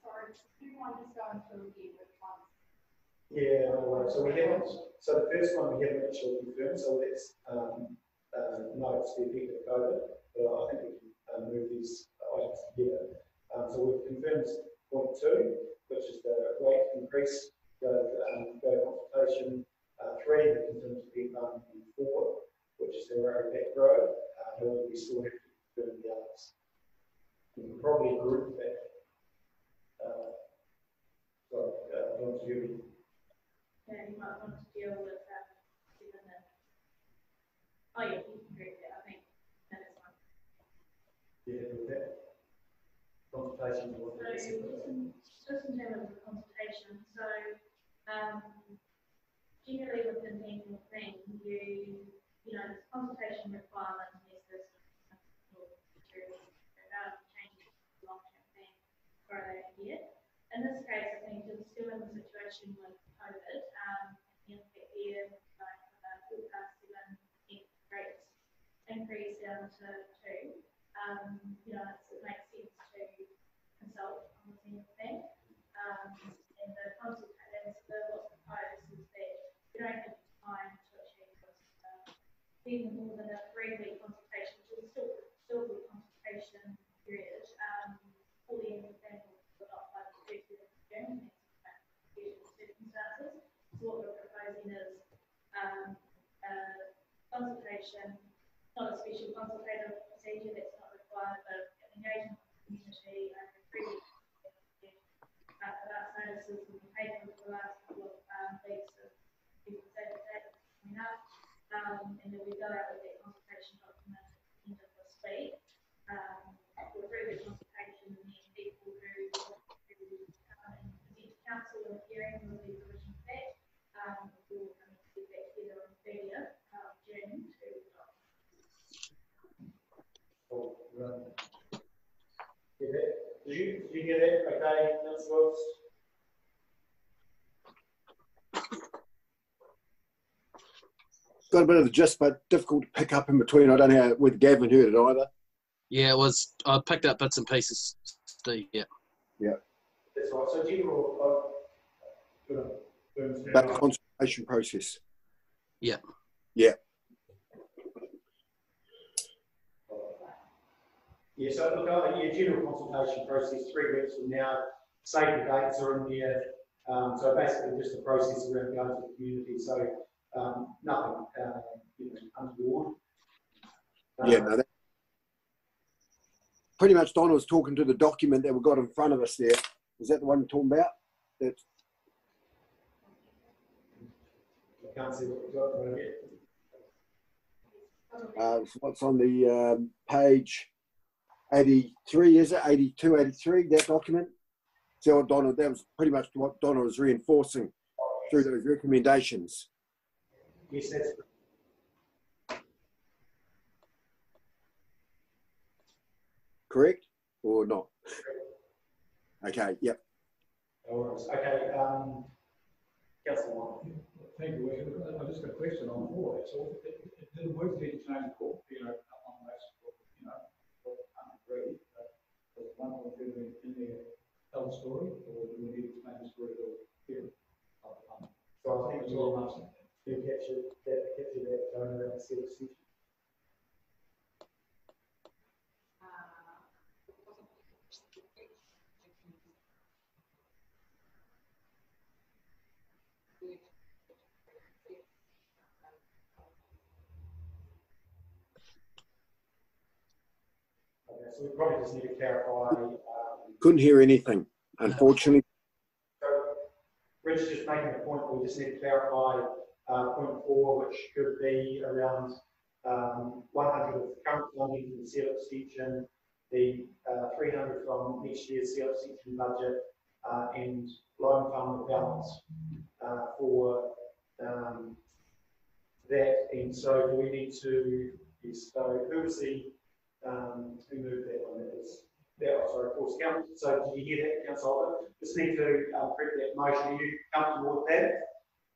Sorry, do you want to just go into review which?
Yeah, no so we haven't, so the first one we haven't actually confirmed, so let's, um, uh, notes the effect of COVID, but I think we can, um, move these items together. Um, so we've confirmed point two, which is the rate increase, go, um, consultation, uh, three, the contingency fund, and four, which is the road back road, however, we still have to confirm the others. We can probably group that. Uh, so, uh, John, you
Yeah, you might want to deal with, um, given that. Oh, yeah, you can with it, I think, that is one.
Yeah, with that. Consultation.
So, just in, just in terms of consultation, so, um, generally within the thing, you, you know, there's consultation requirement, there's this, um, changes to long-term thing for that year. In this case, I think it's still in the situation with COVID, um, in the year, like, uh, forecast seven rates increase down to two. Um, you know, it makes sense to consult on the same thing. Um, and the consultation, so what's proposed is that you don't have time to achieve this, uh, even more than a three-week consultation, which is still, still a consultation period, um, for the end of April, but not by the circumstances. So what we're proposing is, um, uh, consultation, not a special consultative procedure that's not required, but an engagement with the community three weeks. Uh, notices in the paper for the last couple of, um, weeks of people say that coming up. Um, and then we go out with that consultation document at the end of this week. Um, we'll through the consultation and then people who, who come and present to council and hearing will be provision for that. Um, we'll come and get back together on thirtieth of June to adopt.
Oh, right. Get that? Did you, did you get that? Okay, that's what's.
Got a bit of the gist, but difficult to pick up in between. I don't know how- whether Gavin heard it either.
Yeah, it was, I picked up bits and pieces, Steve, yeah.
Yeah.
That's right, so general, uh, good, good.
About the consultation process.
Yeah.
Yeah.
Yeah, so look, uh, yeah, general consultation process, three weeks from now, save the dates are in there. Um, so basically just the process around going to the community, so, um, nothing, uh, you know, untoward.
Yeah,
Um,
no, that, pretty much Donna was talking to the document that we got in front of us there. Is that the one you're talking about? That,
I can't see what we've got right here.
uh, what's on the um, page 83, is it? 82, 83, that document? So Donna, that was pretty much what Donna was reinforcing through those recommendations.
Yes, that's,
Correct or not? Okay, yep.
Okay, um, councillor
Thank you, I I just got a question on four, that's all. It, it, it was the change court, you know, on that, you know, for, um, agree, but there's one more thing in, in there, tell the story, or do we need to explain the story to here?
So I think
it's all I'm asking.
That, that, going around the civil section. Okay, so we probably just need to clarify, um,
Couldn't hear anything, unfortunately.
So, Rich just making a point, we just need to clarify, uh, point four, which could be around, um, one hundred of current funding for the seal extension, the, uh, three hundred from next year's seal extension budget, uh, and loan fund balance, uh, for, um, that, and so do we need to, yes, so who was the, um, who moved that one, it was, that was, sorry, course, council, so did you hear that, councillor? Just need to, um, correct that motion, are you comfortable with that?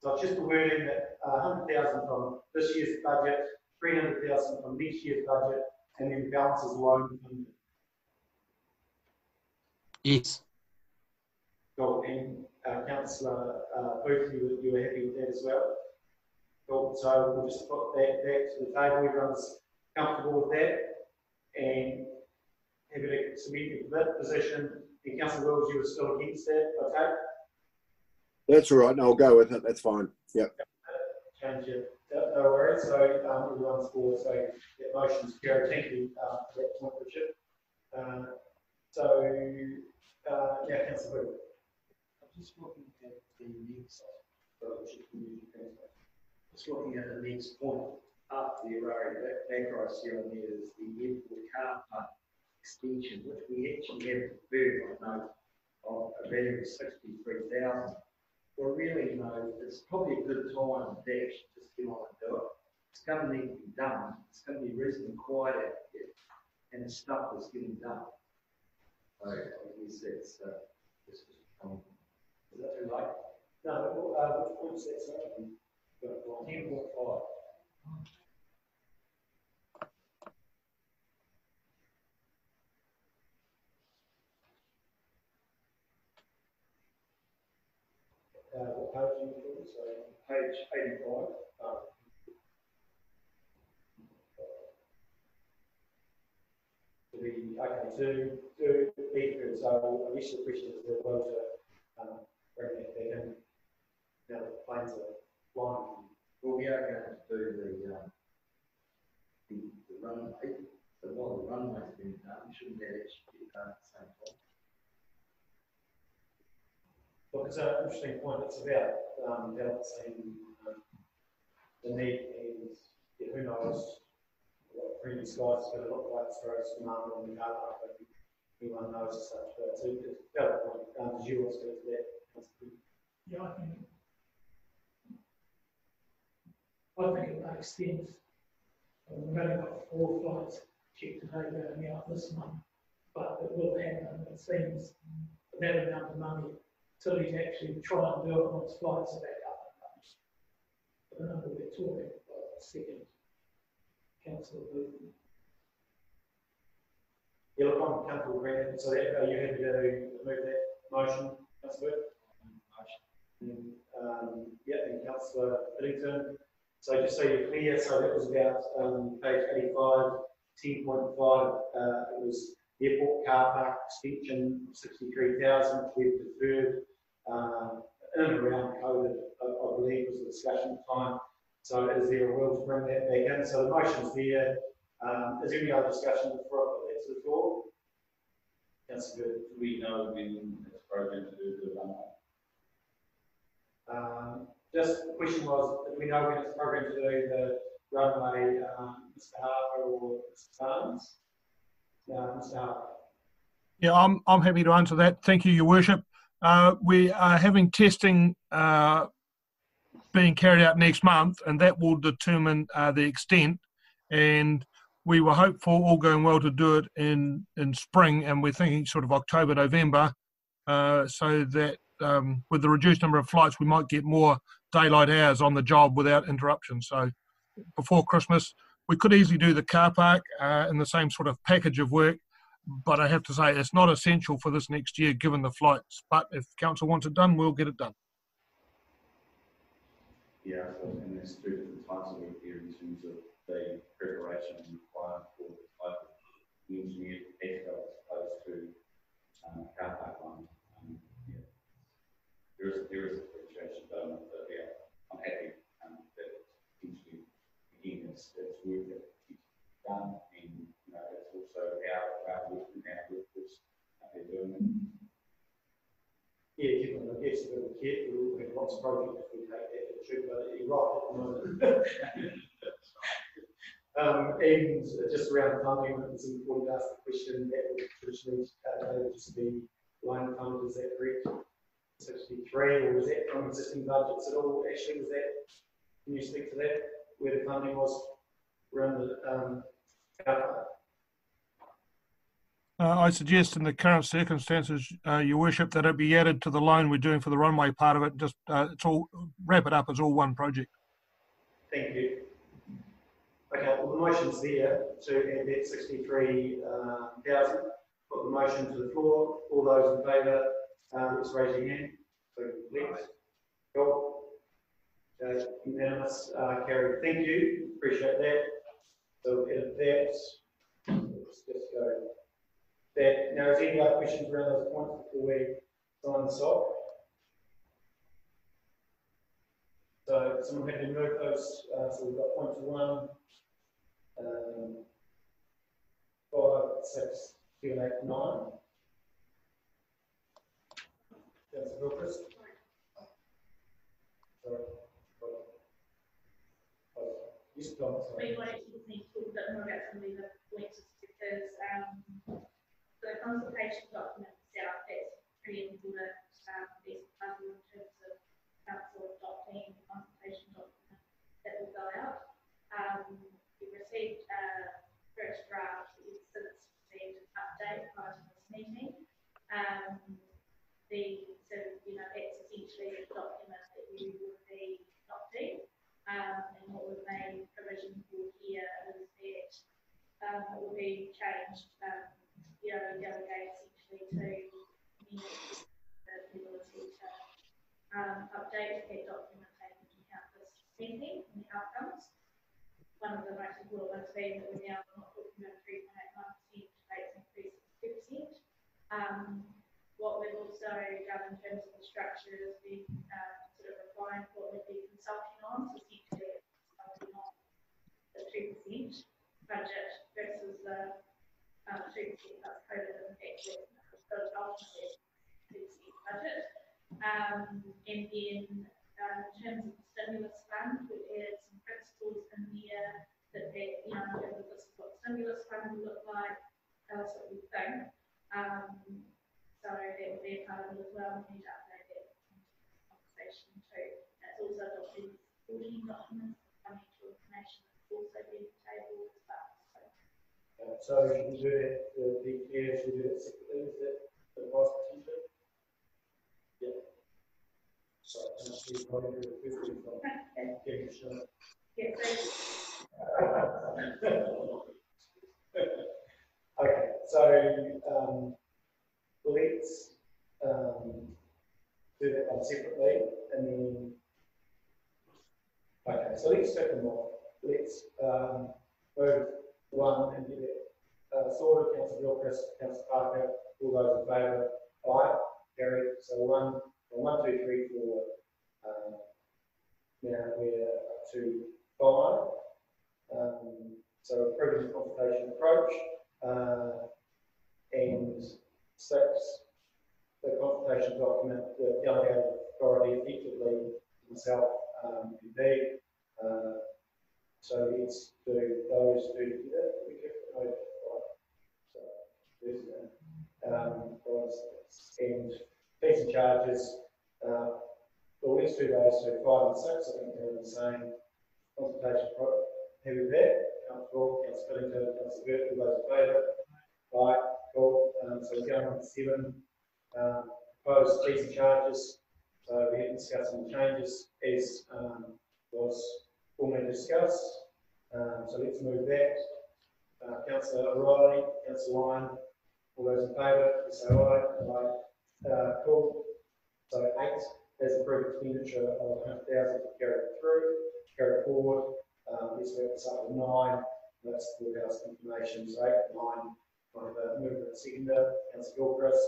So it's just the wording that, a hundred thousand from this year's budget, three hundred thousand from next year's budget, and then balance is loan funded.
Yes.
Cool, and, uh, councillor, uh, Booth, you were, you were happy with that as well? Cool, so we'll just put that, that to the table, everyone's comfortable with that? And happy to submit that position, and councillor Wills, you were still against that, okay?
That's all right. No, I'll go with it. That's fine. Yep.
Change it. No, worries. So um, everyone's for so that motion's carried. Thank you um, for that point, Richard. Uh, so uh, yeah, Councillor Wood.
I'm just looking at the next. Just looking at the next point up the road, that back I see on there is the airport car park extension, which we actually have a bird, I know, of a value of 63000 well, really know it's probably a good time to dash, just get on and do it. It's going to need to be done. It's going to be reasonably quiet out here, and the stuff is getting done. So, like you said, so this is um, Is that too late?
No, uh, which
point
is that? 10.5. at, sorry?
Page eighty-five.
Uh, To be, okay, to, to be so I guess the they're well to, um, that back in. Now the planes are flying.
Well, we are going to do the, um, the, the runway, but while the runway's been done, shouldn't that actually be done at the same time?
Look, it's an interesting point, it's about, um, balancing, um, the need and, yeah, who knows what previous guys are gonna look like as far as on the park, but anyone knows as such, but it's a, valid point, um, did you want to speak to that?
Yeah, I think. I think it sense. Uh, We've only got four flights checked today going out this month, but it will happen, it seems, that amount of money, till he's actually trying to do it once flights so back up. and running. I don't know, we're talking about a second. Councillor Booth.
Yeah, look, I'm comfortable with that, so that, are you happy to move that motion, councillor Booth? And, Um, yeah, and councillor Piddington, so just so you're clear, so that was about, um, page eighty-five, ten point five, uh, it was airport car park extension, sixty-three thousand, we've deferred, um, in and around COVID, I, I believe was the discussion time. So is there a will to bring that back in? So the motion's there. Um, is there any other discussion before I put that to the floor? Councillor Burt.
Do we know when it's programmed to do the runway?
Um, just the question was, do we know when it's programmed to do the runway, um, Mr. Harper or Mr. Barnes? No, Mr. Harper.
Yeah, I'm, I'm happy to answer that. Thank you, Your Worship. Uh, we are having testing uh, being carried out next month, and that will determine uh, the extent. And we were hopeful, all going well, to do it in, in spring, and we're thinking sort of October, November, uh, so that um, with the reduced number of flights, we might get more daylight hours on the job without interruption. So before Christmas, we could easily do the car park uh, in the same sort of package of work, but I have to say it's not essential for this next year given the flights. But if council wants it done, we'll get it done.
Yeah, so, and there's two different types of work here in terms of the preparation required for the type of engineered expo as opposed to um, car park one. Um, yeah. There is, there is appreciation done, but yeah, I'm happy um, that essentially, again, it's, it's work that done know, it's also our, our work and our workforce out there doing it.
Yeah. I guess we'll be careful. We have lots of projects we take that but you're right at the moment. Um, and just around funding, it's important to ask the question that would traditionally, uh, just be line funded, is that correct? Sixty-three, or was that from existing budgets at all? Actually, was that, can you speak to that, where the funding was around the, um?
Uh, I suggest in the current circumstances, uh, Your Worship, that it be added to the loan we're doing for the runway part of it. Just uh, it's all wrap it up as all one project.
Thank you. Okay, well, the motion's there to add that sixty-three uh. Put the motion to the floor. All those in favour, um, let's raise your hand. So, Lex, Joel, okay, unanimous, uh, carried. Thank you, appreciate that. So, edit that. Let's just go. That, now, is there any other questions around those points before we sign this off? So, someone had to move those, uh, so we've got point to one, um, five, six, seven, eight, nine. Councillor Gilchrist? Sorry. Yes, John, sorry.
We wanted to talk a bit more about some of other points because, um, the consultation document itself, that's pretty important, um, of puzzle in terms of council adopting the consultation document that will go out. Um, we received a first draft, we've since received an update prior to this meeting. Um, the, so, you know, it's essentially the document that you would be adopting. Um, and what we've made provision for here is that, um, it will be changed, um, you know, delegate essentially to me, the ability to, um, update that document taking into account this meeting and the outcomes. One of the most important ones being that we're now not talking about three point eight nine percent rates increase two percent. Um, what we've also done in terms of the structure is we, um, sort of refined what we'd be consulting on, so essentially consulting on the two percent budget versus the, um, percent plus COVID and the ultimate two percent budget. Um, and then, um, in terms of the stimulus fund, we added some principles in there that they, you know, this is what stimulus fund will look like, tell us what we think. Um, so that will be a part of it as well, we need to update that conversation too. That's also adopted supporting documents, financial information that's also being tabled as well, so.
Uh, So you can do it, the, the, should we do it separately, is that the advice potentially? Yeah. So, I'm just going to do it quickly from Kevin Schiller.
Yeah,
Okay, so, um, let's, um, do that one separately, and then, okay, so let's take them off. Let's, um, move one and get it, uh, sorted, councillor Gilchrist, councillor Parker, all those in favour, aye, carried. So one, well, one, two, three, four, um, now we're up to five. Um, so approving the consultation approach, uh, and six, the consultation document, the delegated authority effectively himself, um, be, uh, so it's do those who, yeah, we get the note, right? So, there's, uh, um, was, and fees and charges, uh, well, let's do those, so five and six, I think they're the same consultation pro, have you there? Councillor, Councillor Piddington, Councillor Burt, all those in favour? Right, cool, um, so we're going on to seven, um, proposed fees and charges, so we had discussed some changes as, um, was formally discussed. Um, so let's move that. Uh, Councillor O'Reilly, Councillor Lyon, all those in favour, please say aye. Aye. Uh, cool. So eight, as approved expenditure of hundred thousand to carry it through, carry forward. Um, this up to nine. That's the courthouse information. So eight, nine, I have a mover seconder, Councillor Gilchrist,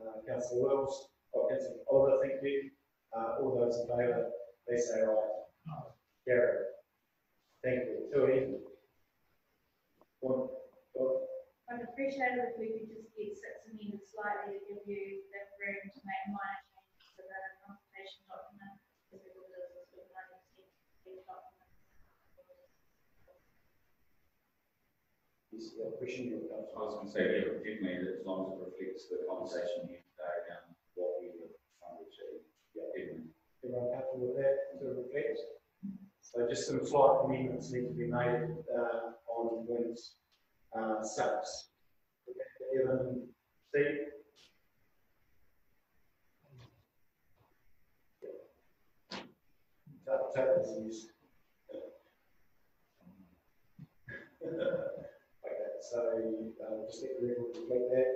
uh, Councillor Wills, or Councillor Oliver, thank you. Uh, all those in favour, please say aye. Carry. Thank you. Two easy. One, one.
I'd appreciate it if we could just get six amended slightly to give you that room to make minor changes to the consultation document. Because it was a sort of like a six document.
Yes, you have a question, you I was going to say, yeah, definitely, as long as it reflects the conversation here today and what we were trying to achieve. Yeah, definitely.
Everyone comfortable with that to reflect? So just some slight amendments need to be made uh, on point uh, six. Evan, Steve? Tap, tap is used. Okay, so uh, just let the record reflect that.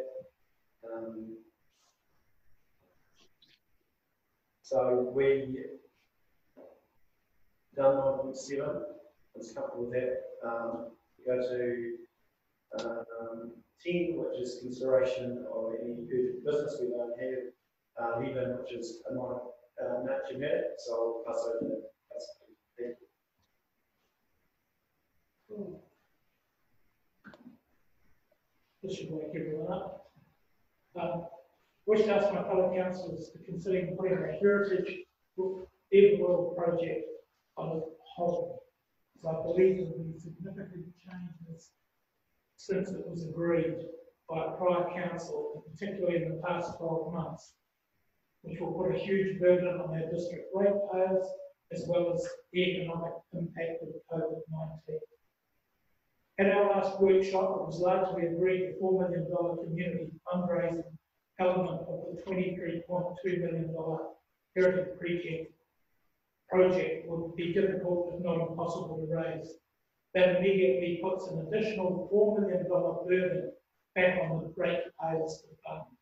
Um, So we done nine point seven, let's comfortable with that. Um, go to um, ten, which is consideration of any urgent business we don't have. Uh, eleven, which is a non, uh, so I'll pass over to Councillor. Thank you.
This should wake everyone up. Um, wish to ask my fellow councillors to consider putting a heritage Eden World project on hold. So I believe there will be significant changes since it was agreed by prior council, particularly in the past 12 months, which will put a huge burden on their district ratepayers as well as the economic impact of COVID-19. At our last workshop, it was largely agreed the $4 million community fundraising element of the $23.2 million heritage project project would be difficult, if not impossible, to raise. That immediately puts an additional $4 million burden back on the ratepayers to fund.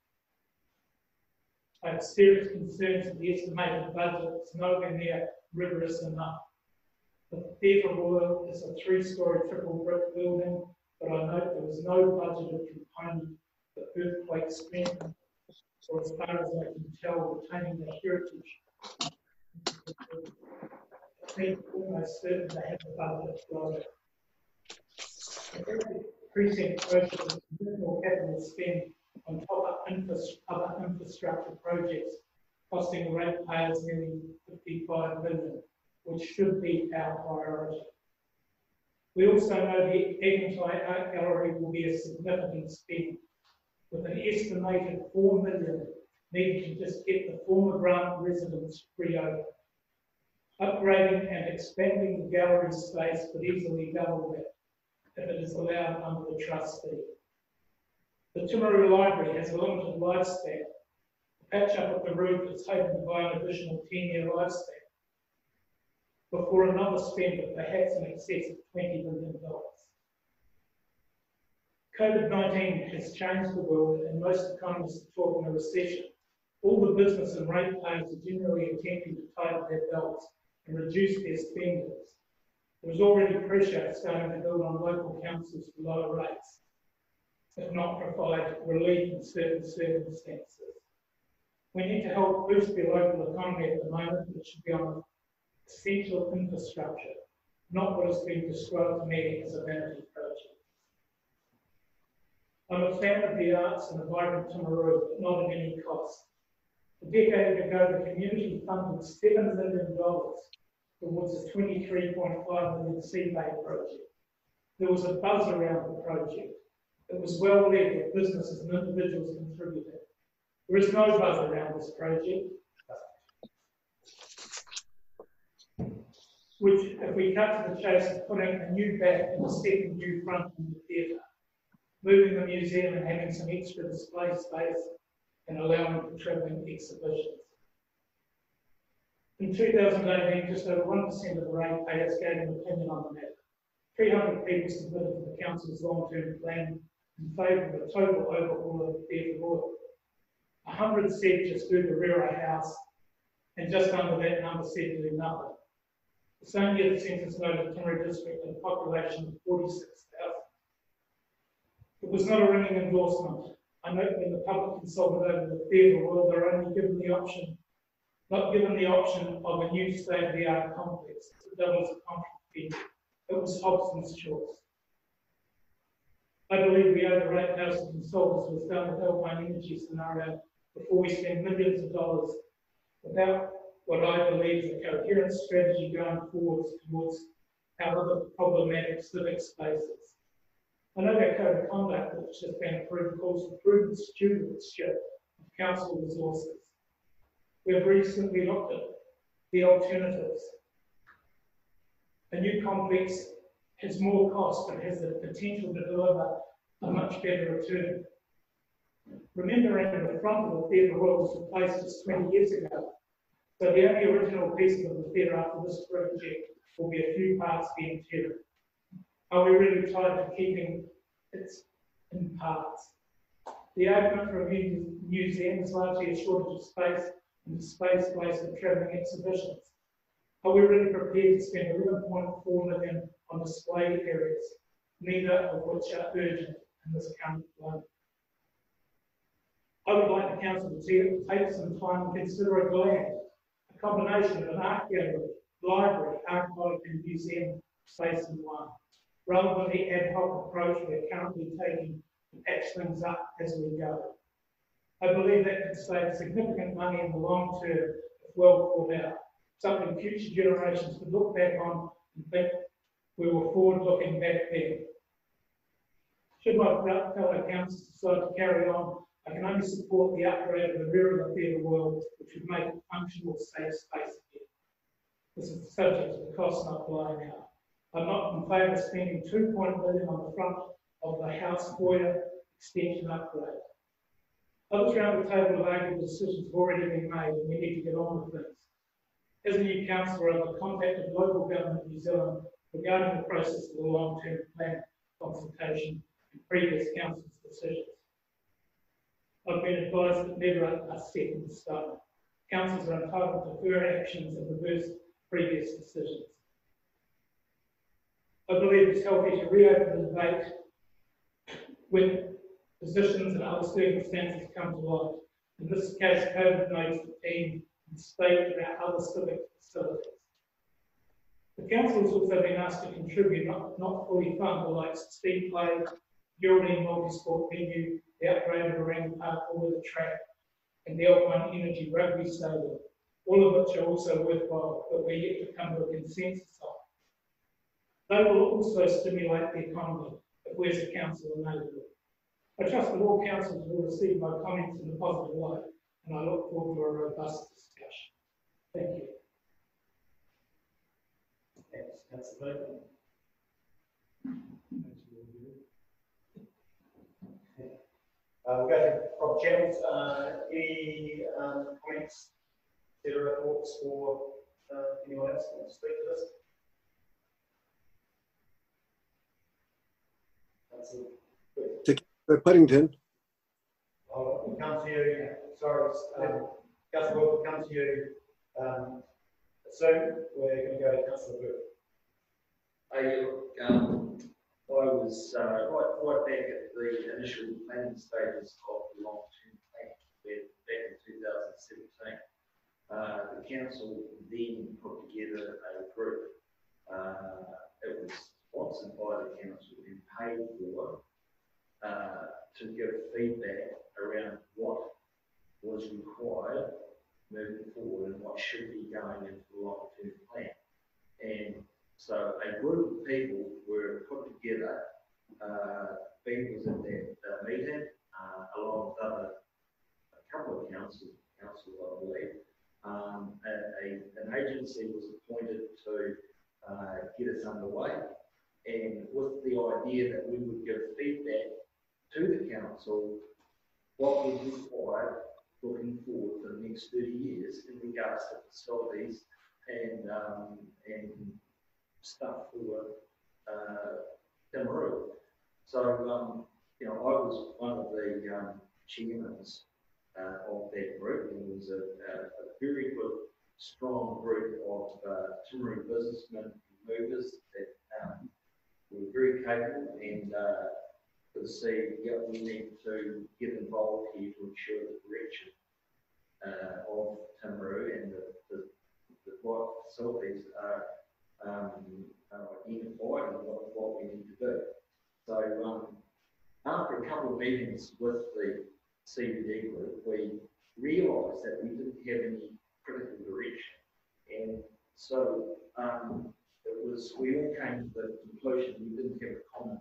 Have serious concerns that the estimated budget is nowhere near rigorous enough. The Theatre Royal is a three-story triple brick building, but I note there was no budgeted component for earthquake strengthening, or as far as I can tell, retaining the heritage I think almost certain they have the budget for it. Precinct project minimal capital spend on top of other infrastructure projects costing ratepayers nearly 55 million, which should be our priority. We also know the Art Gallery will be a significant spend, with an estimated 4 million needed to just get the former Grant residence reopened. Upgrading and expanding the gallery space could easily double that if it is allowed under the trust fee. The Timaru Library has a limited lifespan. The patch up of the roof is hoping to buy an additional 10-year lifespan before another spend of perhaps in excess of $20 million. COVID-19 has changed the world and most economists are talking a recession. All the business and ratepayers are generally attempting to tighten their belts and reduce their spendings. There is already pressure starting to build on local councils for lower rates. If not provide relief in certain circumstances. We need to help boost the local economy at the moment, which should be on essential infrastructure, not what has been described to me as a vanity project. I'm a fan of the arts and a vibrant Timaru, but not at any cost. A decade ago, the community funded seven million dollars towards a twenty-three point five million CBay project. There was a buzz around the project. It was well led with businesses and individuals contributing. There is no buzz around this project. Which, if we cut to the chase, is putting a new back and a second new front in the theatre, moving the museum and having some extra display space and allowing for travelling exhibitions. In 2018, just over 1% of the ratepayers gave an opinion on the matter. 300 people submitted to the council's long-term plan in favour of a total overhaul of the theatre royal. 100 said just do the Rera House, and just under that number said do nothing. The same year, the census noted Timaru district had a population of 46,000. It was not a ringing endorsement. I note when the public consulted over the theatre royal, they were only given the option, not given the option of a new state-of-the-art complex that doubles the contract It was Hobson's choice. I believe we owe the right house of consultants was done with Alpine Energy scenario before we spend millions of dollars without what I believe is a coherent strategy going forwards towards our other problematic civic spaces. That code of conduct which has been approved calls for prudent stewardship of council resources. We have recently looked at the alternatives. A new complex has more cost but has the potential to deliver a much better return. Remembering the front of the theatre was replaced just 20 years ago. So the only original pieces of the theatre after this project will be a few parts being tethered. Are we really tied to keeping it in parts? The argument for a museum is largely a shortage of space and space waste of travelling exhibitions. Are we really prepared to spend 11.4 million on display areas, neither of which are urgent in this current climate? I would like the council to take some time and consider a GLAM, a combination of an art gallery, library, archive and museum space in one, rather than the ad hoc approach we're currently taking to patch things up as we go. I believe that could save significant money in the long term if well thought out, something future generations could look back on and think we were forward looking back then. Should my fellow councillors decide to carry on I can only support the upgrade of the rear of the Theatre Royal, which would make a functional, safe space again. This is subject of the cost not blowing out. I'm not in favour of spending two point million on the front of the house foyer extension upgrade. Others around the table have argued the decisions have already been made and we need to get on with things. As a new councillor, I've contacted local government New Zealand regarding the process of the long-term plan consultation and previous council's decisions. I've been advised that never are set in stone. Councils are entitled to defer actions and reverse previous decisions. I believe it's healthy to reopen the debate when positions and other circumstances come to light. In this case, COVID-19 and state about other civic facilities. The council has also been asked to contribute, not, not fully fund the likes of speed play, Geraldine multi-sport venue, the upgrade of Aorangi Park over the track, and the Alpine Energy Rugby Stadium, all of which are also worthwhile, but we're yet to come to a consensus on. They will also stimulate the economy if we as a council enable it. I trust that all councils will receive my comments in a positive light, and I look forward to a robust discussion. Thank you.
Thanks, Councillor Baker. Uh, we'll go to Rob Channels. Uh, any um, comments, etc., thoughts for uh, anyone else who wants to speak to this?
To Piddington.
Oh, we'll come to you. Sorry, um, Councillor we'll come to you um, soon. We're going to go to Councillor.
I, um, I was, uh, right, right back at the initial planning stages of the long-term plan, back in two thousand seventeen. Uh, the council then put together a group, uh, it was sponsored by the council and paid for, uh, to give feedback around what was required moving forward and what should be going into the long-term plan. And so a group of people were put together, uh, Ben was in that uh, meeting, uh, along with other, a couple of council, councils, I believe. Um, a, a- an agency was appointed to, uh, get us underway. And with the idea that we would give feedback to the council, what was required looking forward for the next thirty years in regards to facilities and, um, and stuff for, uh, Timaru. So, um, you know, I was one of the, um, chairmen, uh, of that group, and it was a, a, a very good, strong group of, uh, Timaru businessmen, and movers that, um, were very capable and, uh, could see, yeah, we need to get involved here to ensure the direction, uh, of Timaru and the, the, the right facilities are, um, are identified and what, what we need to do. So, um, after a couple of meetings with the CBD group, we realised that we didn't have any critical direction. And so, um, it was, we all came to the conclusion we didn't have a common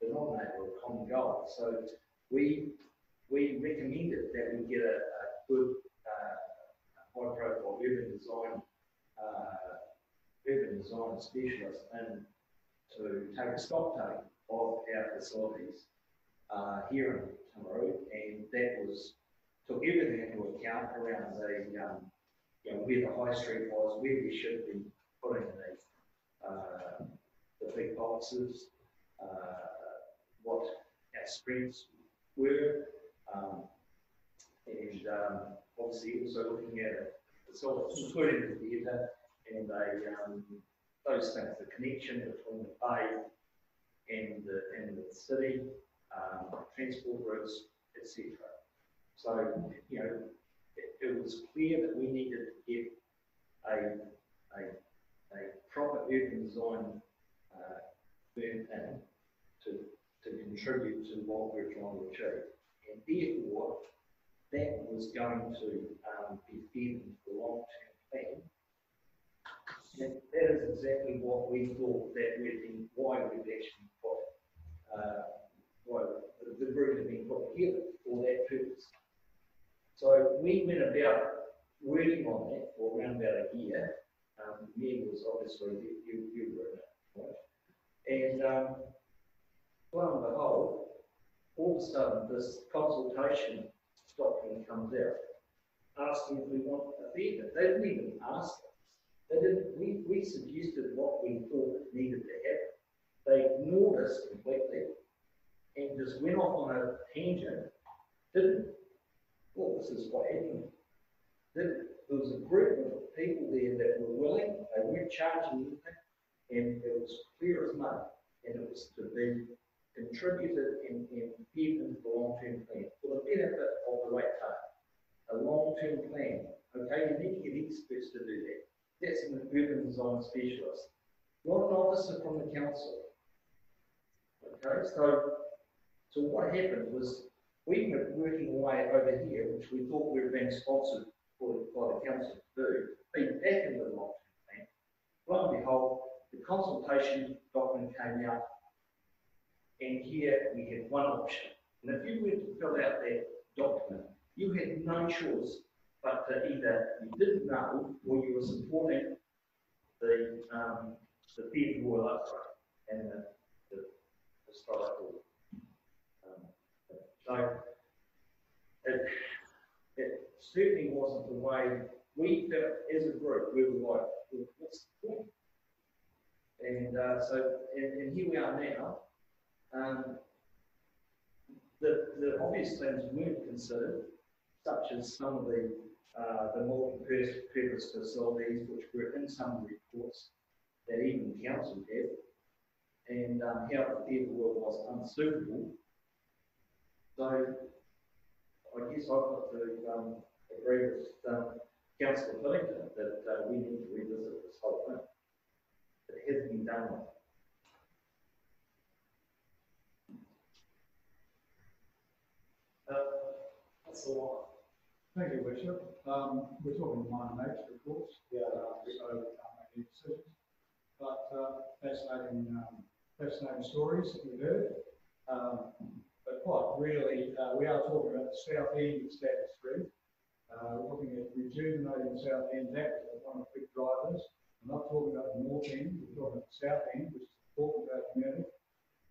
denominator or a common goal. So we, we recommended that we get a, a good, uh, high profile urban design, uh, urban design specialist in to take a stock take of our facilities, uh, here in Timaru, and that was, took everything into account around the, um, you know, where the high street was, where we should be putting the, uh, the big boxes, uh, what our strengths were, um, and, um, obviously also looking at facilities, including the theatre, and they, um, those things, the connection between the bay and the, and the city, um, transport routes, etc. So, you know, it, it was clear that we needed to get a, a, a proper urban design, uh, in to, to contribute to what we're trying to achieve. And therefore, that was going to, um, be fed into the long-term plan. And that is exactly what we thought that we'd been, why we've actually put, uh, well, the, the group had been put together for that purpose. So we went about working on that for around about a year. Um, was obviously, you, you, you were in it, right? And, um, lo and behold, all of a sudden, this consultation document comes out, asking if we want a theatre. They didn't even ask us. They didn't, we, we suggested what we thought needed to happen. They ignored us completely and just went off on a tangent. Didn't, well, this is what happened. Didn't, there was a group of people there that were willing, they weren't charging anything, and it was clear as mud. And it was to be contributed and, and given the long-term plan for the benefit of the ratepayer. A long-term plan, okay, you need to get experts to do that. That's an urban design specialist, not an officer from the council. Okay, so, so what happened was we were working away over here, which we thought we were being sponsored by the council to do, feed back into the long-term plan. Lo and behold, the consultation document came out and here we had one option. And if you were to fill out that document, you had no choice but to either you didn't know or you were supporting the, um, the theatre royal upgrade and the, the historical. So it, it certainly wasn't the way we felt as a group. We were like, well, what's the point? And uh, so, and, and here we are now. Um, the, the obvious things weren't considered, such as some of the, uh, the multi-purpose facilities which were in some reports that even council had. and um, how the theatre was unsuitable. So I guess I've got to um, agree with um, Councillor Piddington that uh, we need to revisit this whole thing. It hasn't been done. yet.
Uh, that's a lot.
Thank you, Bishop. Um, we're talking minor nature, of course. Yeah. Uh, so we can't make any decisions. But, uh, fascinating, um, fascinating stories that we've heard. Um, but really, uh, we are talking about the south end of Stafford Street. Uh, looking at rejuvenating the south end, that was one of the big drivers. I'm not talking about the north end, we're talking about the south end, which is important to our community.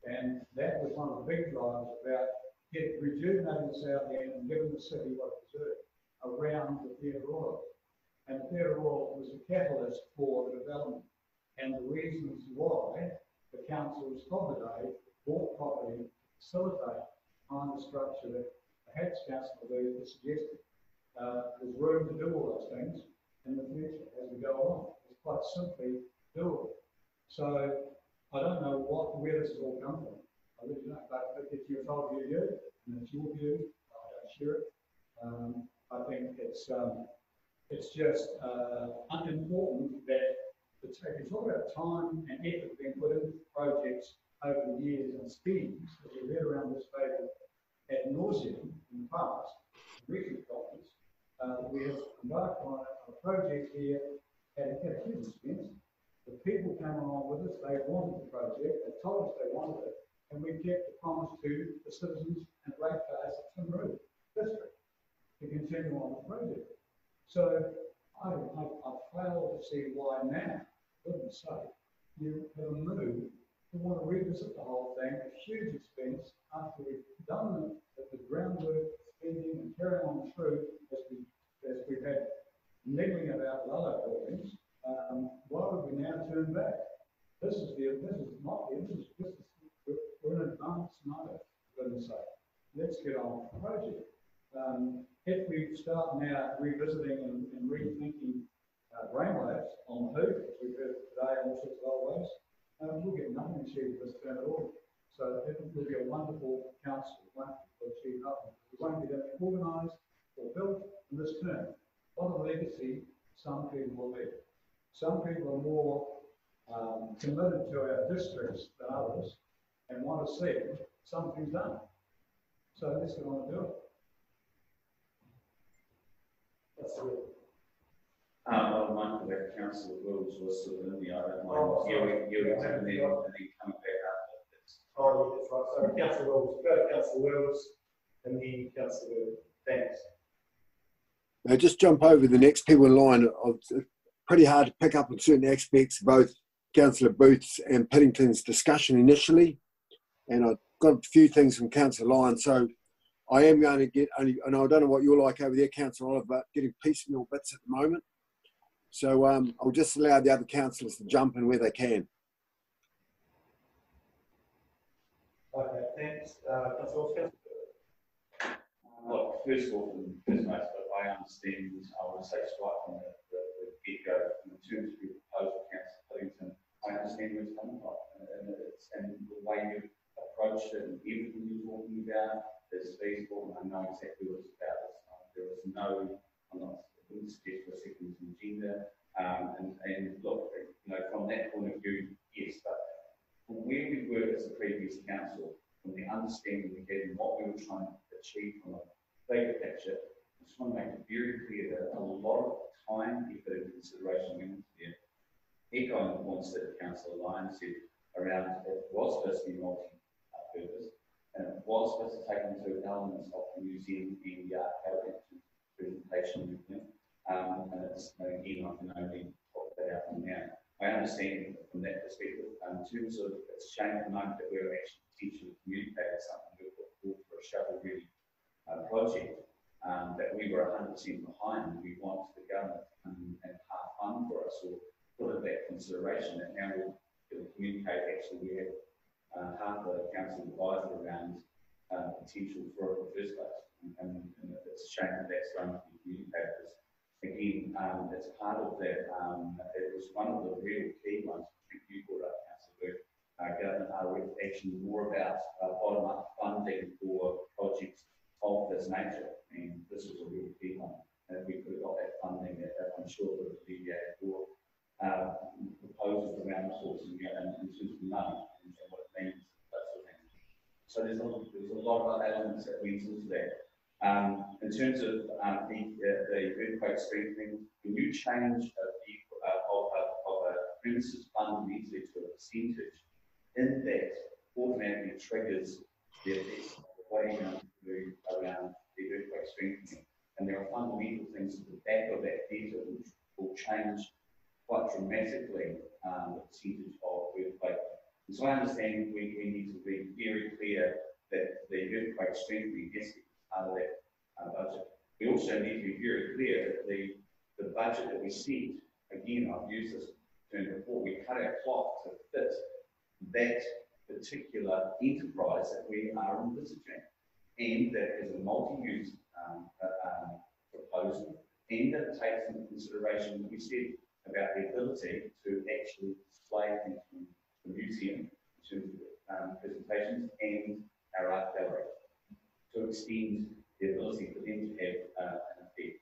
And that was one of the big drivers about get rejuvenating the south end and giving the city what it deserved around the Theatre Royal. And the Theatre Royal was the catalyst for the development. And the reasons why the councils of bought property facilitate the structure that perhaps Councillor Lee has suggested. Uh, there's room to do all those things in the future as we go along. It's quite simply doable. So I don't know what, where this has all come from. I really don't, but if it's your told you, and it's your view, I don't share it. Um, I think it's, um, it's just, uh, unimportant that, the if you talk about time and effort being put into projects over the years and schemes, that we've heard around this table ad nauseum in the past, recent times, uh, we have embarked on a, project here at, at a huge expense. The people came along with us, they wanted the project, they told us they wanted it, and we kept the promise to the citizens and ratepayers of Timaru district to continue on the project. So I, I, I fail to see why now, goodness sake, you have a to want to revisit the whole thing at huge expense after we've done the, the groundwork, spending and carrying on through as we as we've had niggling about other buildings. Um, why would we now turn back? This is the this is not the this is we're, we're in advanced mode, goodness sake. Let's get on with the project. Um, if we start now revisiting and, and rethinking uh, brainwaves on the hoof, as we've heard today in all sorts of other ways, we'll get nothing achieved with this term at all. So it will be a wonderful council, wonderful to achieve nothing. We won't get it organised or built in this term. What a legacy some people will leave. Some people are more um, committed to our districts than others and want to see something done. So let's get on and do it.
That's it.
Um, well, mindful that council rules was sort of in the, I don't mind,
Oh,
you,
sorry.
you, and then, and then coming back up.
Oh, yeah, that's right. So councillor Wills, go to councillor Wills, and then councillor Wills. Thanks.
Now, just jump over the next people in line. It's pretty hard to pick up on certain aspects, both Councillor Booth's and Piddington's discussion initially. And I've got a few things from Councillor Lyon. So I am going to get only, and I don't know what you're like over there, Councillor Oliver, but getting piecemeal bits at the moment. So um, I'll just allow the other councillors to jump in where they can.
Okay, thanks. Uh, councillor
Look, first of all, from first most, but I understand, I want to say straight from the, the, the get-go, in terms of your proposal, councillor Piddington, I understand where it's coming from, and, and it's, and the way you approached it, and everything you're talking about is feasible, and I know exactly what it's about. It's there is no, I'm not, I wouldn't for a second it's an um, and, and look, you know, from that point of view, yes, but from where we were as a previous council, from the understanding we had and what we were trying to achieve from a bigger picture, I just want to make it very clear that a lot of time, effort, and consideration went into there. The points that Councillor Lyon said around it was supposed to be multi-purpose, and it was supposed to take into elements of the museum and the art presentation movement. Um, and it's, and again, I can only talk that out from now. I understand from that perspective, um, in terms of, it's a shame at the moment that we're actually potentially communicating something we've forward for a shovel ready uh, project, um, that we were hundred percent behind, we want the government to come and part fund for us or put it back consideration, and now we'll, communicate, actually, we have uh, half the council advised around uh, potential for in the first place. And, and it's a shame that that's going to be communicated again, um, it's part of that. Um, it was one of the real key ones. I think you brought up, Councillor uh, Government Action, more about uh, bottom up funding for projects of this nature. And this was a real key one. And if we could have got that funding, I'm sure would have alleviated more uh, proposals around sourcing and, and in terms of money and, and what it means. That sort of thing. So there's a, there's a lot of other elements that went into that. Um, in terms of, um, the, uh, the earthquake strengthening, when you change a uh, of, a of a premises fundamentally to a percentage, in that automatically triggers the effects of the way move around the earthquake strengthening. And there are fundamental things at the back of that data which will change quite dramatically um, the percentage of earthquake. And so I understand we, we need to be very clear that the earthquake strengthening has to uh, budget. We also need to be very clear that the, the budget that we set, again, I've used this term before, we cut our cloth to fit that particular enterprise that we are envisaging. And that is a multi-use um, uh, um, proposal, and that takes into consideration what we said about the ability to actually display things from the museum in terms of um, presentations and our art gallery to extend the ability for them to have uh, an effect.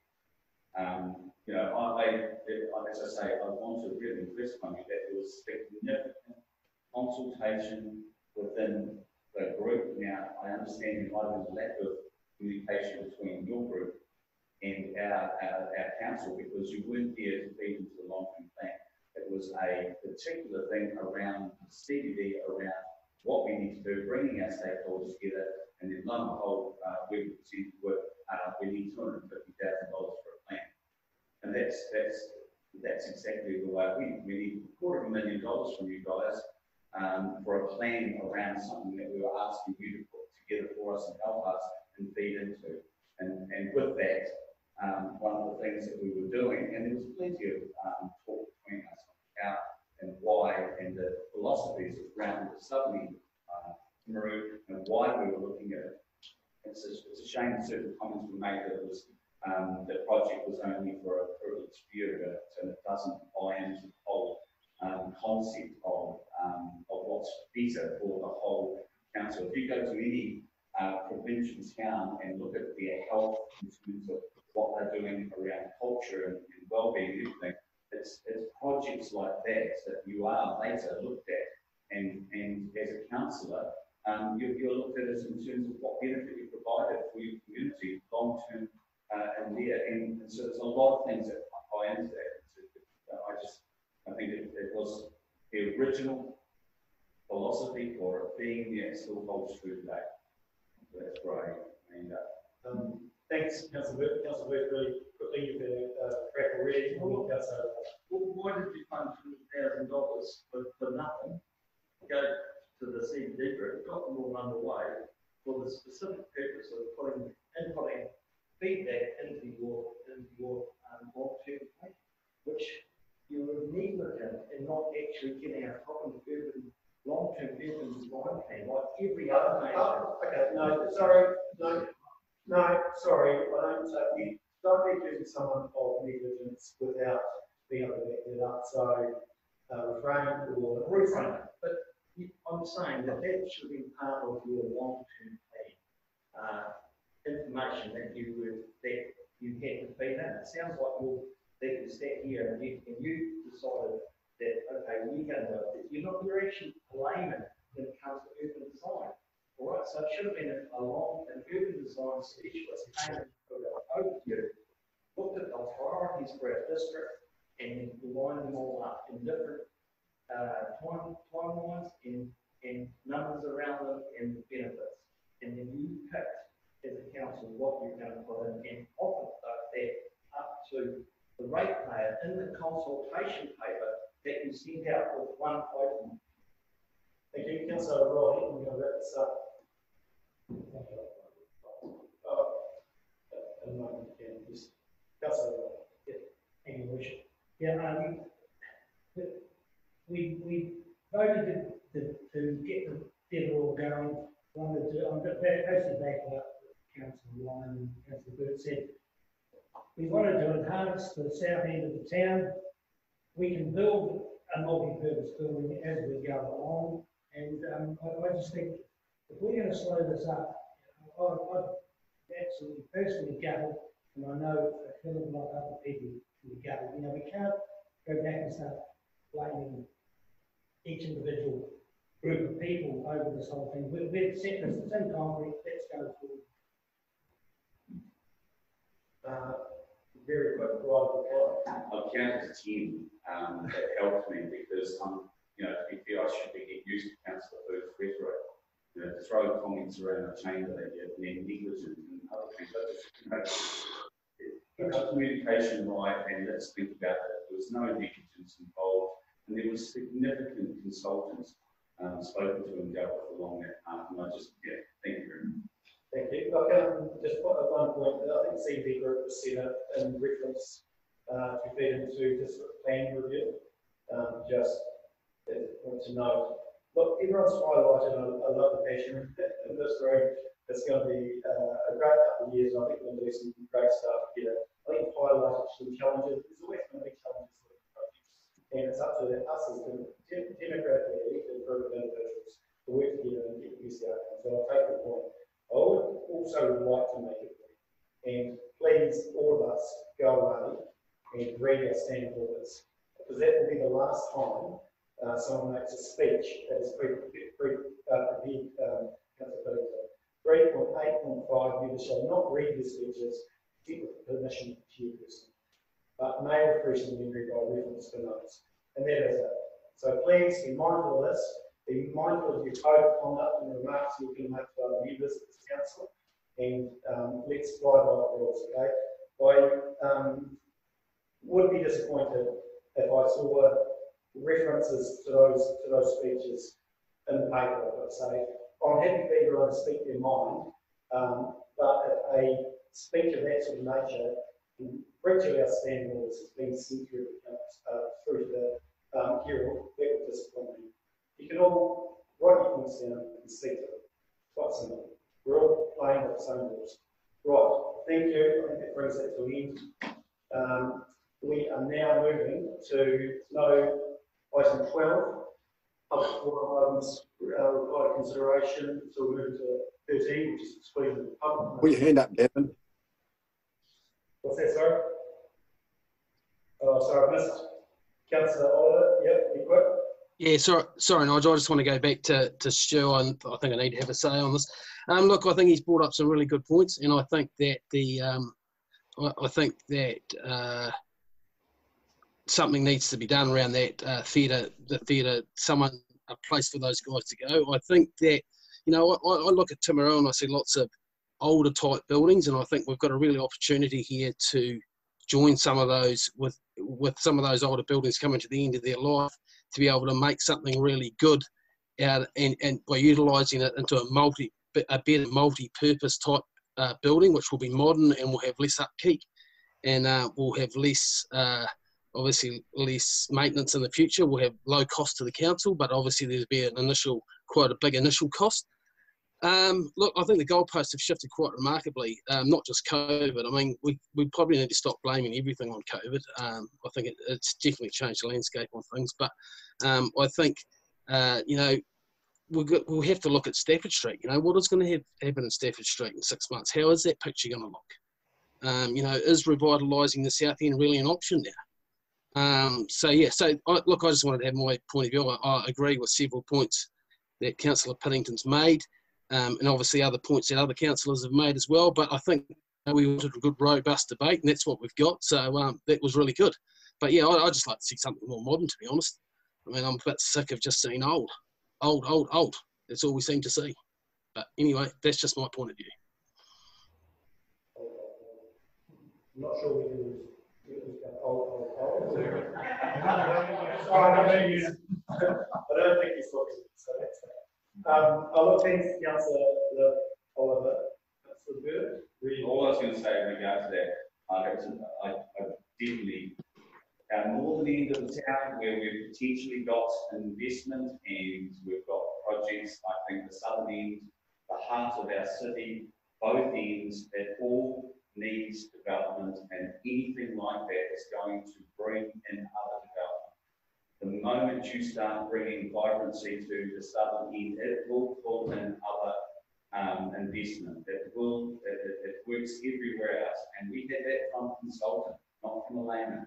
Um, you know, I, I, as I say, I want to really impress upon you that there was significant consultation within the group. Now, I understand there might have a lack of communication between your group and our, our, our council because you weren't there to feed into the long-term plan. It was a particular thing around CBD, around what we need to do, bringing our stakeholders together, and then lo and behold, uh, we proceed with, uh, we need two hundred fifty thousand dollars for a plan. And that's, that's, that's exactly the way we, we need a quarter of a million dollars from you guys, um, for a plan around something that we were asking you to put together for us and help us and feed into. And, and with that, um, one of the things that we were doing, and there was plenty of um, talk between us how and why and the philosophies around the southern uh, and why we were looking at it. It's a, it's a shame certain comments were made that it was um, the project was only for a privileged few and it doesn't buy into the whole um, concept of, um, of what's better for the whole council. If you go to any uh, provincial town and look at their health in terms of what they're doing around culture and, and well-being and everything, it's, it's projects like that that you are later looked at and, and as a councillor, um, you, you're looked at as in terms of what benefit you provided for your community long-term uh, and there. And, and so there's a lot of things that tie into that. I just, I think it, it was the original philosophy or a theme that still holds true today. So that's great. And,
Um, thanks, Councillor Burt. Councillor Burt, really quickly, you've been a track already.
Well,
Councillor
Well, why did you fund twenty thousand dollars for, for nothing? Go to the CBD group, got them all underway for the specific purpose of putting, inputting feedback into your, into your, um, long-term plan, which you were negligent in not actually getting our problem urban, long-term urban design plan, like every other nation.
Oh, okay, no, sorry, no, no, sorry, I don't, uh, you don't be accusing someone of negligence without being able to back it up, so, uh, refrain or.
Refrain, but I'm saying that that should be part of your long-term plan. Uh, information that you would, that you had to feed in. It sounds like you're, that you sat here and you, and you decided that, okay, we're gonna, you're not, you're actually layman when it comes to urban design. All right, so it should have been a, long, and urban design specialist came and over you, looked at the priorities for our district and lined them all up in different uh, time, timelines and, and numbers around them and the benefits. And then you picked as a council what you're going to put in and offered that up to the ratepayer in the consultation paper that you sent out with one item.
Thank you, Councillor Riley, we're going to wrap this up. Yeah,
um, we, we voted to, to, to get the federal going, wanted to, I'm basically backing up Councillor Ryan and Councillor Burt said. We wanted to enhance the south end of the town. We can build a multi-purpose building as we go along, and, um, I, I just think if we're gonna slow this up, you know, I, I absolutely personally gutted, and I know a hell of a lot of other people will be gutted. You know, we can't go back and start blaming each individual group of people over this whole thing. We're, we're set this, it's in concrete, let's go forward.
Uh, very quick, right.
I've counted to ten, um, that helped me because, um, you know, to be fair, I should be getting used to councillor Booth's rhetoric. You know, throw comments around a chamber that you're being negligent and other things, get communication right and let's think about it. There was no negligence involved and there was significant consultants, um, spoken to and dealt with along that path. And I just, yeah, thank you very much.
Thank you. Look, um, just put at one point, I think CV group was set up in reference, uh, to feed into district plan review. Um, just, to want look, everyone's highlighted, I, I love the passion in this room. It's going to be, uh, a great couple of years, and I think we're going to do some great stuff here. I think you've highlighted some challenges, there's always going to be challenges with projects. And it's up to us as dem- dem- democratically elected group of individuals to work together and get the best outcome. So I take the point. I would also like to make it clear, and please, all of us, go away and read our standard orders, because that will be the last time uh, someone makes a speech that is pre, pre, uh, prepared, um. Three point eight point five, members shall not read the speeches with permission of the chairperson, but may refresh the memory by reference to notes, and that is it. So please be mindful of this, be mindful of your code of conduct and the remarks you can make to other members of this council, and um, let's fly by the rules, okay? I um, would be disappointed if I saw references to those to those speeches in the paper. I'd say I'm happy for everyone to speak their mind, um, but a speech of that sort of nature, in breach of our standards has been sent through uh, through the um, Herald, that would disappoint me. You can all write your points down and speak to them. Quite simple. We're all playing with the same rules. Right, thank you. I think that brings that to an end. Um, we are now moving to no item 12. Public forum items uh, require consideration. So we move to 13, which is exclusion of the public.
Put your hand up, Devin.
What's that, sorry? Oh, sorry, I missed. Councillor Oliver, yep, you quick.
Yeah, sorry, sorry, Nigel. I just want to go back to, to Stu. and I think I need to have a say on this. Um, look, I think he's brought up some really good points, and I think that the um, I, I think that uh, something needs to be done around that uh, theatre, the theatre, someone a place for those guys to go. I think that you know, I, I look at Timaru and I see lots of older type buildings, and I think we've got a really opportunity here to join some of those with with some of those older buildings coming to the end of their life to be able to make something really good out and, and by utilizing it into a multi a better multi-purpose type uh, building which will be modern and will have less upkeep and uh, will have less uh, obviously less maintenance in the future will have low cost to the council but obviously there'll be an initial quite a big initial cost um, look, I think the goalposts have shifted quite remarkably, um, not just COVID. I mean, we, we probably need to stop blaming everything on COVID. Um, I think it, it's definitely changed the landscape on things. But um, I think, uh, you know, we'll, we'll have to look at Stafford Street. You know, what is going to have, happen in Stafford Street in six months? How is that picture going to look? Um, you know, is revitalising the South End really an option now? Um, so, yeah, so I, look, I just wanted to have my point of view. I, I agree with several points that Councillor Piddington's made um, and obviously other points that other councillors have made as well. But I think we wanted a good, robust debate, and that's what we've got. So um, that was really good. But yeah, I, I just like to see something more modern, to be honest. I mean, I'm a bit sick of just seeing old, old, old, old. That's all we seem to see. But anyway, that's just my point of view.
I'm not sure we can I don't think he's looking, so that's that. Um, other things, Councillor Oliver, Councillor Burt?
Really, all I was going to say in regard to that, uh, it's, I, I definitely, our northern end of the town where we've potentially got investment and we've got projects, I think the southern end, the heart of our city, both ends, it all needs development and anything like that is going to bring in other development. The moment you start bringing vibrancy to the southern end, it will pull in other um, investment that will, that, that, that works everywhere else. And we had that from a consultant, not from a layman.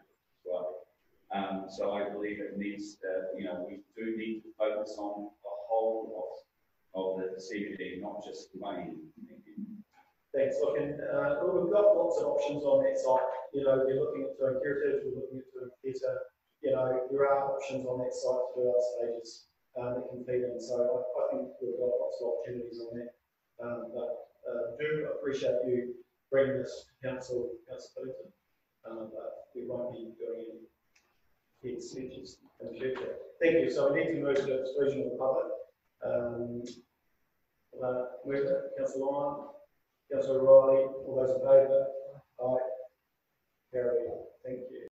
Um, so I believe it needs, uh, you know, we do need to focus on the whole of, of the CBD, not just the main.
Thanks, look, and, uh, look, we've got lots of options on that site, you know, we're looking at doing heritage, we're looking at doing theatre, you know, there are options on that site to do our stages, um, that can feed in, so I, I think we've got lots of opportunities on that. Um, but, uh, do appreciate you bringing this to council, council Piddington, um, but we won't be doing any head speeches in the future. Thank you, so we need to move to the exclusion of the public. Um, uh, move it, councillor Lyon, councillor Riley, all those in favour? Aye. Carry, on. thank you.